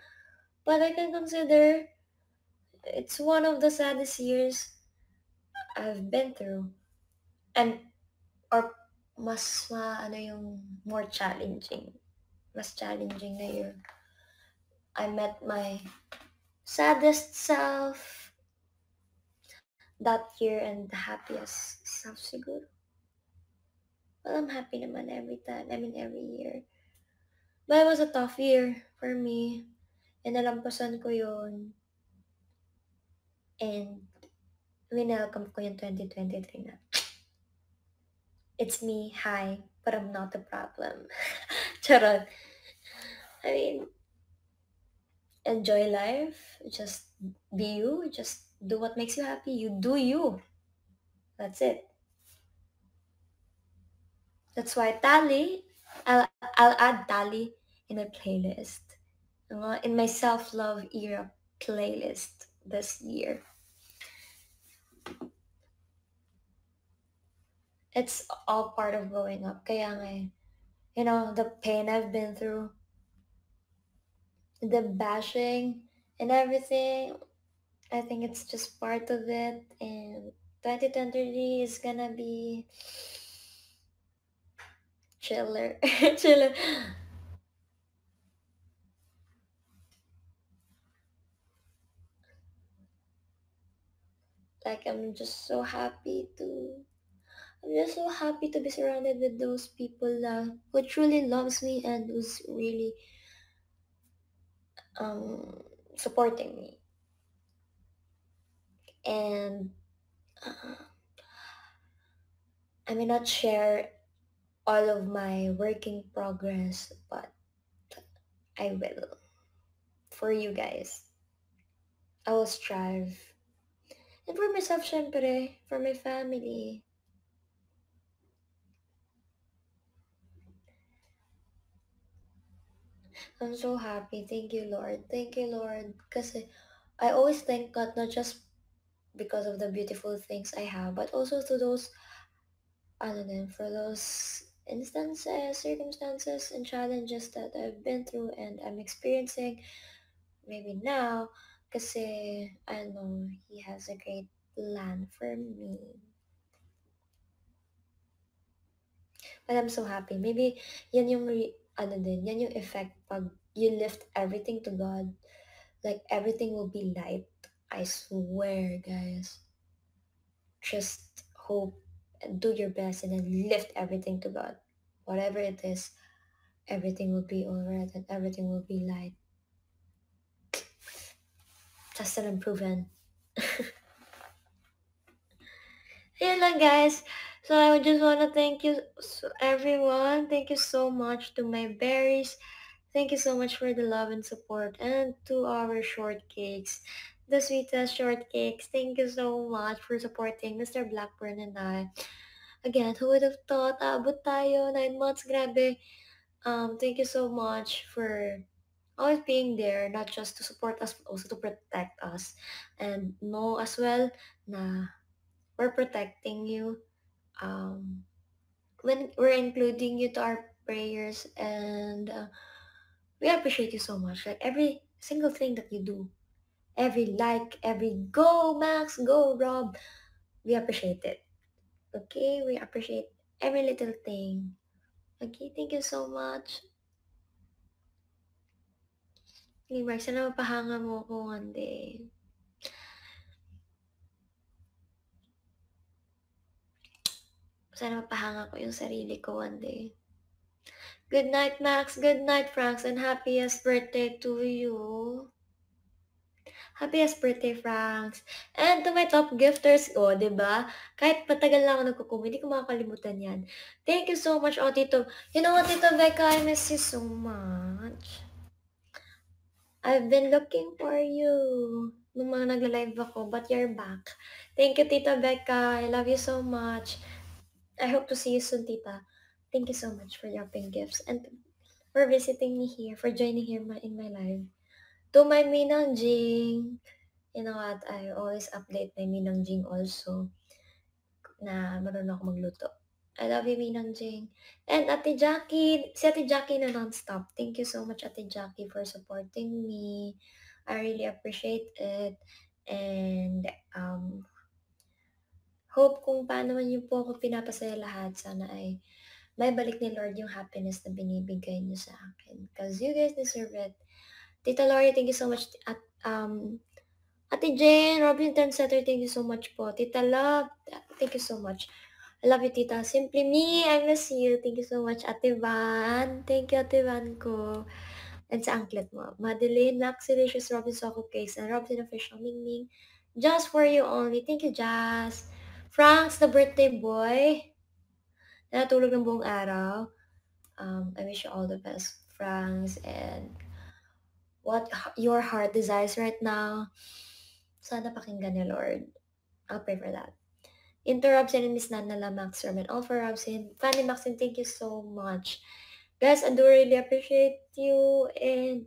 but I can consider it's one of the saddest years I've been through. And or mas ma ano yung more challenging. Mas challenging na year. I met my saddest self that year and the happiest self siguro. Well, I'm happy naman every time. I mean, every year. But it was a tough year for me. And nalampasan ko yun. And winelcome ko yung 2023 na. It's me, hi, but I'm not the problem. Charot. I mean, enjoy life. Just be you. Just do what makes you happy. You do you. That's it. That's why Tally, I'll, I'll add Tally in my playlist. In my self-love era playlist this year. It's all part of growing up. Kaya nga eh, you know, the pain I've been through, the bashing and everything, I think it's just part of it. And 2023 is gonna be chiller. chiller. Like I'm just so happy to I'm just so happy to be surrounded with those people uh, who truly loves me and who's really um, supporting me. And uh, I may not share all of my working progress, but I will. For you guys. I will strive. And for myself, syempre, for my family. I'm so happy. Thank you, Lord. Thank you, Lord. Kasi I always thank God not just because of the beautiful things I have, but also to those, ano din, for those instances, circumstances, and challenges that I've been through and I'm experiencing maybe now kasi I know He has a great plan for me. But I'm so happy. Maybe yan yung re- ano din, yan yung effect pag you lift everything to God. Like, everything will be light. I swear, guys. Just hope and do your best and then lift everything to God. Whatever it is, everything will be alright and everything will be light. Tested and proven. Lang guys. So I would just want to thank you everyone. Thank you so much to my berries. Thank you so much for the love and support and to our shortcakes. The sweetest shortcakes. Thank you so much for supporting Mr. Blackburn and I. Again, who would have thought? Abot tayo. Nine months. Grabe. Um, thank you so much for always being there, not just to support us, but also to protect us. And know as well na we're protecting you. Um, when we're including you to our prayers and uh, we appreciate you so much. Like every single thing that you do, every like, every go Max, go Rob, we appreciate it. Okay, we appreciate every little thing. Okay, thank you so much. Hey, Mark, sana mapahanga mo ko one day. Sana mapahanga ko yung sarili ko one day. Good night, Max. Good night, Franks. And happiest birthday to you. Happiest birthday, Franks. And to my top gifters ko, di ba? Kahit patagal lang ako nagkukum, hindi ko makakalimutan yan. Thank you so much, oh, Tito. You know what, Tito Becca? I miss you so much. I've been looking for you nung mga nagla-live ako, but you're back. Thank you, Tita Becca. I love you so much. I hope to see you soon, Tita. Thank you so much for pink gifts and for visiting me here, for joining here my, in my live. To my Minang Jing, you know what, I always update my Minang Jing also na marunong ako magluto. I love you, Minang Jing. And Ate Jackie, si Ate Jackie na non-stop. Thank you so much, Ate Jackie, for supporting me. I really appreciate it. And um, hope kung paano man yun po ako pinapasaya lahat, sana ay may balik ni Lord yung happiness na binibigay niyo sa akin. Because you guys deserve it. Tita Lori, thank you so much. At, um, Ate Jane, Robin Trendsetter, thank you so much po. Tita Love, thank you so much. I love you, Tita. Simply me, I miss you. Thank you so much, Ate Van. Thank you, Ate Van ko. And sa anklet mo. Madeline, Max, Delicious, Robin Soko Cakes, and Robin Official Ming Ming. Just for you only. Thank you, Jazz. Franks, the birthday boy. Natulog ng buong araw. Um, I wish you all the best, Franks, and what your heart desires right now. Sana pakinggan ni Lord. I'll pray for that. Into Robson and Miss Nana Max Sermon. All for Robson. Fanny Maxine, thank you so much. Guys, I do really appreciate you and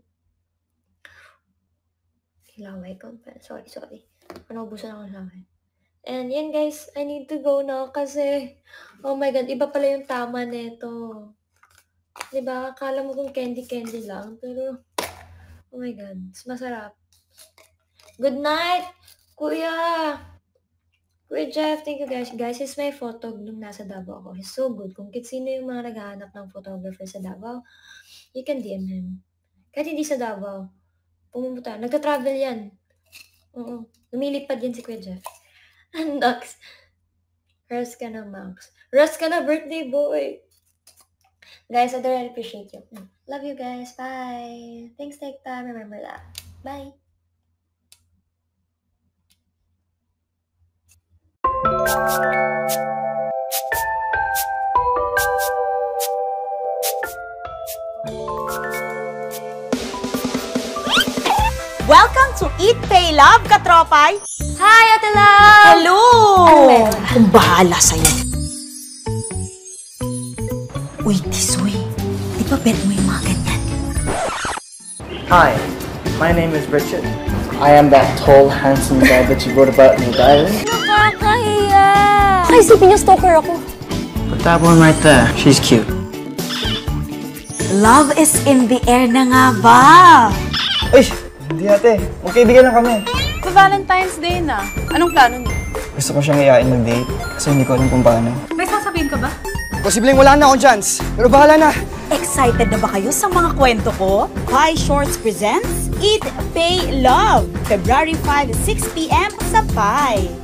Laway ko. Sorry, sorry. Ano, ubusan ako ng laway. And yan guys, I need to go now kasi, oh my god, iba pala yung tama nito. 'Di ba? Akala mo kung candy-candy lang, pero, oh my god, mas masarap. Good night, kuya! Kuya Jeff, thank you guys. Guys, he's my photo nung nasa Davao ako. He's so good. Kung sino yung mga naghahanap ng photographer sa Davao, you can DM him. Kahit hindi sa Davao, pumunta. Nagta-travel yan. Oo. Lumilipad yan si Kuya Jeff. And Dax. Rest ka na, Max. Rest ka na, birthday boy. Guys, I really appreciate you. Love you guys. Bye. Thanks, take time. Remember that. Bye. Welcome to Eat, Pay, Love, Katropay! Hi, Ate Love! Hello! Ano meron? Kung bahala sa'yo. Uy, Tisoy, di ba bet mo yung mga ganyan? Hi, my name is Richard. I am that tall, handsome guy that you wrote about in your diary. Isipin niya stalker ako. Put that one right there. She's cute. Love is in the air na nga ba? Ay, hindi ate. Magkaibigan lang kami. Sa Valentine's Day na. Anong plano niyo? Gusto ko siyang iyain mag-date kasi hindi ko alam kung paano. May sasabihin ka ba? Posibleng wala na akong chance. Pero bahala na. Excited na ba kayo sa mga kwento ko? Pie Shorts presents Eat, Pay, Love. February 5, 6 p.m. sa Pie.